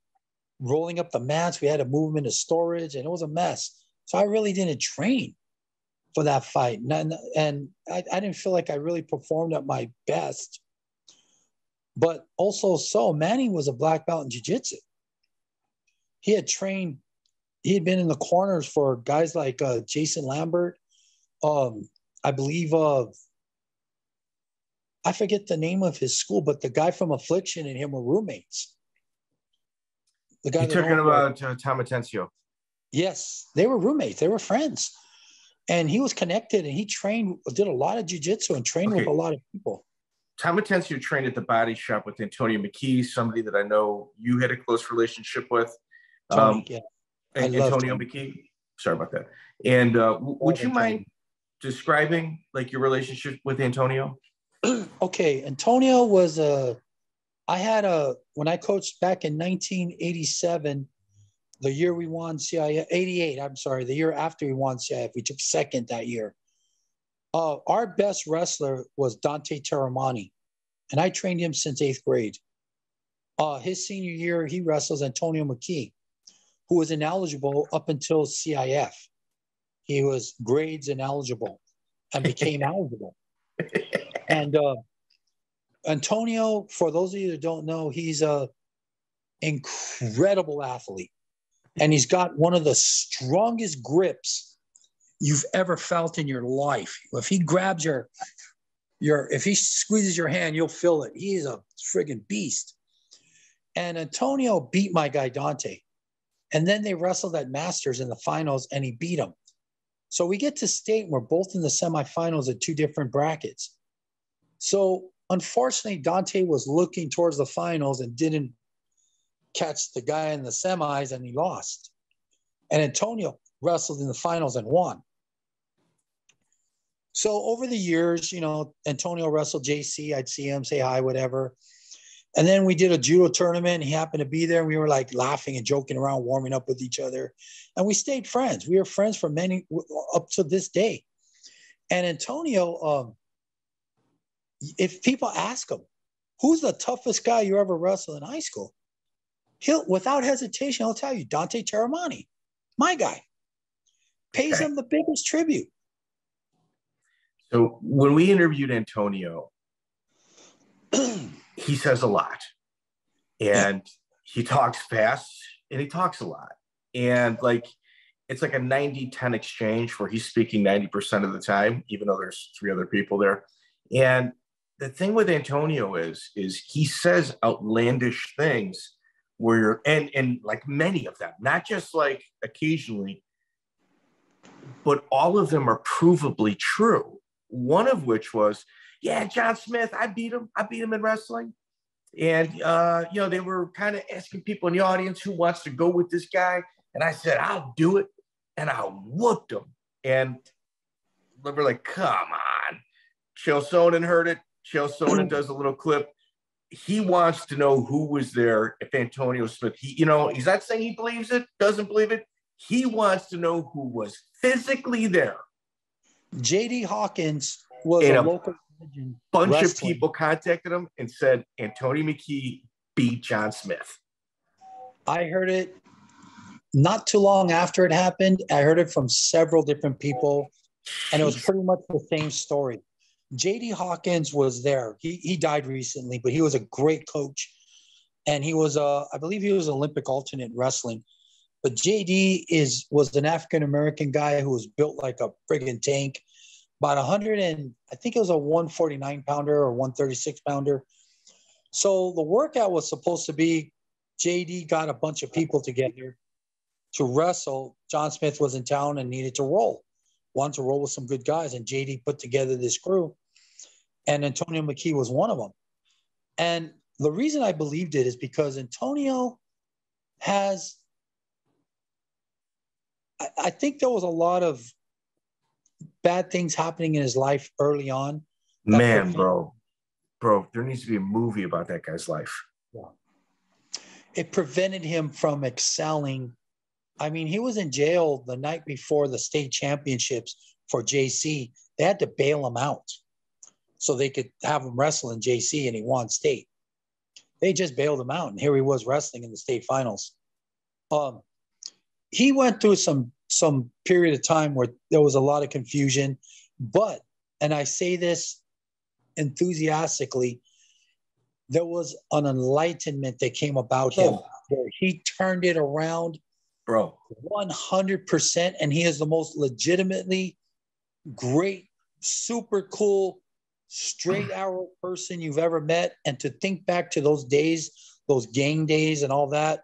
rolling up the mats. We had to move them into storage, and it was a mess. So I really didn't train for that fight, and, and I, I didn't feel like I really performed at my best. But also, so Manny was a black belt in jiu-jitsu. He had trained. He had been in the corners for guys like uh, Jason Lambert. Um, I believe uh, I forget the name of his school, but the guy from Affliction and him were roommates. The guy. You're talking about uh, Tom Atencio. Yes, they were roommates. They were friends, and he was connected, and he trained, did a lot of jujitsu, and trained okay. with a lot of people. Tom Atencio trained at the Body Shop with Antonio McKee, somebody that I know you had a close relationship with. Tony, um, yeah. Antonio McKee. Sorry about that. And uh, would you mind describing like your relationship with Antonio? okay, Antonio was a I had a when I coached back in 1987, the year we won CIF, 88. I'm sorry, the year after we won CIF, we took second that year. Uh, our best wrestler was Dante Taramani, and I trained him since eighth grade. Uh, his senior year, he wrestles Antonio McKee, who was ineligible up until CIF. He was grades ineligible and became eligible. And uh, Antonio, for those of you that don't know, he's a incredible athlete. And he's got one of the strongest grips you've ever felt in your life. If he grabs your your if he squeezes your hand, you'll feel it. He is a friggin' beast. And Antonio beat my guy Dante. And then they wrestled at Masters in the finals and he beat him. So we get to state we're both in the semifinals at two different brackets. So Unfortunately, Dante was looking towards the finals and didn't catch the guy in the semis and he lost. And Antonio wrestled in the finals and won. So over the years, you know, Antonio wrestled JC. I'd see him, say hi, whatever. And then we did a judo tournament. He happened to be there. And we were like laughing and joking around, warming up with each other. And we stayed friends. We were friends for many up to this day. And Antonio, um, if people ask him, who's the toughest guy you ever wrestled in high school? He'll, without hesitation, he'll tell you Dante Taramani, my guy, pays okay. him the biggest tribute. So when we interviewed Antonio, he says a lot and he talks fast and he talks a lot. And like, it's like a 90 10 exchange where he's speaking 90% of the time, even though there's three other people there. And the thing with Antonio is is he says outlandish things where you're and and like many of them, not just like occasionally, but all of them are provably true. One of which was, yeah, John Smith, I beat him. I beat him in wrestling. And uh, you know, they were kind of asking people in the audience who wants to go with this guy. And I said, I'll do it. And I whooped him. And they were like, come on. Chael Sonnen heard it. Chael Sonnen does a little clip. He wants to know who was there if Antonio Smith. He, you know, he's not saying he believes it, doesn't believe it. He wants to know who was physically there. JD Hawkins was and a, a local bunch wrestling. of people contacted him and said Antonio McKee beat John Smith. I heard it not too long after it happened, I heard it from several different people, and it was pretty much the same story. JD Hawkins was there. He, he died recently, but he was a great coach. And he was, uh, I believe he was Olympic alternate wrestling. But JD is was an African American guy who was built like a friggin' tank, about 100 and I think it was a 149 pounder or 136 pounder. So the workout was supposed to be JD got a bunch of people together to wrestle. John Smith was in town and needed to roll, wanted to roll with some good guys, and JD put together this crew, and Antonio McKee was one of them. And the reason I believed it is because Antonio has, I, I think there was a lot of bad things happening in his life early on. Man, bro, bro, there needs to be a movie about that guy's life. Yeah. It prevented him from excelling. I mean, he was in jail the night before the state championships for JC. They had to bail him out so they could have him wrestle in JC and he won state. They just bailed him out, and here he was wrestling in the state finals. Um, he went through some some period of time where there was a lot of confusion, but and I say this enthusiastically, there was an enlightenment that came about him oh. where he turned it around, bro, one hundred percent, and he is the most legitimately great, super cool straight arrow person you've ever met. And to think back to those days, those gang days and all that.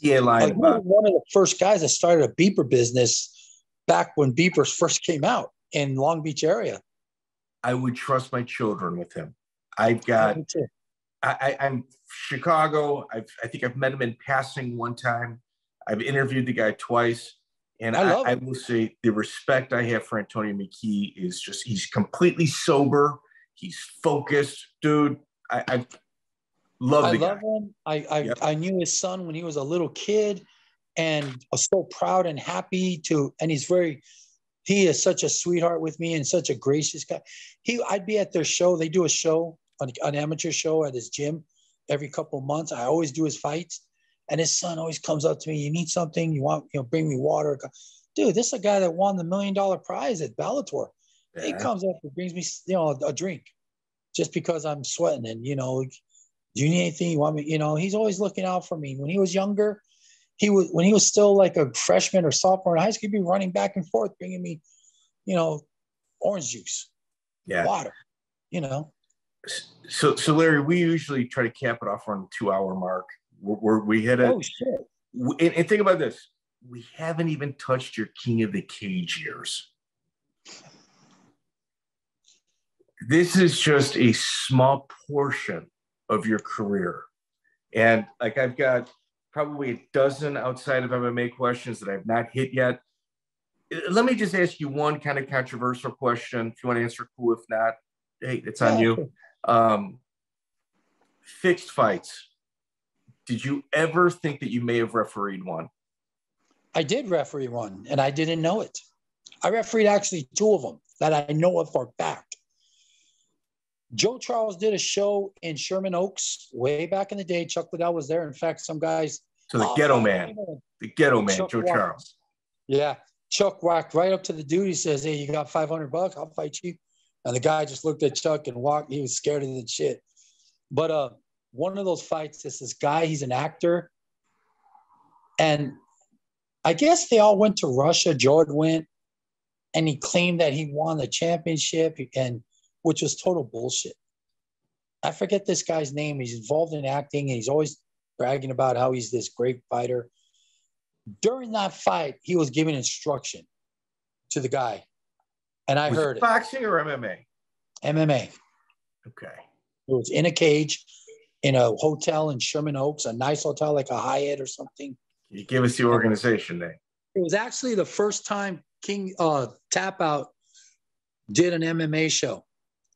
Yeah, like one of the first guys that started a beeper business back when beepers first came out in Long Beach area. I would trust my children with him. I've got, I, am Chicago. I've, I think I've met him in passing one time. I've interviewed the guy twice. And I, I, I will say the respect I have for Antonio McKee is just, he's completely sober. He's focused, dude. I, I love. I love guy. him. I I, yep. I knew his son when he was a little kid, and I was so proud and happy to. And he's very. He is such a sweetheart with me and such a gracious guy. He, I'd be at their show. They do a show, an, an amateur show at his gym every couple of months. I always do his fights, and his son always comes up to me. You need something? You want? You know, bring me water. Dude, this is a guy that won the million dollar prize at Bellator. Yeah. He comes up and brings me, you know, a, a, drink, just because I'm sweating. And you know, do you need anything? You want me? You know, he's always looking out for me. When he was younger, he was when he was still like a freshman or sophomore in high school, he'd be running back and forth, bringing me, you know, orange juice, yeah, water, you know. So, so Larry, we usually try to cap it off on the two-hour mark. We're, we hit it. Oh shit! And, and think about this: we haven't even touched your King of the Cage years. This is just a small portion of your career. And like I've got probably a dozen outside of MMA questions that I've not hit yet. Let me just ask you one kind of controversial question. If you want to answer, cool. If not, hey, it's on you. Um, fixed fights. Did you ever think that you may have refereed one? I did referee one, and I didn't know it. I refereed actually two of them that I know of for a fact. Joe Charles did a show in Sherman Oaks way back in the day. Chuck Liddell was there. In fact, some guys. So the oh, ghetto man, the ghetto man, Chuck Joe walked, Charles. Yeah. Chuck walked right up to the dude. He says, Hey, you got 500 bucks? I'll fight you. And the guy just looked at Chuck and walked. He was scared of the shit. But uh, one of those fights is this guy, he's an actor. And I guess they all went to Russia. George went and he claimed that he won the championship. And which was total bullshit. I forget this guy's name. He's involved in acting and he's always bragging about how he's this great fighter. During that fight, he was giving instruction to the guy. And I was heard it. Boxing or MMA? MMA. Okay. It was in a cage in a hotel in Sherman Oaks, a nice hotel like a Hyatt or something. You give us the organization name. It was actually the first time King uh, Tap Out did an MMA show.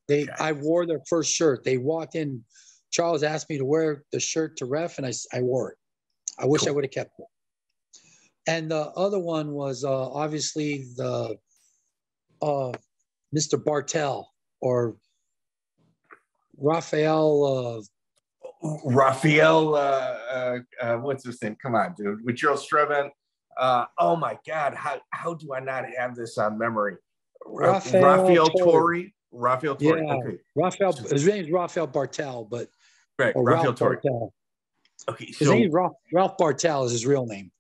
They, okay. I wore their first shirt. They walked in. Charles asked me to wear the shirt to ref, and I, I wore it. I wish cool. I would have kept it. And the other one was uh, obviously the uh, Mr. Bartel or Raphael. Uh, Raphael, uh, uh, uh, what's his name? Come on, dude. With Gerald Strevin. Uh, oh my God, how how do I not have this on memory? Raphael, Torre. Torre. Rafael Torre. Yeah. Okay. Raphael, his name's Raphael Bartel, but Right. Rafael Ralph Torre. Bartel. Okay. His So name's Ralph, Ralph Bartel is his real name.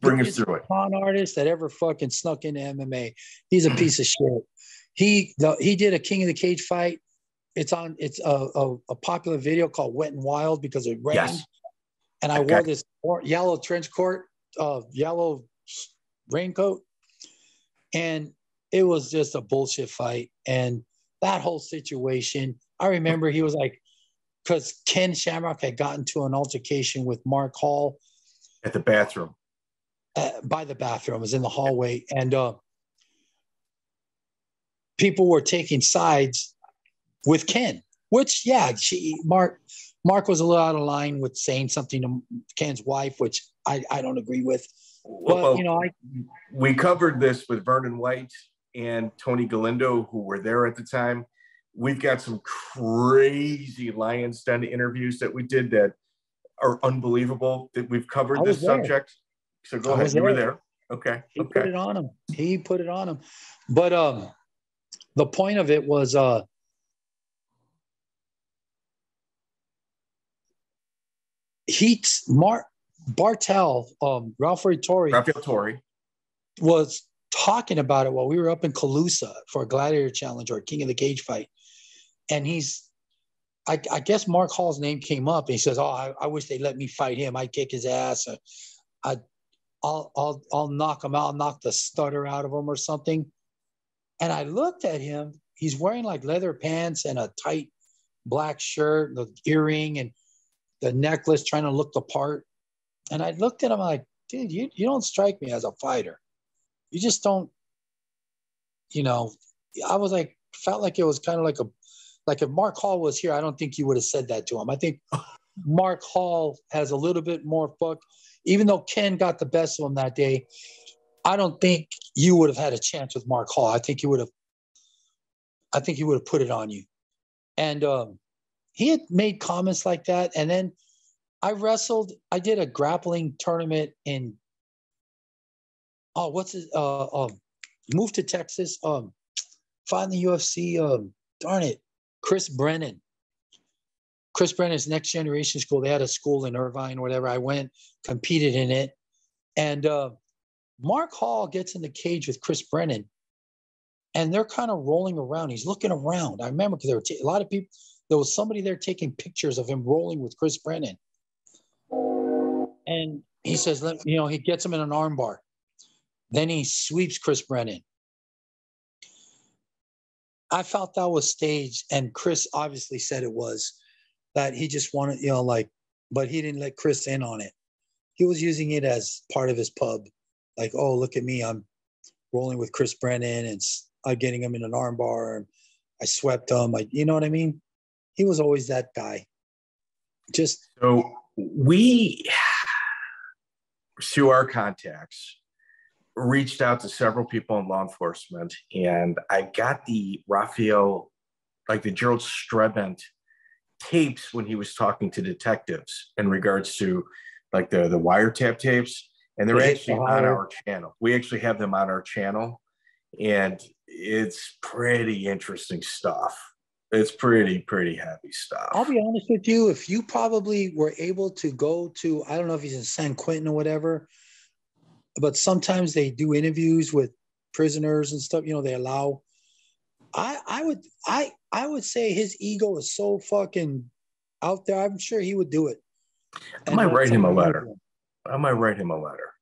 bring us through it. Con artist that ever fucking snuck into MMA. He's a piece of shit. He the, he did a King of the Cage fight. It's on. It's a, a, a popular video called "Wet and Wild" because it rained, Yes. and I Okay. wore this yellow trench coat, uh, yellow raincoat, and it was just a bullshit fight. And that whole situation, I remember he was like, because Ken Shamrock had gotten to an altercation with Mark Hall At the bathroom. uh, by the bathroom. It was in the hallway, and uh, people were taking sides with Ken. Which, yeah, she Mark Mark was a little out of line with saying something to Ken's wife, which I, I don't agree with. But Well, you know, I we covered this with Vernon White and Tony Galindo, who were there at the time. We've got some crazy Lions Den interviews that we did that are unbelievable that we've covered this there. subject. So go I ahead. You were there. Okay. he put it on him. He put it on him. But um, the point of it was uh, he Mark Bartel, um, Ralph Torre Rafael Torre. was talking about it while we were up in Colusa for a gladiator challenge or King of the Cage fight. And he's, I, I guess Mark Hall's name came up and he says, Oh, I, I wish they let me fight him. I'd kick his ass. Or I'd, I'll, I'll, I'll knock him out, knock the stutter out of him or something. And I looked at him. He's wearing like leather pants and a tight black shirt, the earring and the necklace, trying to look the part. And I looked at him like, dude, you, you don't strike me as a fighter you just don't you know i was like felt like it was kind of like a like if mark hall was here i don't think you would have said that to him. I think mark hall has a little bit more fuck even though ken got the best of him that day i don't think you would have had a chance with mark hall. I think you would have i think he would have put it on you. And um he had made comments like that. And then i wrestled i did a grappling tournament in oh, what's his uh um moved to Texas, um find the UFC, um, darn it, Chris Brennan. Chris Brennan's next generation school. They had a school in Irvine or whatever. I went, competed in it. And uh Mark Hall gets in the cage with Chris Brennan and they're kind of rolling around. He's looking around. I remember because there were ta- a lot of people, there was somebody there taking pictures of him rolling with Chris Brennan. And he says, let, you know, he gets him in an armbar. Then he sweeps Chris Brennan. I felt that was staged, and Chris obviously said it was that he just wanted, you know, like, but he didn't let Chris in on it. He was using it as part of his pub, like, oh, look at me, I'm rolling with Chris Brennan and I'm getting him in an armbar, and I swept him. Like, you know what I mean? He was always that guy. Just So we, through our contacts, reached out to several people in law enforcement, and I got the Raphael, like the Gerald Strebent tapes when he was talking to detectives in regards to like the the wiretap tapes, and they're actually on our channel. We actually have them on our channel, and it's pretty interesting stuff. It's pretty pretty heavy stuff. I'll be honest with you. If you probably were able to go to, I don't know if he's in San Quentin or whatever, but sometimes they do interviews with prisoners and stuff. You know, they allow. I I would I I would say his ego is so fucking out there. I'm sure he would do it. I might write him a letter. I might write him a letter.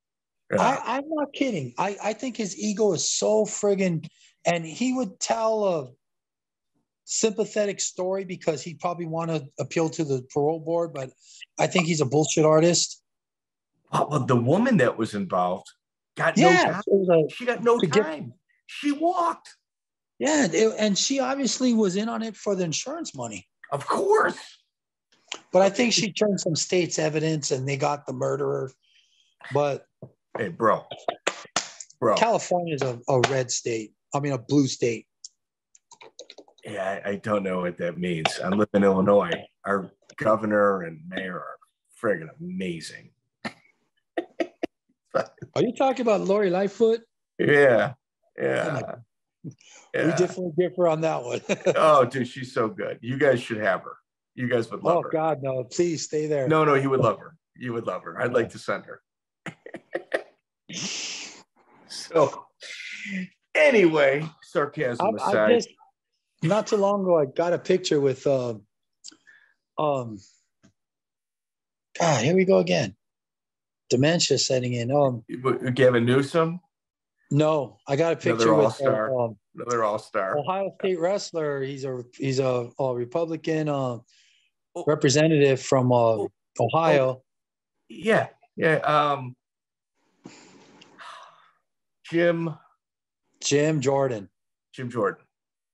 Yeah. I, I'm not kidding. I, I think his ego is so friggin' and he would tell a sympathetic story because he'd probably want to appeal to the parole board, but I think he's a bullshit artist. Oh, well, the woman that was involved got Yeah, no time. a- She got no to get- time. She walked. yeah, it- and she obviously was in on it for the insurance money. Of course. But I think she turned some state's evidence and they got the murderer. But Hey, bro. Bro. California is a, a red state. I mean, a blue state. yeah, I, I don't know what that means. I live in Illinois. Our governor and mayor are friggin' amazing. Are you talking about Lori Lightfoot? Yeah, Oh yeah. We yeah. definitely differ on that one. oh, dude, she's so good. You guys should have her. You guys would love oh her. Oh God, no! Please stay there. No, no, you would love her. You would love her. I'd like to send her. so, anyway, sarcasm I, I aside. just not too long ago, I got a picture with um, um, ah, here we go again. Dementia setting in. Um, Gavin Newsom, no, I got a Another picture with all-star. uh, um, another all star. Ohio State wrestler. He's a he's a, a Republican uh, Oh. representative from uh, Oh. Ohio. Yeah, yeah. Um, Jim, Jim Jordan. Jim Jordan.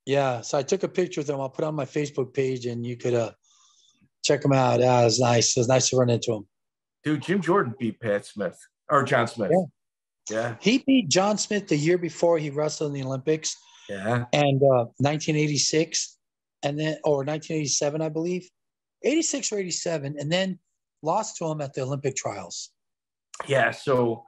Yeah, so I took a picture with him. I'll put it on my Facebook page, and you could uh, check him out. Yeah, it was nice. It was nice to run into him. Dude, Jim Jordan beat Pat Smith or John Smith. Yeah. Yeah, He beat John Smith the year before he wrestled in the Olympics, yeah. and uh, 1986, and then or 1987, I believe, 86 or 87, and then lost to him at the Olympic trials. Yeah, so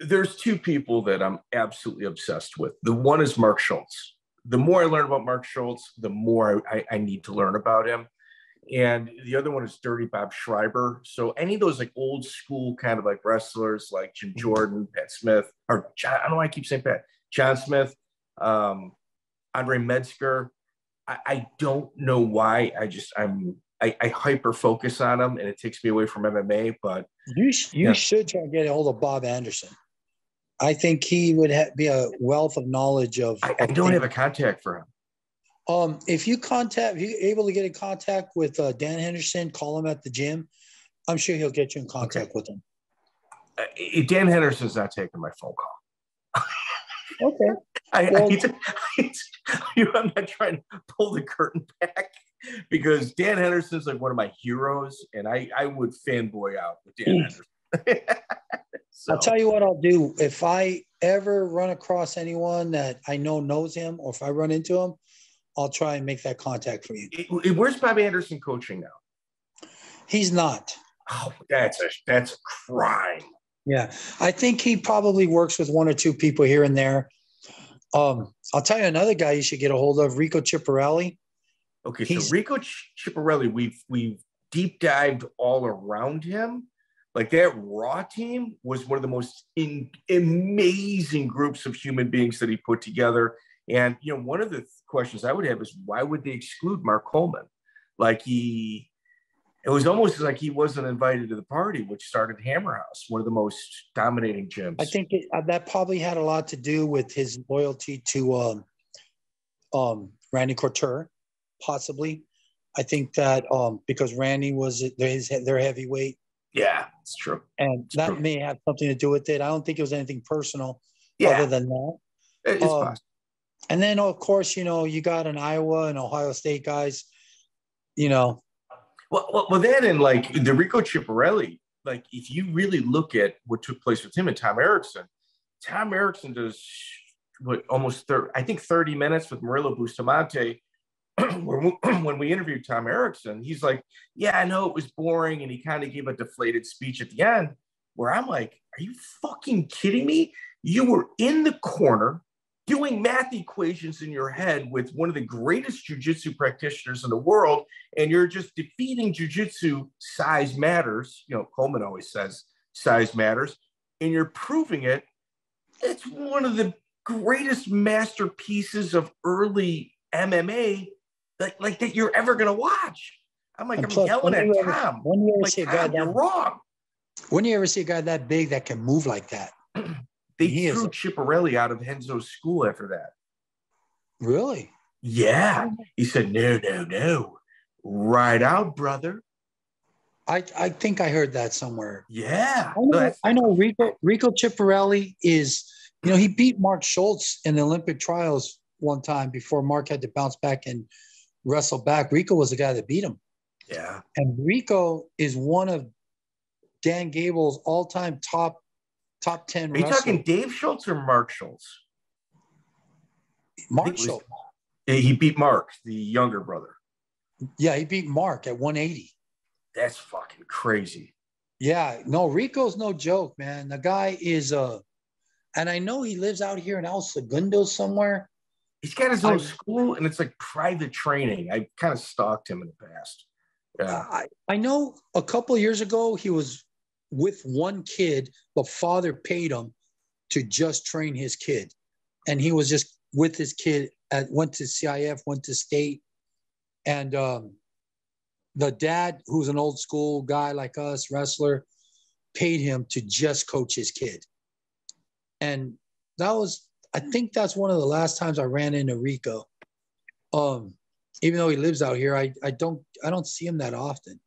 there's two people that I'm absolutely obsessed with. The one is Mark Schultz. The more I learn about Mark Schultz, the more I, I need to learn about him. And the other one is Dirty Bob Schreiber. So any of those like old school kind of like wrestlers like Jim Jordan, Pat Smith, or John, I don't know why I keep saying Pat, John Smith, um, Andre Metzger. I, I don't know why. I just I'm I, I hyper focus on them and it takes me away from MMA, but You sh- you Yeah. should try to get a hold of Bob Anderson. I think he would ha- be a wealth of knowledge of. I, I don't have a contact for him. Um, if you contact, if you're able to get in contact with uh, Dan Henderson, call him at the gym. I'm sure he'll get you in contact with him. Uh, Dan Henderson's not taking my phone call. Okay. I, Well- I, to, I to- I'm not trying to pull the curtain back because Dan Henderson's like one of my heroes, and I, I would fanboy out with Dan Henderson. so, I'll tell you what I'll do. If I ever run across anyone that I know knows him, or if I run into him, I'll try and make that contact for you. where's Bob Anderson coaching now? He's not. Oh, that's a that's a crime. Yeah, I think he probably works with one or two people here and there. Um, I'll tell you another guy you should get a hold of, Rico Chiapparelli. Okay, He's- so Rico Chiapparelli, we've we've deep dived all around him. Like that Raw team was one of the most in, amazing groups of human beings that he put together. And you know, one of the th- questions I would have is why would they exclude Mark Coleman? Like he, it was almost like he wasn't invited to the party, which started Hammer House, one of the most dominating gyms. I think it, uh, that probably had a lot to do with his loyalty to um, um, Randy Couture, possibly. I think that um, because Randy was his, their heavyweight, yeah, it's true. and It's that true. may have something to do with it. I don't think it was anything personal Yeah, other than that. it's um, possible. And then, of course, you know, you got an Iowa and Ohio State guys, you know, Well, well, well, that and like the Rico Chiapparelli, like if you really look at what took place with him and Tom Erickson, Tom Erickson does what almost 30, I think 30 minutes with Murilo Bustamante. when we interviewed Tom Erickson, he's like, Yeah, I know it was boring. And he kind of gave a deflated speech at the end where I'm like, Are you fucking kidding me? You were in the corner doing math equations in your head with one of the greatest jujitsu practitioners in the world and you're just defeating jujitsu size matters. You know, Coleman always says size matters, and you're proving it. It's one of the greatest masterpieces of early MMA, like, like that you're ever gonna watch. I'm like, And I'm plus, yelling at ever- Tom. when you ever Like, see a guy Tom, that wrong. when you ever see a guy that big that can move like that? They He is- threw Chiapparelli out of Renzo's school after that. Really? Yeah. He said, no, no, no. Right out, brother. I, I think I heard that somewhere. Yeah. I know, I know Rico Rico Chiapparelli is, you know, he beat Mark Schultz in the Olympic trials one time before Mark had to bounce back and wrestle back. Rico was the guy that beat him. yeah. And Rico is one of Dan Gable's all-time top top 10 Are you talking Dave Schultz or Mark Schultz? Mark was- Schultz. He beat Mark, the younger brother. Yeah, he beat Mark at 180. That's fucking crazy. Yeah, no, Rico's no joke, man. The guy is uh and I know he lives out here in El Segundo somewhere. He's got his own I, school and it's like private training. I kind of stalked him in the past. Yeah. I, I know a couple years ago he was with one kid, but father paid him to just train his kid. And he was just with his kid at went to CIF, went to state. And um the dad, who's an old school guy like us, wrestler, paid him to just coach his kid. And that was, I think that's one of the last times I ran into Rico. Um, even though he lives out here, I, I don't I don't see him that often.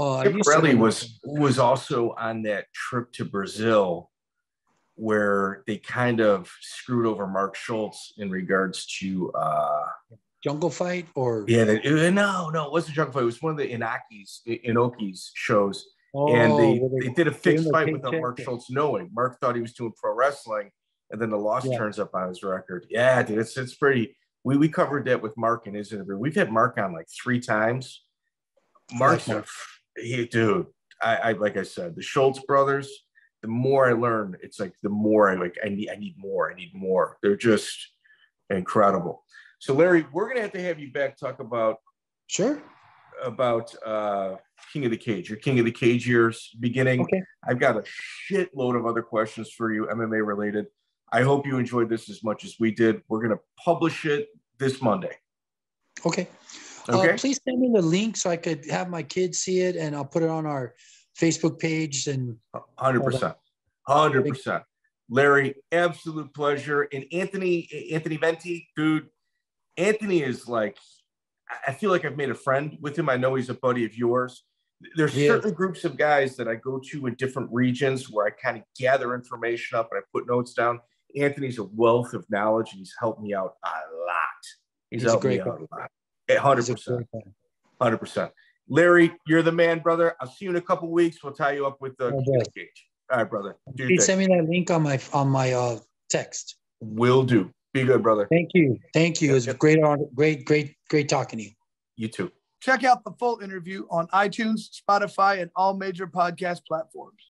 Pirelli was was also on that trip to Brazil where they kind of screwed over Mark Schultz in regards to uh, Jungle Fight or yeah, uh, no, no, it wasn't Jungle Fight. It was one of the Inaki's Inoki's shows, oh, and they, they, they did a fixed fight without Mark Schultz knowing. Mark thought he was doing pro wrestling, and then the loss yeah. turns up on his record. Yeah, dude, it's it's pretty. We we covered that with Mark in his interview. We've had Mark on like three times. Mark's a, he, dude. I, I like I said, the Schultz brothers. The more I learn, it's like the more I like. I need I need more. I need more. They're just incredible. So, Larry, we're going to have to have you back talk about sure about uh, King of the Cage, your King of the Cage years beginning. Okay. I've got a shitload of other questions for you, MMA related. I hope you enjoyed this as much as we did. We're going to publish it this Monday. Okay. Uh, okay. Uh, please send me the link so I could have my kids see it, and I'll put it on our Facebook page. And hundred percent, hundred percent. Larry, absolute pleasure. And Anthony, Anthony Venti, dude, Anthony is like, I feel like I've made a friend with him. I know he's a buddy of yours. There's he certain groups of guys that I go to in different regions where I kind of gather information up and I put notes down. Anthony's a wealth of knowledge and he's helped me out a lot. He's, he's helped me out a lot. 100%. 100%. Larry, you're the man, brother. I'll see you in a couple weeks. We'll tie you up with the oh, cage. All right, brother. Do Please send me that link on my on my uh, text. Will do. Be good, brother. Thank you. Thank you. It was great, great, great, great talking to you. You too. Check out the full interview on iTunes, Spotify, and all major podcast platforms.